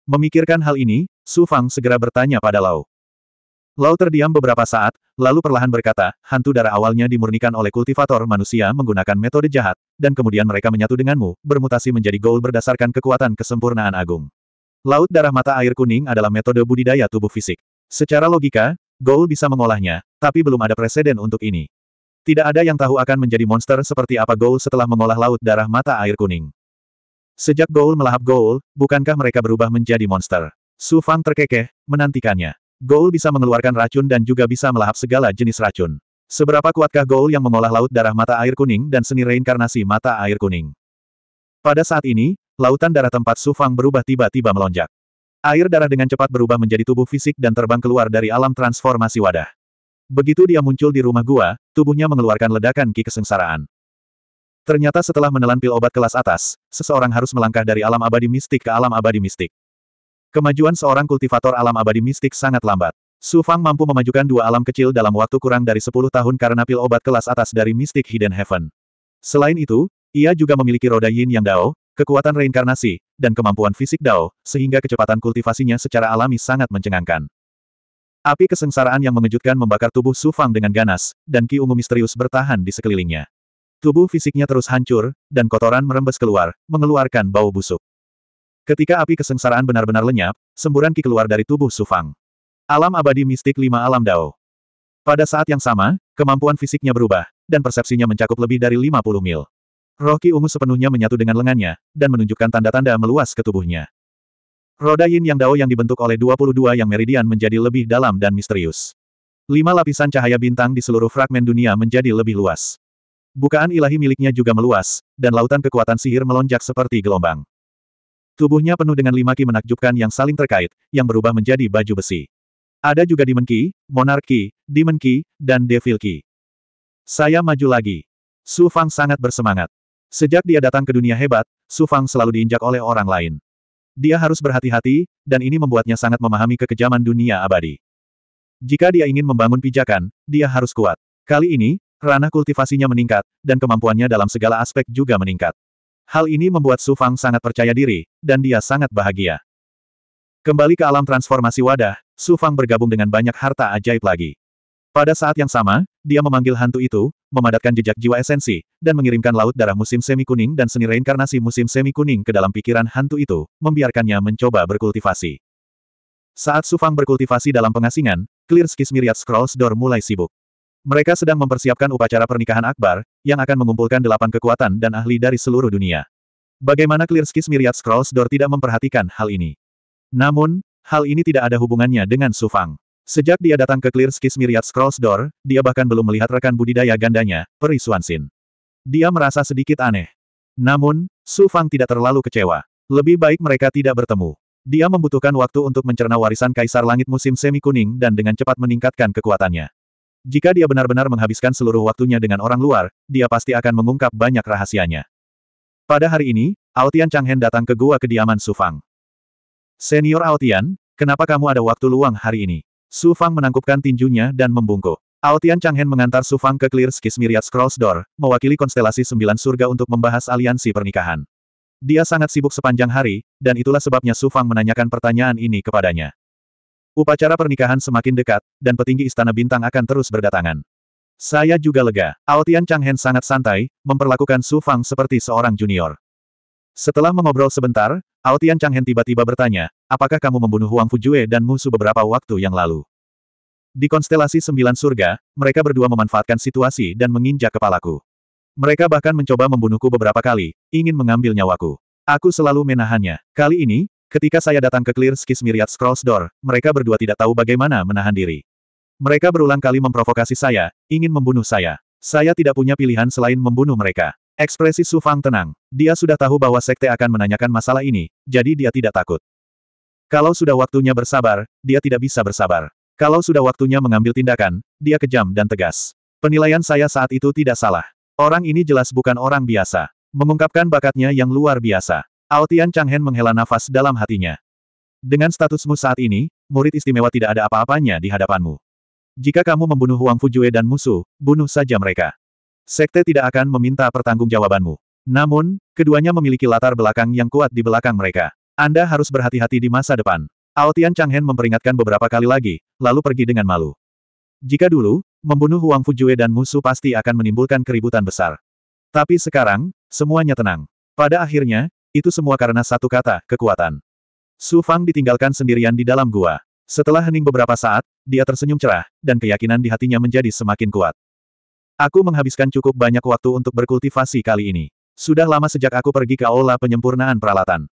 Memikirkan hal ini, Su Fang segera bertanya pada Lau. Lau terdiam beberapa saat, lalu perlahan berkata, hantu darah awalnya dimurnikan oleh kultivator manusia menggunakan metode jahat, dan kemudian mereka menyatu denganmu, bermutasi menjadi goal berdasarkan kekuatan kesempurnaan agung. Laut darah mata air kuning adalah metode budidaya tubuh fisik. Secara logika, Goal bisa mengolahnya, tapi belum ada preseden untuk ini. Tidak ada yang tahu akan menjadi monster seperti apa Goal setelah mengolah laut darah mata air kuning. Sejak Goul melahap Goul, bukankah mereka berubah menjadi monster? Su Fang terkekeh, menantikannya. Goul bisa mengeluarkan racun dan juga bisa melahap segala jenis racun. Seberapa kuatkah Goul yang mengolah laut darah mata air kuning dan seni reinkarnasi mata air kuning? Pada saat ini, lautan darah tempat Su Fang berubah tiba-tiba melonjak. Air darah dengan cepat berubah menjadi tubuh fisik dan terbang keluar dari alam transformasi wadah. Begitu dia muncul di rumah gua, tubuhnya mengeluarkan ledakan ki kesengsaraan. Ternyata setelah menelan pil obat kelas atas, seseorang harus melangkah dari alam abadi mistik ke alam abadi mistik. Kemajuan seorang kultivator alam abadi mistik sangat lambat. Su Fang mampu memajukan dua alam kecil dalam waktu kurang dari 10 tahun karena pil obat kelas atas dari Mystic Hidden Heaven. Selain itu, ia juga memiliki roda yin yang dao, kekuatan reinkarnasi, dan kemampuan fisik dao, sehingga kecepatan kultivasinya secara alami sangat mencengangkan. Api kesengsaraan yang mengejutkan membakar tubuh Su Fang dengan ganas, dan ki ungu misterius bertahan di sekelilingnya. Tubuh fisiknya terus hancur, dan kotoran merembes keluar, mengeluarkan bau busuk. Ketika api kesengsaraan benar-benar lenyap, semburan ki keluar dari tubuh Sufang. Alam abadi mistik lima alam Dao. Pada saat yang sama, kemampuan fisiknya berubah, dan persepsinya mencakup lebih dari 50 mil. Roh ki ungu sepenuhnya menyatu dengan lengannya, dan menunjukkan tanda-tanda meluas ke tubuhnya. Roda yin yang dao yang dibentuk oleh 22 yang meridian menjadi lebih dalam dan misterius. Lima lapisan cahaya bintang di seluruh fragmen dunia menjadi lebih luas. Bukaan ilahi miliknya juga meluas, dan lautan kekuatan sihir melonjak seperti gelombang. Tubuhnya penuh dengan lima ki menakjubkan yang saling terkait, yang berubah menjadi baju besi. Ada juga Demon Ki, Monarch Ki, Demon Ki, dan Devil Ki. Saya maju lagi. Su Fang sangat bersemangat. Sejak dia datang ke dunia hebat, Su Fang selalu diinjak oleh orang lain. Dia harus berhati-hati, dan ini membuatnya sangat memahami kekejaman dunia abadi. Jika dia ingin membangun pijakan, dia harus kuat. Kali ini, Ranah kultivasinya meningkat, dan kemampuannya dalam segala aspek juga meningkat. Hal ini membuat Su Fang sangat percaya diri, dan dia sangat bahagia. Kembali ke alam transformasi wadah, Su Fang bergabung dengan banyak harta ajaib lagi. Pada saat yang sama, dia memanggil hantu itu, memadatkan jejak jiwa esensi, dan mengirimkan laut darah musim semi kuning dan seni reinkarnasi musim semi kuning ke dalam pikiran hantu itu, membiarkannya mencoba berkultivasi. Saat Su Fang berkultivasi dalam pengasingan, Clear Skis Myriad Scrolls Door mulai sibuk. Mereka sedang mempersiapkan upacara pernikahan akbar, yang akan mengumpulkan delapan kekuatan dan ahli dari seluruh dunia. Bagaimana Clearskis Myriad Scrolls Door tidak memperhatikan hal ini? Namun, hal ini tidak ada hubungannya dengan Su Fang. Sejak dia datang ke Clear Skis Myriad Scrolls Door, dia bahkan belum melihat rekan budidaya gandanya, Peri Swansin. Dia merasa sedikit aneh. Namun, Su Fang tidak terlalu kecewa. Lebih baik mereka tidak bertemu. Dia membutuhkan waktu untuk mencerna warisan Kaisar Langit musim semi kuning dan dengan cepat meningkatkan kekuatannya. Jika dia benar-benar menghabiskan seluruh waktunya dengan orang luar, dia pasti akan mengungkap banyak rahasianya. Pada hari ini, Aotian Changhen datang ke gua kediaman Su Fang. Senior Aotian, kenapa kamu ada waktu luang hari ini? Su Fang menangkupkan tinjunya dan membungkuk. Aotian Changhen mengantar Su Fang ke Clear Skis Myriad Scrolls Door, mewakili konstelasi sembilan surga untuk membahas aliansi pernikahan. Dia sangat sibuk sepanjang hari, dan itulah sebabnya Su Fang menanyakan pertanyaan ini kepadanya. Upacara pernikahan semakin dekat, dan petinggi Istana Bintang akan terus berdatangan. Saya juga lega. Aotian Changhen sangat santai, memperlakukan Su Fang seperti seorang junior. Setelah mengobrol sebentar, Aotian Changhen tiba-tiba bertanya, apakah kamu membunuh Huang Fujue dan musuh beberapa waktu yang lalu? Di konstelasi sembilan surga, mereka berdua memanfaatkan situasi dan menginjak kepalaku. Mereka bahkan mencoba membunuhku beberapa kali, ingin mengambil nyawaku. Aku selalu menahannya. Kali ini, ketika saya datang ke Clear Skis Myriad Scrolls Door, mereka berdua tidak tahu bagaimana menahan diri. Mereka berulang kali memprovokasi saya, ingin membunuh saya. Saya tidak punya pilihan selain membunuh mereka. Ekspresi Su Fang tenang. Dia sudah tahu bahwa sekte akan menanyakan masalah ini, jadi dia tidak takut. Kalau sudah waktunya bersabar, dia tidak bisa bersabar. Kalau sudah waktunya mengambil tindakan, dia kejam dan tegas. Penilaian saya saat itu tidak salah. Orang ini jelas bukan orang biasa. Mengungkapkan bakatnya yang luar biasa. Aotian Changhen menghela nafas dalam hatinya. Dengan statusmu saat ini, murid istimewa tidak ada apa-apanya di hadapanmu. Jika kamu membunuh Huang Fujue dan musuh, bunuh saja mereka. Sekte tidak akan meminta pertanggungjawabanmu. Namun, keduanya memiliki latar belakang yang kuat di belakang mereka. Anda harus berhati-hati di masa depan. Aotian Changhen memperingatkan beberapa kali lagi, lalu pergi dengan malu. Jika dulu, membunuh Huang Fujue dan musuh pasti akan menimbulkan keributan besar. Tapi sekarang, semuanya tenang. Pada akhirnya, itu semua karena satu kata, kekuatan. Su Fang ditinggalkan sendirian di dalam gua. Setelah hening beberapa saat, dia tersenyum cerah, dan keyakinan di hatinya menjadi semakin kuat. Aku menghabiskan cukup banyak waktu untuk berkultivasi kali ini. Sudah lama sejak aku pergi ke aula penyempurnaan peralatan.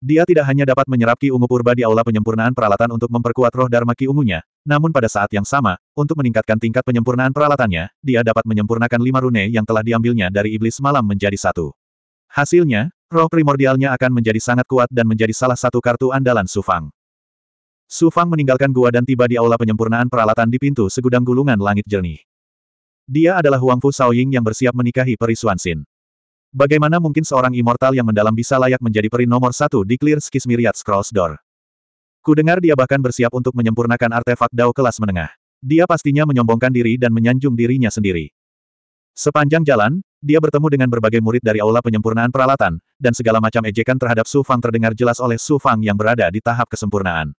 Dia tidak hanya dapat menyerap ki ungu purba di aula penyempurnaan peralatan untuk memperkuat roh dharma ki ungunya, namun pada saat yang sama, untuk meningkatkan tingkat penyempurnaan peralatannya, dia dapat menyempurnakan lima rune yang telah diambilnya dari iblis malam menjadi satu. Hasilnya, roh primordialnya akan menjadi sangat kuat dan menjadi salah satu kartu andalan Sufang. Sufang meninggalkan gua dan tiba di aula penyempurnaan peralatan di pintu segudang gulungan langit jernih. Dia adalah Huang Fu Shaoying yang bersiap menikahi Peri Xuanxin. Bagaimana mungkin seorang immortal yang mendalam bisa layak menjadi peri nomor satu di Clear Skis Myriad Scrolls Door? Kudengar dia bahkan bersiap untuk menyempurnakan artefak Dao kelas menengah. Dia pastinya menyombongkan diri dan menyanjung dirinya sendiri. Sepanjang jalan, dia bertemu dengan berbagai murid dari aula penyempurnaan peralatan, dan segala macam ejekan terhadap Su Fang terdengar jelas oleh Su Fang yang berada di tahap kesempurnaan.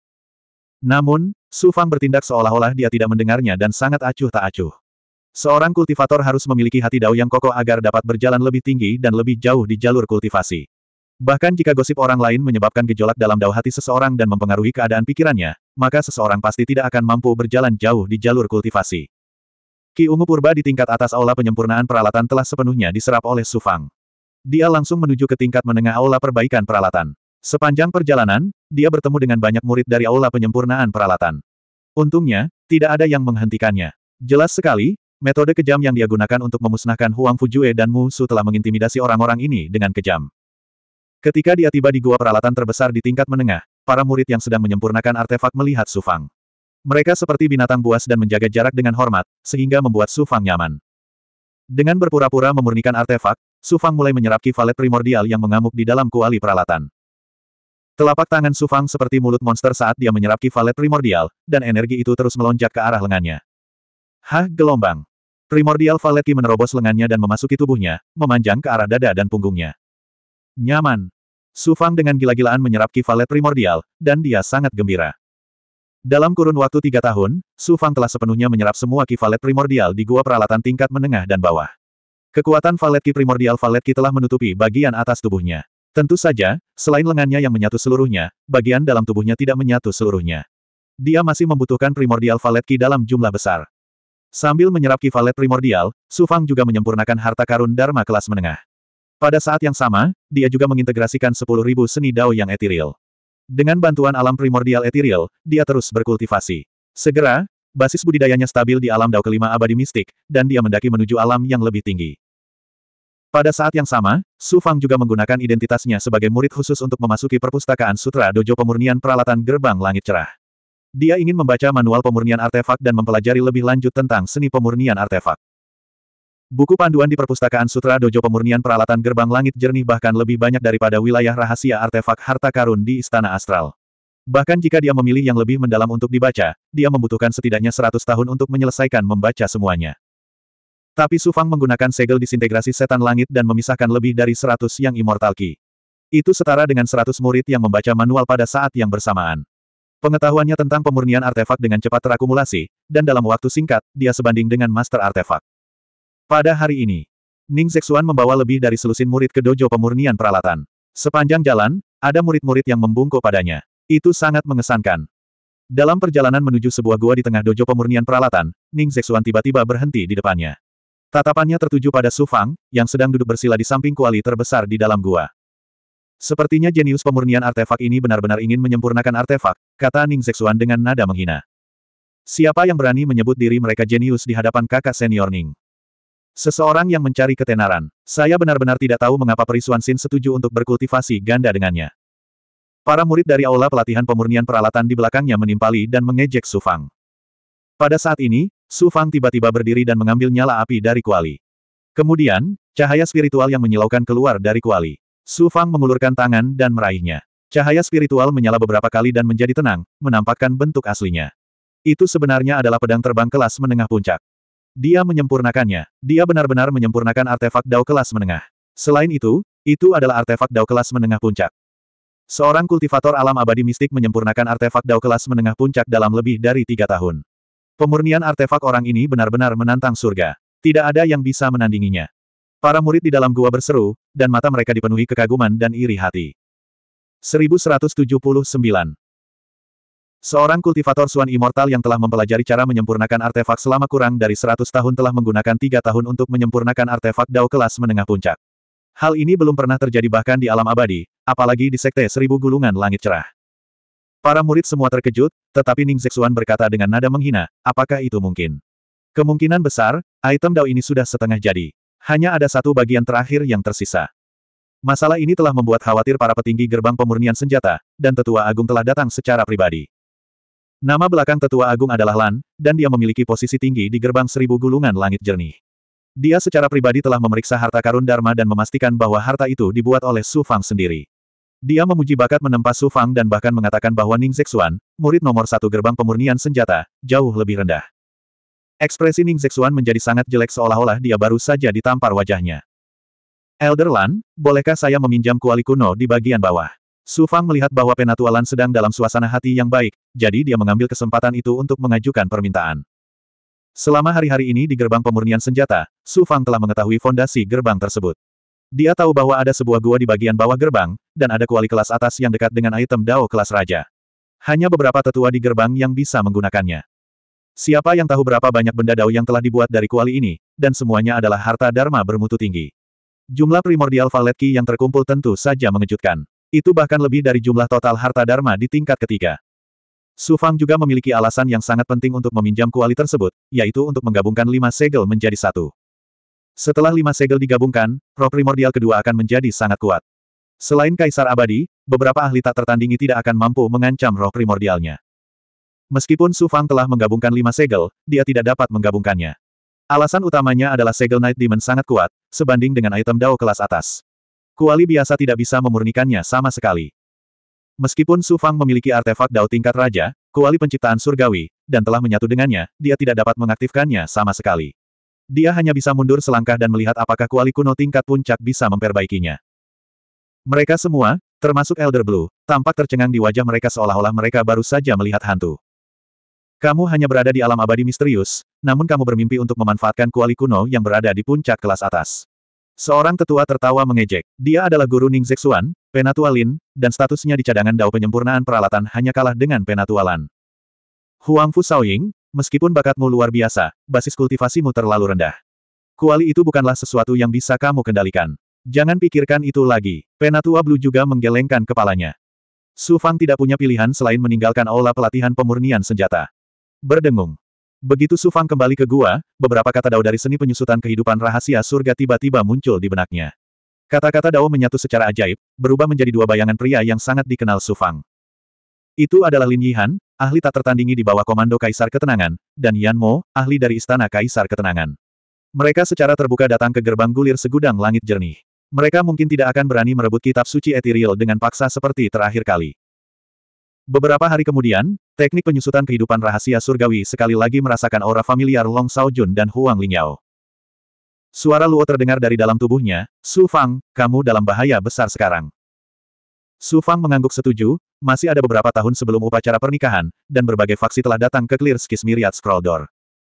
Namun, Su Fang bertindak seolah-olah dia tidak mendengarnya dan sangat acuh tak acuh. Seorang kultivator harus memiliki hati dao yang kokoh agar dapat berjalan lebih tinggi dan lebih jauh di jalur kultivasi. Bahkan jika gosip orang lain menyebabkan gejolak dalam dao hati seseorang dan mempengaruhi keadaan pikirannya, maka seseorang pasti tidak akan mampu berjalan jauh di jalur kultivasi. Ki ungu purba di tingkat atas aula penyempurnaan peralatan telah sepenuhnya diserap oleh Sufang. Dia langsung menuju ke tingkat menengah aula perbaikan peralatan. Sepanjang perjalanan, dia bertemu dengan banyak murid dari aula penyempurnaan peralatan. Untungnya, tidak ada yang menghentikannya. Jelas sekali, Metode kejam yang dia gunakan untuk memusnahkan Huang Fujue dan Mu Su telah mengintimidasi orang-orang ini dengan kejam. Ketika dia tiba di gua peralatan terbesar di tingkat menengah, para murid yang sedang menyempurnakan artefak melihat Su Fang. Mereka seperti binatang buas dan menjaga jarak dengan hormat, sehingga membuat Su Fang nyaman. Dengan berpura-pura memurnikan artefak, Su Fang mulai menyerap kivalet primordial yang mengamuk di dalam kuali peralatan. Telapak tangan Su Fang seperti mulut monster saat dia menyerap kivalet primordial, dan energi itu terus melonjak ke arah lengannya. Hah, gelombang. Primordial Valet Ki menerobos lengannya dan memasuki tubuhnya, memanjang ke arah dada dan punggungnya. Nyaman. Su Fang dengan gila-gilaan menyerap Ki Valet Primordial, dan dia sangat gembira. Dalam kurun waktu tiga tahun, Su Fang telah sepenuhnya menyerap semua Ki Valet Primordial di gua peralatan tingkat menengah dan bawah. Kekuatan Valet Ki Primordial Valet Ki telah menutupi bagian atas tubuhnya. Tentu saja, selain lengannya yang menyatu seluruhnya, bagian dalam tubuhnya tidak menyatu seluruhnya. Dia masih membutuhkan Primordial Valet Ki dalam jumlah besar. Sambil menyerap kivalet primordial, Su Fang juga menyempurnakan harta karun Dharma kelas menengah. Pada saat yang sama, dia juga mengintegrasikan 10.000 seni Dao yang etiril. Dengan bantuan alam primordial etiril, dia terus berkultivasi. Segera, basis budidayanya stabil di alam dao kelima abadi mistik, dan dia mendaki menuju alam yang lebih tinggi. Pada saat yang sama, Su Fang juga menggunakan identitasnya sebagai murid khusus untuk memasuki perpustakaan sutra dojo pemurnian peralatan gerbang langit cerah. Dia ingin membaca manual pemurnian artefak dan mempelajari lebih lanjut tentang seni pemurnian artefak. Buku panduan di perpustakaan sutra dojo pemurnian peralatan gerbang langit jernih bahkan lebih banyak daripada wilayah rahasia artefak harta karun di Istana Astral. Bahkan jika dia memilih yang lebih mendalam untuk dibaca, dia membutuhkan setidaknya 100 tahun untuk menyelesaikan membaca semuanya. Tapi Su Fang menggunakan segel disintegrasi setan langit dan memisahkan lebih dari seratus yang immortal ki. Itu setara dengan seratus murid yang membaca manual pada saat yang bersamaan. Pengetahuannya tentang pemurnian artefak dengan cepat terakumulasi, dan dalam waktu singkat, dia sebanding dengan master artefak. Pada hari ini, Ning Zexuan membawa lebih dari selusin murid ke dojo pemurnian peralatan. Sepanjang jalan, ada murid-murid yang membungkuk padanya. Itu sangat mengesankan. Dalam perjalanan menuju sebuah gua di tengah dojo pemurnian peralatan, Ning Zexuan tiba-tiba berhenti di depannya. Tatapannya tertuju pada Su Fang, yang sedang duduk bersila di samping kuali terbesar di dalam gua. Sepertinya jenius pemurnian artefak ini benar-benar ingin menyempurnakan artefak, kata Ning Zexuan dengan nada menghina. Siapa yang berani menyebut diri mereka jenius di hadapan kakak senior Ning? Seseorang yang mencari ketenaran. Saya benar-benar tidak tahu mengapa Perisuan Sin setuju untuk berkultivasi ganda dengannya. Para murid dari aula pelatihan pemurnian peralatan di belakangnya menimpali dan mengejek Su Fang. Pada saat ini, Su Fang tiba-tiba berdiri dan mengambil nyala api dari kuali. Kemudian, cahaya spiritual yang menyilaukan keluar dari kuali. Su Fang mengulurkan tangan dan meraihnya. Cahaya spiritual menyala beberapa kali dan menjadi tenang, menampakkan bentuk aslinya. Itu sebenarnya adalah pedang terbang kelas menengah puncak. Dia menyempurnakannya. Dia benar-benar menyempurnakan artefak dao kelas menengah. Selain itu, itu adalah artefak dao kelas menengah puncak. Seorang kultivator alam abadi mistik menyempurnakan artefak dao kelas menengah puncak dalam lebih dari tiga tahun. Pemurnian artefak orang ini benar-benar menantang surga. Tidak ada yang bisa menandinginya. Para murid di dalam gua berseru, dan mata mereka dipenuhi kekaguman dan iri hati. 1179 Seorang kultivator Suan Immortal yang telah mempelajari cara menyempurnakan artefak selama kurang dari 100 tahun telah menggunakan tiga tahun untuk menyempurnakan artefak Dao kelas menengah puncak. Hal ini belum pernah terjadi bahkan di alam abadi, apalagi di Sekte Seribu Gulungan Langit Cerah. Para murid semua terkejut, tetapi Ning Zexuan berkata dengan nada menghina, apakah itu mungkin? Kemungkinan besar, item Dao ini sudah setengah jadi. Hanya ada satu bagian terakhir yang tersisa. Masalah ini telah membuat khawatir para petinggi gerbang pemurnian senjata, dan Tetua Agung telah datang secara pribadi. Nama belakang Tetua Agung adalah Lan, dan dia memiliki posisi tinggi di gerbang seribu gulungan langit jernih. Dia secara pribadi telah memeriksa harta karun Dharma dan memastikan bahwa harta itu dibuat oleh Su Fang sendiri. Dia memuji bakat menempa Su Fang dan bahkan mengatakan bahwa Ning Zexuan, murid nomor satu gerbang pemurnian senjata, jauh lebih rendah. Ekspresi Ning Zexuan menjadi sangat jelek seolah-olah dia baru saja ditampar wajahnya. Elder Lan, bolehkah saya meminjam kuali kuno di bagian bawah? Su Fang melihat bahwa Penatua Lan sedang dalam suasana hati yang baik, jadi dia mengambil kesempatan itu untuk mengajukan permintaan. Selama hari-hari ini di gerbang pemurnian senjata, Su Fang telah mengetahui fondasi gerbang tersebut. Dia tahu bahwa ada sebuah gua di bagian bawah gerbang, dan ada kuali kelas atas yang dekat dengan item Dao kelas Raja. Hanya beberapa tetua di gerbang yang bisa menggunakannya. Siapa yang tahu berapa banyak benda Dao yang telah dibuat dari kuali ini, dan semuanya adalah harta Dharma bermutu tinggi. Jumlah primordial Valet Key yang terkumpul tentu saja mengejutkan. Itu bahkan lebih dari jumlah total harta Dharma di tingkat ketiga. Su Fang juga memiliki alasan yang sangat penting untuk meminjam kuali tersebut, yaitu untuk menggabungkan lima segel menjadi satu. Setelah lima segel digabungkan, roh primordial kedua akan menjadi sangat kuat. Selain Kaisar Abadi, beberapa ahli tak tertandingi tidak akan mampu mengancam roh primordialnya. Meskipun Su Fang telah menggabungkan lima segel, dia tidak dapat menggabungkannya. Alasan utamanya adalah segel Night Demon sangat kuat, sebanding dengan item Dao kelas atas. Kuali biasa tidak bisa memurnikannya sama sekali. Meskipun Su Fang memiliki artefak Dao tingkat Raja, kuali penciptaan surgawi, dan telah menyatu dengannya, dia tidak dapat mengaktifkannya sama sekali. Dia hanya bisa mundur selangkah dan melihat apakah kuali kuno tingkat puncak bisa memperbaikinya. Mereka semua, termasuk Elder Blue, tampak tercengang di wajah mereka seolah-olah mereka baru saja melihat hantu. Kamu hanya berada di alam abadi misterius, namun kamu bermimpi untuk memanfaatkan kuali kuno yang berada di puncak kelas atas. Seorang tetua tertawa mengejek. Dia adalah guru Ning Zexuan, Penatua Lin, dan statusnya di cadangan dao penyempurnaan peralatan hanya kalah dengan Penatua Lan. Huang Fu Shaoying, Meskipun bakatmu luar biasa, basis kultivasimu terlalu rendah. Kuali itu bukanlah sesuatu yang bisa kamu kendalikan. Jangan pikirkan itu lagi. Penatua Blue juga menggelengkan kepalanya. Su Fang tidak punya pilihan selain meninggalkan aula pelatihan pemurnian senjata. berdengung. Begitu Su Fang kembali ke gua, beberapa kata Dao dari seni penyusutan kehidupan rahasia surga tiba-tiba muncul di benaknya. Kata-kata Dao menyatu secara ajaib, berubah menjadi dua bayangan pria yang sangat dikenal Su Fang. Itu adalah Lin Yihan, ahli tak tertandingi di bawah komando Kaisar Ketenangan, dan Yan Mo, ahli dari Istana Kaisar Ketenangan. Mereka secara terbuka datang ke gerbang gulir segudang langit jernih. Mereka mungkin tidak akan berani merebut kitab suci etiril dengan paksa seperti terakhir kali. Beberapa hari kemudian, teknik penyusutan kehidupan rahasia surgawi sekali lagi merasakan aura familiar Long Sao Jun dan Huang Lingyao. Suara Luo terdengar dari dalam tubuhnya, Su Fang, kamu dalam bahaya besar sekarang. Su Fang mengangguk setuju, masih ada beberapa tahun sebelum upacara pernikahan, dan berbagai faksi telah datang ke Clear Skis Myriad Scroll Door.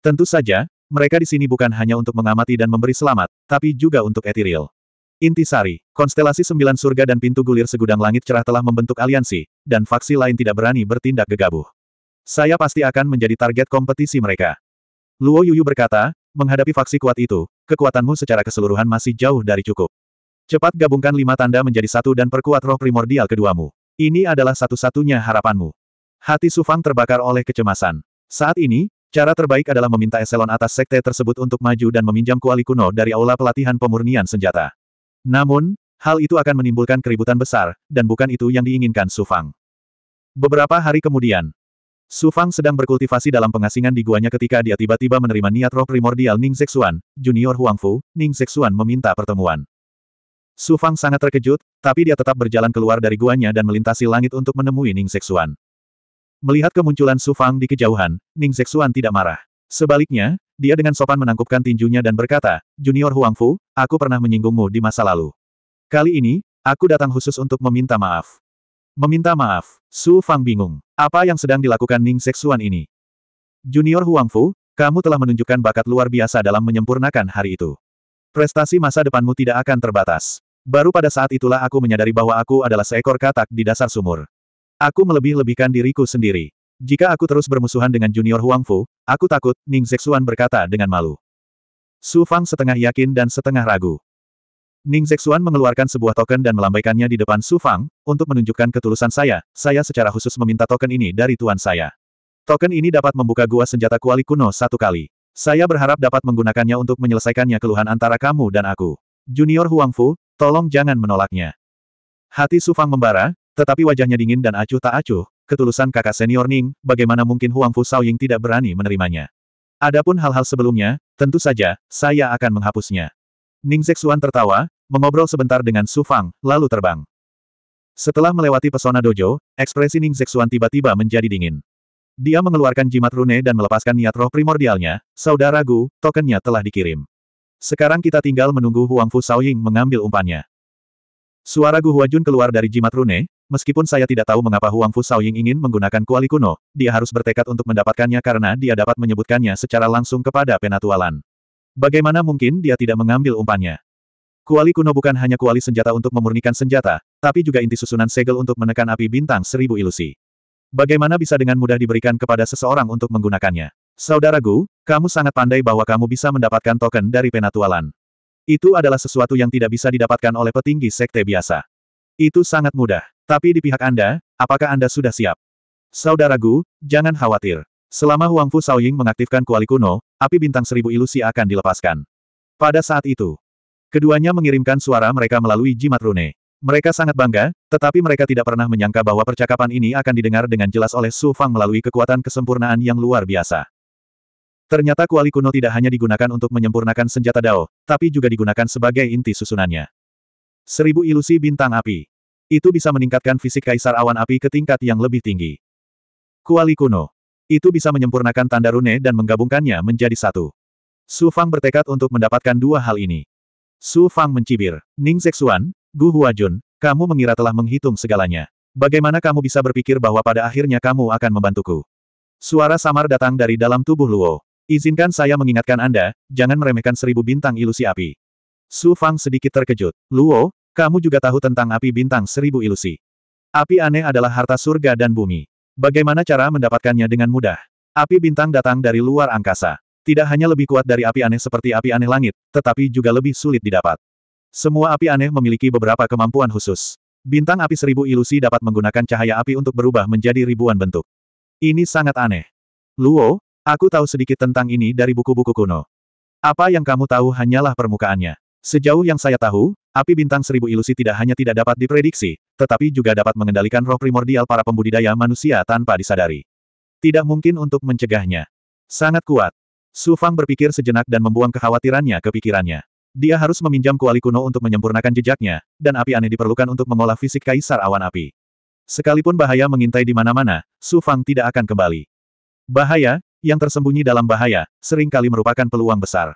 Tentu saja, mereka di sini bukan hanya untuk mengamati dan memberi selamat, tapi juga untuk etiril. Intisari, konstelasi sembilan surga dan pintu gulir segudang langit cerah telah membentuk aliansi, dan faksi lain tidak berani bertindak gegabah. Saya pasti akan menjadi target kompetisi mereka. Luo Yuyu berkata, menghadapi faksi kuat itu, kekuatanmu secara keseluruhan masih jauh dari cukup. Cepat gabungkan lima tanda menjadi satu dan perkuat roh primordial keduamu. Ini adalah satu-satunya harapanmu. Hati Sufang terbakar oleh kecemasan. Saat ini, cara terbaik adalah meminta eselon atas sekte tersebut untuk maju dan meminjam kuali kuno dari aula pelatihan pemurnian senjata. Namun, hal itu akan menimbulkan keributan besar, dan bukan itu yang diinginkan Su Fang. Beberapa hari kemudian, Su Fang sedang berkultivasi dalam pengasingan di guanya ketika dia tiba-tiba menerima niat roh primordial Ning Zexuan, junior Huang Fu, Ning Zexuan meminta pertemuan. Su Fang sangat terkejut, tapi dia tetap berjalan keluar dari guanya dan melintasi langit untuk menemui Ning Zexuan. Melihat kemunculan Su Fang di kejauhan, Ning Zexuan tidak marah. Sebaliknya, dia dengan sopan menangkupkan tinjunya dan berkata, Junior Huang Fu, aku pernah menyinggungmu di masa lalu. Kali ini, aku datang khusus untuk meminta maaf. Meminta maaf, Su Fang bingung. Apa yang sedang dilakukan Ning Seksuan ini? Junior Huang Fu, kamu telah menunjukkan bakat luar biasa dalam menyempurnakan hari itu. Prestasi masa depanmu tidak akan terbatas. Baru pada saat itulah aku menyadari bahwa aku adalah seekor katak di dasar sumur. Aku melebih-lebihkan diriku sendiri. Jika aku terus bermusuhan dengan junior Huang Fu, aku takut, Ning Zexuan berkata dengan malu. Su Fang setengah yakin dan setengah ragu. Ning Zexuan mengeluarkan sebuah token dan melambaikannya di depan Su Fang, untuk menunjukkan ketulusan saya, saya secara khusus meminta token ini dari tuan saya. Token ini dapat membuka gua senjata kuali kuno satu kali. Saya berharap dapat menggunakannya untuk menyelesaikannya keluhan antara kamu dan aku. Junior Huang Fu, tolong jangan menolaknya. Hati Su Fang membara, tetapi wajahnya dingin dan acuh tak acuh, ketulusan kakak senior Ning, bagaimana mungkin Huang Fu Shaoying tidak berani menerimanya. Adapun hal-hal sebelumnya, tentu saja, saya akan menghapusnya. Ning Zexuan tertawa, mengobrol sebentar dengan Su Fang, lalu terbang. Setelah melewati pesona dojo, ekspresi Ning Zexuan tiba-tiba menjadi dingin. Dia mengeluarkan jimat rune dan melepaskan niat roh primordialnya, saudara Gu, tokennya telah dikirim. Sekarang kita tinggal menunggu Huang Fu Shaoying mengambil umpannya. Suara Gu Huajun keluar dari jimat rune, Meskipun saya tidak tahu mengapa Huang Fu Shaoying ingin menggunakan kuali kuno, dia harus bertekad untuk mendapatkannya karena dia dapat menyebutkannya secara langsung kepada penatualan. Bagaimana mungkin dia tidak mengambil umpannya? Kuali kuno bukan hanya kuali senjata untuk memurnikan senjata, tapi juga inti susunan segel untuk menekan api bintang seribu ilusi. Bagaimana bisa dengan mudah diberikan kepada seseorang untuk menggunakannya? Saudara Gu, kamu sangat pandai bahwa kamu bisa mendapatkan token dari penatualan. Itu adalah sesuatu yang tidak bisa didapatkan oleh petinggi sekte biasa. Itu sangat mudah. Tapi di pihak Anda, apakah Anda sudah siap? Saudara Gu, jangan khawatir. Selama Huang Fu Shaoying mengaktifkan kuali kuno, api bintang seribu ilusi akan dilepaskan. Pada saat itu, keduanya mengirimkan suara mereka melalui jimat rune. Mereka sangat bangga, tetapi mereka tidak pernah menyangka bahwa percakapan ini akan didengar dengan jelas oleh Su Fang melalui kekuatan kesempurnaan yang luar biasa. Ternyata kuali kuno tidak hanya digunakan untuk menyempurnakan senjata Dao, tapi juga digunakan sebagai inti susunannya. Seribu ilusi bintang api. Itu bisa meningkatkan fisik Kaisar Awan Api ke tingkat yang lebih tinggi. Kuali kuno. Itu bisa menyempurnakan tanda rune dan menggabungkannya menjadi satu. Su Fang bertekad untuk mendapatkan dua hal ini. Su Fang mencibir. Ning Zexuan, Gu Huajun, kamu mengira telah menghitung segalanya. Bagaimana kamu bisa berpikir bahwa pada akhirnya kamu akan membantuku? Suara samar datang dari dalam tubuh Luo. Izinkan saya mengingatkan Anda, jangan meremehkan seribu bintang ilusi api. Su Fang sedikit terkejut. Luo, kamu juga tahu tentang api bintang seribu ilusi. Api aneh adalah harta surga dan bumi. Bagaimana cara mendapatkannya dengan mudah? Api bintang datang dari luar angkasa. Tidak hanya lebih kuat dari api aneh seperti api aneh langit, tetapi juga lebih sulit didapat. Semua api aneh memiliki beberapa kemampuan khusus. Bintang api seribu ilusi dapat menggunakan cahaya api untuk berubah menjadi ribuan bentuk. Ini sangat aneh. Luo, aku tahu sedikit tentang ini dari buku-buku kuno. Apa yang kamu tahu hanyalah permukaannya. Sejauh yang saya tahu, api bintang seribu ilusi tidak hanya tidak dapat diprediksi, tetapi juga dapat mengendalikan roh primordial para pembudidaya manusia tanpa disadari. Tidak mungkin untuk mencegahnya. Sangat kuat. Su Fang berpikir sejenak dan membuang kekhawatirannya ke pikirannya. Dia harus meminjam kuali kuno untuk menyempurnakan jejaknya, dan api aneh diperlukan untuk mengolah fisik kaisar awan api. Sekalipun bahaya mengintai di mana-mana, Su Fang tidak akan kembali. Bahaya, yang tersembunyi dalam bahaya, sering kali merupakan peluang besar.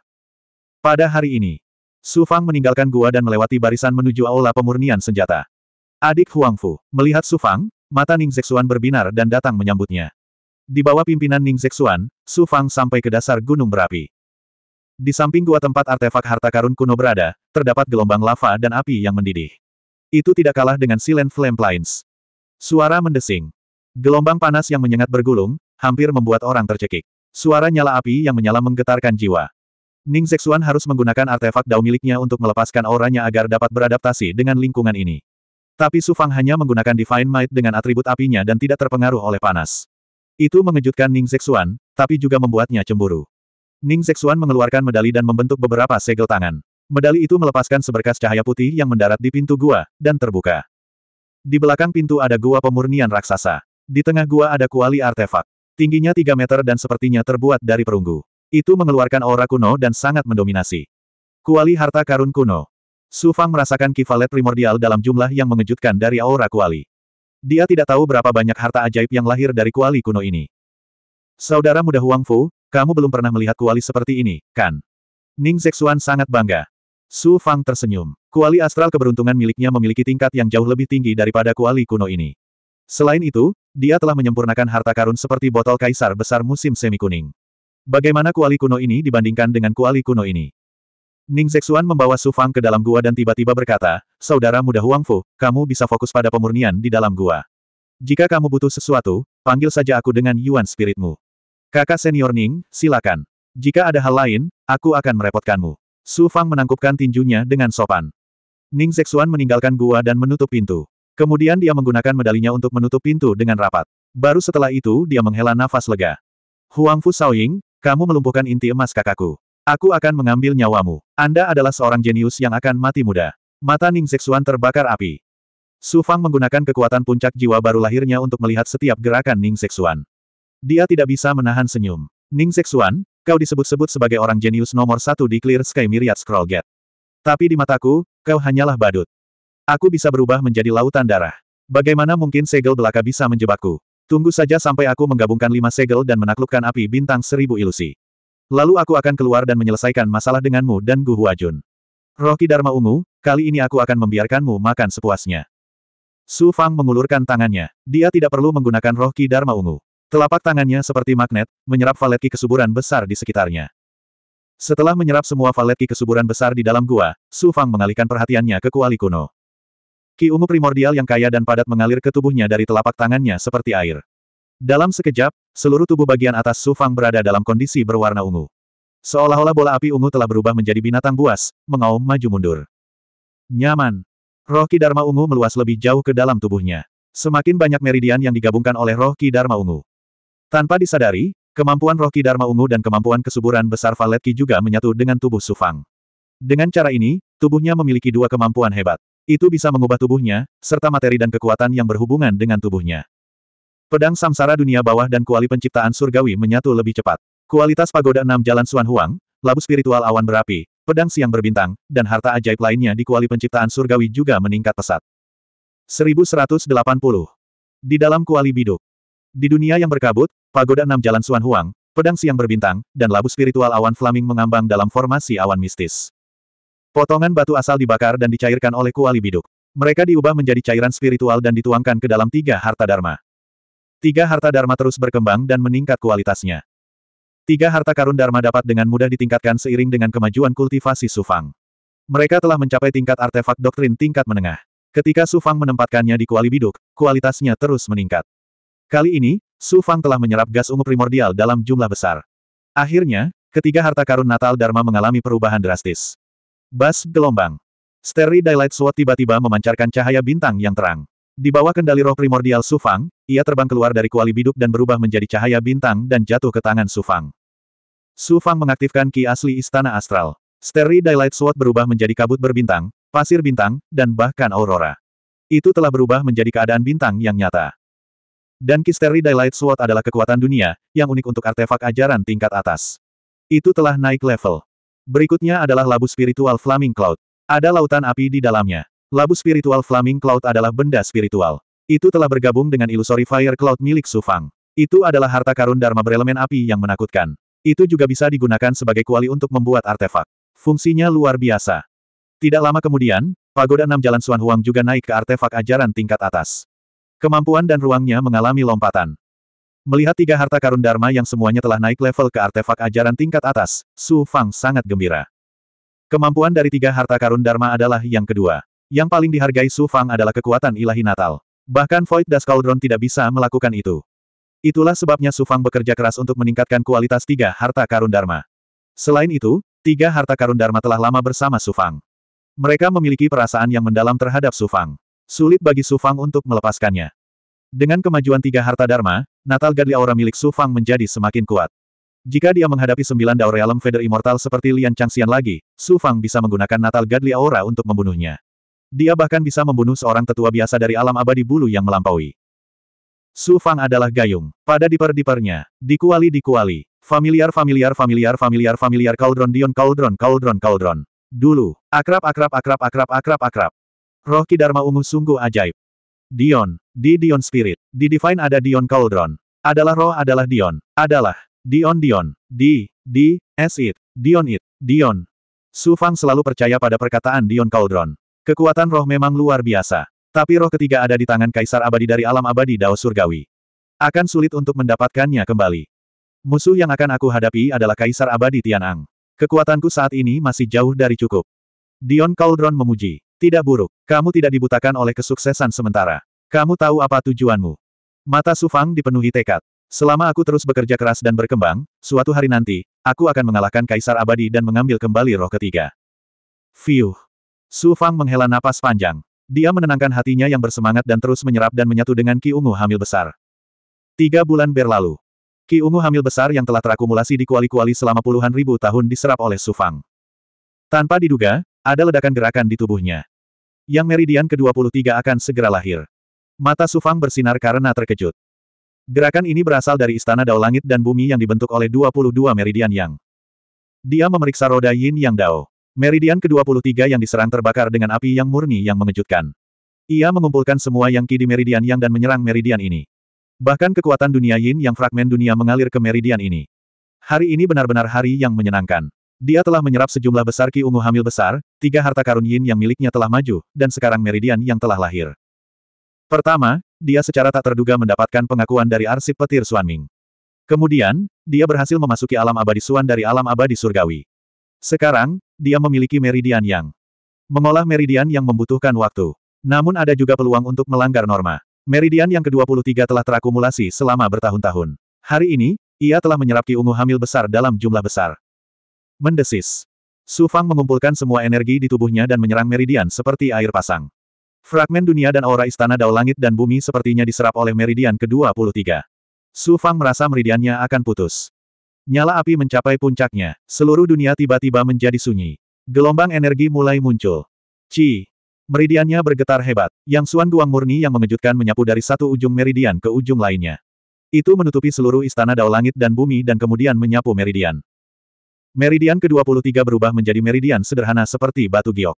Pada hari ini, Su Fang meninggalkan gua dan melewati barisan menuju aula pemurnian senjata. Adik Huang Fu, melihat Su Fang, mata Ning Zexuan berbinar dan datang menyambutnya. Di bawah pimpinan Ning Zexuan, Su Fang sampai ke dasar gunung berapi. Di samping gua tempat artefak harta karun kuno berada, terdapat gelombang lava dan api yang mendidih. Itu tidak kalah dengan Silent Flame Plains. Suara mendesing. Gelombang panas yang menyengat bergulung, hampir membuat orang tercekik. Suara nyala api yang menyala menggetarkan jiwa. Ning Zexuan harus menggunakan artefak dao miliknya untuk melepaskan auranya agar dapat beradaptasi dengan lingkungan ini. Tapi Su Fang hanya menggunakan Divine Might dengan atribut apinya dan tidak terpengaruh oleh panas. Itu mengejutkan Ning Zexuan, tapi juga membuatnya cemburu. Ning Zexuan mengeluarkan medali dan membentuk beberapa segel tangan. Medali itu melepaskan seberkas cahaya putih yang mendarat di pintu gua, dan terbuka. Di belakang pintu ada gua pemurnian raksasa. Di tengah gua ada kuali artefak. Tingginya 3 meter dan sepertinya terbuat dari perunggu. Itu mengeluarkan aura kuno dan sangat mendominasi. Kuali harta karun kuno. Su Fang merasakan kivalet primordial dalam jumlah yang mengejutkan dari aura kuali. Dia tidak tahu berapa banyak harta ajaib yang lahir dari kuali kuno ini. Saudara muda Huang Fu, kamu belum pernah melihat kuali seperti ini, kan? Ning Zexuan sangat bangga. Su Fang tersenyum. Kuali astral keberuntungan miliknya memiliki tingkat yang jauh lebih tinggi daripada kuali kuno ini. Selain itu, dia telah menyempurnakan harta karun seperti botol kaisar besar musim semi kuning. Bagaimana kuali kuno ini dibandingkan dengan kuali kuno ini? Ning Zexuan membawa Su Fang ke dalam gua dan tiba-tiba berkata, Saudara muda Huang Fu, kamu bisa fokus pada pemurnian di dalam gua. Jika kamu butuh sesuatu, panggil saja aku dengan Yuan spiritmu. Kakak senior Ning, silakan. Jika ada hal lain, aku akan merepotkanmu. Su Fang menangkupkan tinjunya dengan sopan. Ning Zexuan meninggalkan gua dan menutup pintu. Kemudian dia menggunakan medalinya untuk menutup pintu dengan rapat. Baru setelah itu dia menghela nafas lega. Huang Fu Shaoying, kamu melumpuhkan inti emas kakakku. Aku akan mengambil nyawamu. Anda adalah seorang jenius yang akan mati muda. Mata Ning Zexuan terbakar api. Su Fang menggunakan kekuatan puncak jiwa baru lahirnya untuk melihat setiap gerakan Ning Zexuan. Dia tidak bisa menahan senyum. Ning Zexuan, kau disebut-sebut sebagai orang jenius nomor satu di Clear Sky Myriad Scroll Gate. Tapi di mataku, kau hanyalah badut. Aku bisa berubah menjadi lautan darah. Bagaimana mungkin segel belaka bisa menjebakku? Tunggu saja sampai aku menggabungkan lima segel dan menaklukkan api bintang seribu ilusi. Lalu aku akan keluar dan menyelesaikan masalah denganmu dan Gu Huajun. Rocky Dharma Ungu, kali ini aku akan membiarkanmu makan sepuasnya. Su Fang mengulurkan tangannya. Dia tidak perlu menggunakan Rocky Dharma Ungu. Telapak tangannya seperti magnet, menyerap valetki kesuburan besar di sekitarnya. Setelah menyerap semua valetki kesuburan besar di dalam gua, Su Fang mengalihkan perhatiannya ke kuali kuno. Ki ungu primordial yang kaya dan padat mengalir ke tubuhnya dari telapak tangannya seperti air. Dalam sekejap, seluruh tubuh bagian atas Su Fang berada dalam kondisi berwarna ungu. Seolah-olah bola api ungu telah berubah menjadi binatang buas, mengaum maju mundur. Nyaman. Roh Ki Dharma ungu meluas lebih jauh ke dalam tubuhnya. Semakin banyak meridian yang digabungkan oleh roh Ki Dharma ungu. Tanpa disadari, kemampuan roh Ki Dharma ungu dan kemampuan kesuburan besar Valet Ki juga menyatu dengan tubuh Sufang. Dengan cara ini, tubuhnya memiliki dua kemampuan hebat. Itu bisa mengubah tubuhnya, serta materi dan kekuatan yang berhubungan dengan tubuhnya. Pedang Samsara Dunia Bawah dan Kuali Penciptaan Surgawi menyatu lebih cepat. Kualitas Pagoda Enam Jalan Suan Huang, Labu Spiritual Awan Berapi, Pedang Siang Berbintang, dan harta ajaib lainnya di Kuali Penciptaan Surgawi juga meningkat pesat. 1180. Di dalam Kuali Biduk. Di dunia yang berkabut, pagoda enam jalan Suan Huang, pedang siang berbintang, dan labu spiritual awan flaming mengambang dalam formasi awan mistis. Potongan batu asal dibakar dan dicairkan oleh kuali biduk. Mereka diubah menjadi cairan spiritual dan dituangkan ke dalam tiga harta dharma. Tiga harta dharma terus berkembang dan meningkat kualitasnya. Tiga harta karun dharma dapat dengan mudah ditingkatkan seiring dengan kemajuan kultivasi Sufang. Mereka telah mencapai tingkat artefak doktrin tingkat menengah. Ketika Sufang menempatkannya di kuali biduk, kualitasnya terus meningkat. Kali ini, Su Fang telah menyerap gas ungu primordial dalam jumlah besar. Akhirnya, ketiga harta karun Natal Dharma mengalami perubahan drastis. Bas gelombang. Starry Daylight Sword tiba-tiba memancarkan cahaya bintang yang terang. Di bawah kendali roh primordial Su Fang, ia terbang keluar dari kuali biduk dan berubah menjadi cahaya bintang dan jatuh ke tangan Su Fang. Su Fang mengaktifkan ki asli Istana Astral. Starry Daylight Sword berubah menjadi kabut berbintang, pasir bintang, dan bahkan aurora. Itu telah berubah menjadi keadaan bintang yang nyata. Dan ki Starry Daylight Sword adalah kekuatan dunia, yang unik untuk artefak ajaran tingkat atas. Itu telah naik level. Berikutnya adalah labu spiritual Flaming Cloud. Ada lautan api di dalamnya. Labu spiritual Flaming Cloud adalah benda spiritual. Itu telah bergabung dengan Illusory Fire Cloud milik Su Fang. Itu adalah harta karun Dharma berelemen api yang menakutkan. Itu juga bisa digunakan sebagai kuali untuk membuat artefak. Fungsinya luar biasa. Tidak lama kemudian, Pagoda Enam Jalan Suan Huang juga naik ke artefak ajaran tingkat atas. Kemampuan dan ruangnya mengalami lompatan. Melihat tiga harta karun Dharma yang semuanya telah naik level ke artefak ajaran tingkat atas, Su Fang sangat gembira. Kemampuan dari tiga harta karun Dharma adalah yang kedua. Yang paling dihargai Su Fang adalah kekuatan ilahi natal. Bahkan Void Dust Cauldron tidak bisa melakukan itu. Itulah sebabnya Su Fang bekerja keras untuk meningkatkan kualitas tiga harta karun Dharma. Selain itu, tiga harta karun Dharma telah lama bersama Su Fang. Mereka memiliki perasaan yang mendalam terhadap Su Fang. Sulit bagi Su Fang untuk melepaskannya. Dengan kemajuan tiga harta Dharma, Natal Godly Aura milik Su Fang menjadi semakin kuat. Jika dia menghadapi sembilan Dao Realm Feather Immortal seperti Lian Changxian lagi, Su Fang bisa menggunakan Natal Godly Aura untuk membunuhnya. Dia bahkan bisa membunuh seorang tetua biasa dari alam abadi bulu yang melampaui. Su Fang adalah gayung. Pada diper-dipernya, dikuali dikuali. Familiar familiar familiar familiar familiar Cauldron Dion Cauldron Cauldron Cauldron. Dulu, akrab akrab akrab akrab akrab akrab. Roh Kidharma ungu sungguh ajaib. Dion, di Dion Spirit, di Divine ada Dion Cauldron. Adalah roh adalah Dion, adalah Dion Dion, di, di, as it, Dion it, Dion. Su Fang selalu percaya pada perkataan Dion Cauldron. Kekuatan roh memang luar biasa. Tapi roh ketiga ada di tangan Kaisar Abadi dari alam abadi Dao Surgawi. Akan sulit untuk mendapatkannya kembali. Musuh yang akan aku hadapi adalah Kaisar Abadi Tian'ang. Kekuatanku saat ini masih jauh dari cukup. Dion Cauldron memuji. Tidak buruk. Kamu tidak dibutakan oleh kesuksesan sementara. Kamu tahu apa tujuanmu. Mata Su Fang dipenuhi tekad. Selama aku terus bekerja keras dan berkembang, suatu hari nanti, aku akan mengalahkan Kaisar Abadi dan mengambil kembali roh ketiga. Fiuh. Su Fang menghela napas panjang. Dia menenangkan hatinya yang bersemangat dan terus menyerap dan menyatu dengan Ki Ungu hamil besar. Tiga bulan berlalu. Ki Ungu hamil besar yang telah terakumulasi di kuali-kuali selama puluhan ribu tahun diserap oleh Su Fang. Tanpa diduga, ada ledakan gerakan di tubuhnya. Yang meridian ke-23 akan segera lahir. Mata Su Fang bersinar karena terkejut. Gerakan ini berasal dari Istana Dao Langit dan Bumi yang dibentuk oleh 22 meridian yang. Dia memeriksa roda Yin Yang Dao. Meridian ke-23 yang diserang terbakar dengan api yang murni yang mengejutkan. Ia mengumpulkan semua yang ki di meridian yang dan menyerang meridian ini. Bahkan kekuatan dunia yin yang fragmen dunia mengalir ke meridian ini. Hari ini benar-benar hari yang menyenangkan. Dia telah menyerap sejumlah besar ki ungu hamil besar, tiga harta karun yin yang miliknya telah maju, dan sekarang meridian yang telah lahir. Pertama, dia secara tak terduga mendapatkan pengakuan dari arsip petir Suanming. Kemudian, dia berhasil memasuki alam abadi Suan dari alam abadi surgawi. Sekarang, dia memiliki meridian yang mengolah meridian yang membutuhkan waktu. Namun ada juga peluang untuk melanggar norma. Meridian yang ke-23 telah terakumulasi selama bertahun-tahun. Hari ini, ia telah menyerap ki ungu hamil besar dalam jumlah besar. Mendesis. Su Fang mengumpulkan semua energi di tubuhnya dan menyerang meridian seperti air pasang. Fragmen dunia dan aura istana dao langit dan bumi sepertinya diserap oleh meridian ke-23. Su Fang merasa meridiannya akan putus. Nyala api mencapai puncaknya. Seluruh dunia tiba-tiba menjadi sunyi. Gelombang energi mulai muncul. Ci. Meridiannya bergetar hebat. Yang Suan Guang murni yang mengejutkan menyapu dari satu ujung meridian ke ujung lainnya. Itu menutupi seluruh istana dao langit dan bumi dan kemudian menyapu meridian. Meridian ke-23 berubah menjadi meridian sederhana seperti batu giok.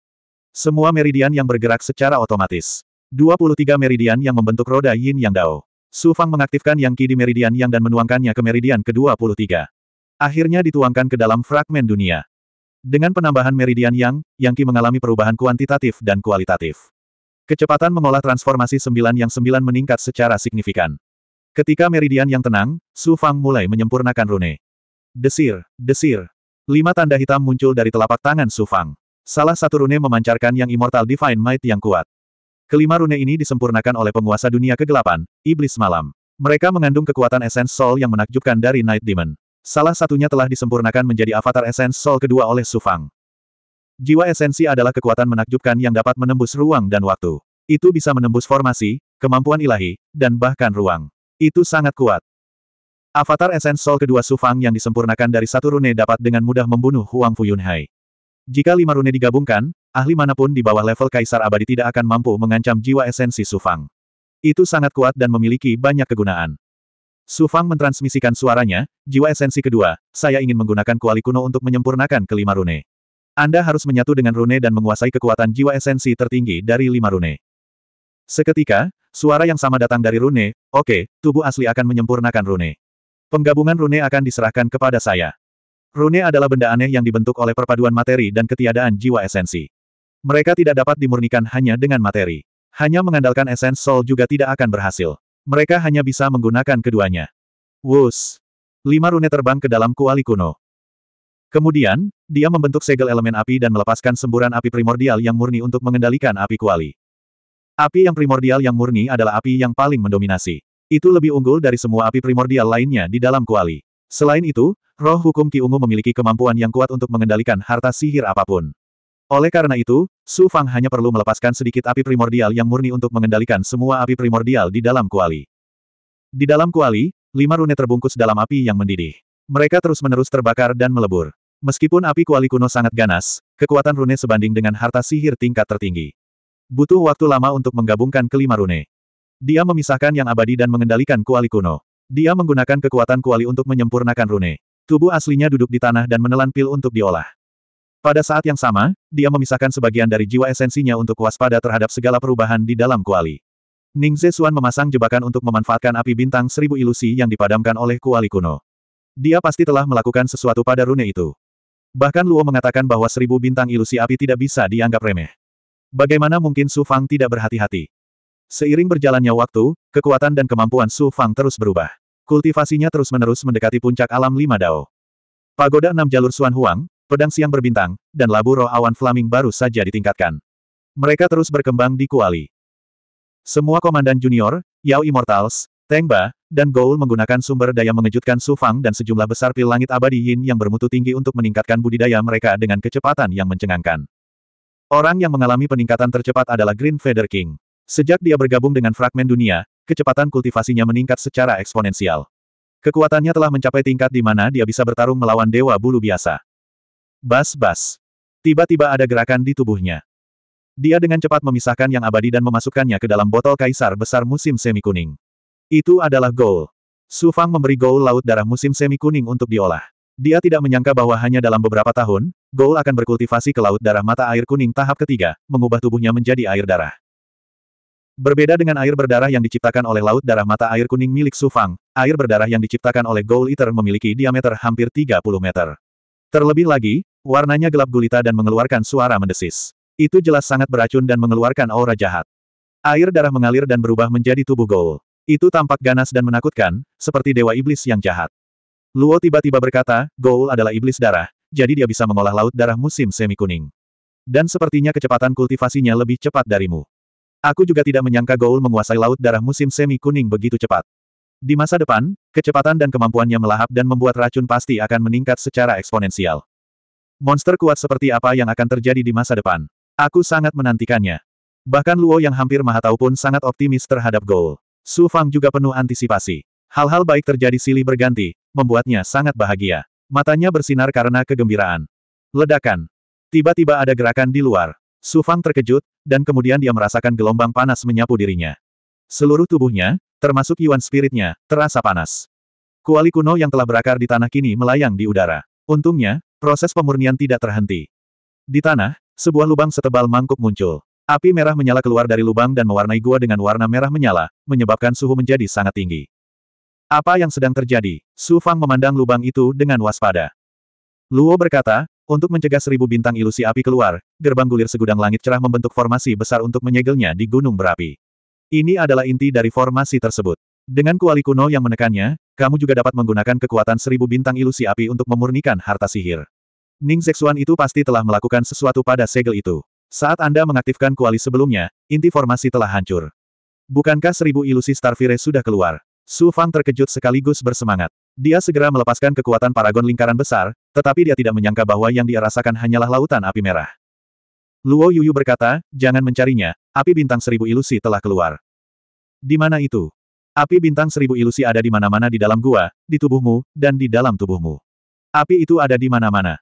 Semua meridian yang bergerak secara otomatis. 23 meridian yang membentuk roda yin yang dao. Su Fang mengaktifkan Yang Qi di meridian yang dan menuangkannya ke meridian ke-23 akhirnya dituangkan ke dalam fragmen dunia. Dengan penambahan meridian yang, Yang Qi mengalami perubahan kuantitatif dan kualitatif. Kecepatan mengolah transformasi sembilan yang sembilan meningkat secara signifikan. Ketika meridian yang tenang, Su Fang mulai menyempurnakan rune. Desir, desir. Lima tanda hitam muncul dari telapak tangan Su Fang. Salah satu rune memancarkan yang Immortal Divine Might yang kuat. Kelima rune ini disempurnakan oleh penguasa dunia kegelapan, Iblis Malam. Mereka mengandung kekuatan Essence Soul yang menakjubkan dari Night Demon. Salah satunya telah disempurnakan menjadi avatar Essence Soul kedua oleh Su Fang. Jiwa esensi adalah kekuatan menakjubkan yang dapat menembus ruang dan waktu. Itu bisa menembus formasi, kemampuan ilahi, dan bahkan ruang. Itu sangat kuat. Avatar Essence Soul kedua Su Fang yang disempurnakan dari satu rune dapat dengan mudah membunuh Huang Fuyunhai. Jika lima rune digabungkan, ahli mana pun di bawah level Kaisar Abadi tidak akan mampu mengancam jiwa esensi Su Fang. Itu sangat kuat dan memiliki banyak kegunaan. Su Fang mentransmisikan suaranya, jiwa esensi kedua, saya ingin menggunakan kuali kuno untuk menyempurnakan kelima rune. Anda harus menyatu dengan rune dan menguasai kekuatan jiwa esensi tertinggi dari lima rune. Seketika, suara yang sama datang dari rune, oke, tubuh asli akan menyempurnakan rune. Penggabungan rune akan diserahkan kepada saya. Rune adalah benda aneh yang dibentuk oleh perpaduan materi dan ketiadaan jiwa esensi. Mereka tidak dapat dimurnikan hanya dengan materi. Hanya mengandalkan esens soul juga tidak akan berhasil. Mereka hanya bisa menggunakan keduanya. Wus. Lima rune terbang ke dalam kuali kuno. Kemudian, dia membentuk segel elemen api dan melepaskan semburan api primordial yang murni untuk mengendalikan api kuali. Api yang primordial yang murni adalah api yang paling mendominasi. Itu lebih unggul dari semua api primordial lainnya di dalam kuali. Selain itu, roh hukum Ki Ungu memiliki kemampuan yang kuat untuk mengendalikan harta sihir apa pun. Oleh karena itu, Su Fang hanya perlu melepaskan sedikit api primordial yang murni untuk mengendalikan semua api primordial di dalam kuali. Di dalam kuali, lima rune terbungkus dalam api yang mendidih. Mereka terus-menerus terbakar dan melebur. Meskipun api kuali kuno sangat ganas, kekuatan rune sebanding dengan harta sihir tingkat tertinggi. Butuh waktu lama untuk menggabungkan kelima rune. Dia memisahkan yang abadi dan mengendalikan kuali kuno. Dia menggunakan kekuatan kuali untuk menyempurnakan rune. Tubuh aslinya duduk di tanah dan menelan pil untuk diolah. Pada saat yang sama, dia memisahkan sebagian dari jiwa esensinya untuk waspada terhadap segala perubahan di dalam kuali. Ning Zesuan memasang jebakan untuk memanfaatkan api bintang seribu ilusi yang dipadamkan oleh kuali kuno. Dia pasti telah melakukan sesuatu pada rune itu. Bahkan Luo mengatakan bahwa seribu bintang ilusi api tidak bisa dianggap remeh. Bagaimana mungkin Su Fang tidak berhati-hati? Seiring berjalannya waktu, kekuatan dan kemampuan Su Fang terus berubah. Kultivasinya terus-menerus mendekati puncak alam lima dao. Pagoda enam jalur Suan Huang, pedang siang berbintang, dan labu roh awan flaming baru saja ditingkatkan. Mereka terus berkembang di Kuali. Semua komandan junior, Yao Immortals, Teng Ba, dan Goul menggunakan sumber daya mengejutkan Su Fang dan sejumlah besar pil langit abadi Yin yang bermutu tinggi untuk meningkatkan budidaya mereka dengan kecepatan yang mencengangkan. Orang yang mengalami peningkatan tercepat adalah Green Feather King. Sejak dia bergabung dengan fragmen dunia, kecepatan kultivasinya meningkat secara eksponensial. Kekuatannya telah mencapai tingkat di mana dia bisa bertarung melawan dewa bulu biasa. Bas-bas. Tiba-tiba ada gerakan di tubuhnya. Dia dengan cepat memisahkan yang abadi dan memasukkannya ke dalam botol kaisar besar musim semi kuning. Itu adalah gold. Su Fang memberi gold laut darah musim semi kuning untuk diolah. Dia tidak menyangka bahwa hanya dalam beberapa tahun, gold akan berkultivasi ke laut darah mata air kuning tahap ketiga, mengubah tubuhnya menjadi air darah. Berbeda dengan air berdarah yang diciptakan oleh laut darah mata air kuning milik Su Fang, air berdarah yang diciptakan oleh Gold Eater memiliki diameter hampir 30 meter. Terlebih lagi, Warnanya gelap gulita dan mengeluarkan suara mendesis. Itu jelas sangat beracun dan mengeluarkan aura jahat. Air darah mengalir dan berubah menjadi tubuh Goul. Itu tampak ganas dan menakutkan, seperti dewa iblis yang jahat. Luo tiba-tiba berkata, Goul adalah iblis darah, jadi dia bisa mengolah laut darah musim semi kuning. Dan sepertinya kecepatan kultivasinya lebih cepat darimu. Aku juga tidak menyangka Goul menguasai laut darah musim semi kuning begitu cepat. Di masa depan, kecepatan dan kemampuannya melahap dan membuat racun pasti akan meningkat secara eksponensial. Monster kuat seperti apa yang akan terjadi di masa depan. Aku sangat menantikannya. Bahkan Luo yang hampir maha tahu pun sangat optimis terhadap Goal. Su Fang juga penuh antisipasi. Hal-hal baik terjadi silih berganti, membuatnya sangat bahagia. Matanya bersinar karena kegembiraan. Ledakan. Tiba-tiba ada gerakan di luar. Su Fang terkejut, dan kemudian dia merasakan gelombang panas menyapu dirinya. Seluruh tubuhnya, termasuk Yuan spiritnya, terasa panas. Kuali kuno yang telah berakar di tanah kini melayang di udara. Untungnya, Proses pemurnian tidak terhenti. Di tanah, sebuah lubang setebal mangkuk muncul. Api merah menyala keluar dari lubang dan mewarnai gua dengan warna merah menyala, menyebabkan suhu menjadi sangat tinggi. Apa yang sedang terjadi? Su Fang memandang lubang itu dengan waspada. Luo berkata, untuk mencegah seribu bintang ilusi api keluar, gerbang gulir segudang langit cerah membentuk formasi besar untuk menyegelnya di gunung berapi. Ini adalah inti dari formasi tersebut. Dengan kuali kuno yang menekannya, kamu juga dapat menggunakan kekuatan seribu bintang ilusi api untuk memurnikan harta sihir. Ning Zexuan itu pasti telah melakukan sesuatu pada segel itu. Saat Anda mengaktifkan kuali sebelumnya, inti formasi telah hancur. Bukankah seribu ilusi Starfire sudah keluar? Su Fang terkejut sekaligus bersemangat. Dia segera melepaskan kekuatan paragon lingkaran besar, tetapi dia tidak menyangka bahwa yang dia rasakan hanyalah lautan api merah. Luo Yuyu berkata, jangan mencarinya, api bintang seribu ilusi telah keluar. Di mana itu? Api bintang seribu ilusi ada di mana-mana di dalam gua, di tubuhmu, dan di dalam tubuhmu. Api itu ada di mana-mana.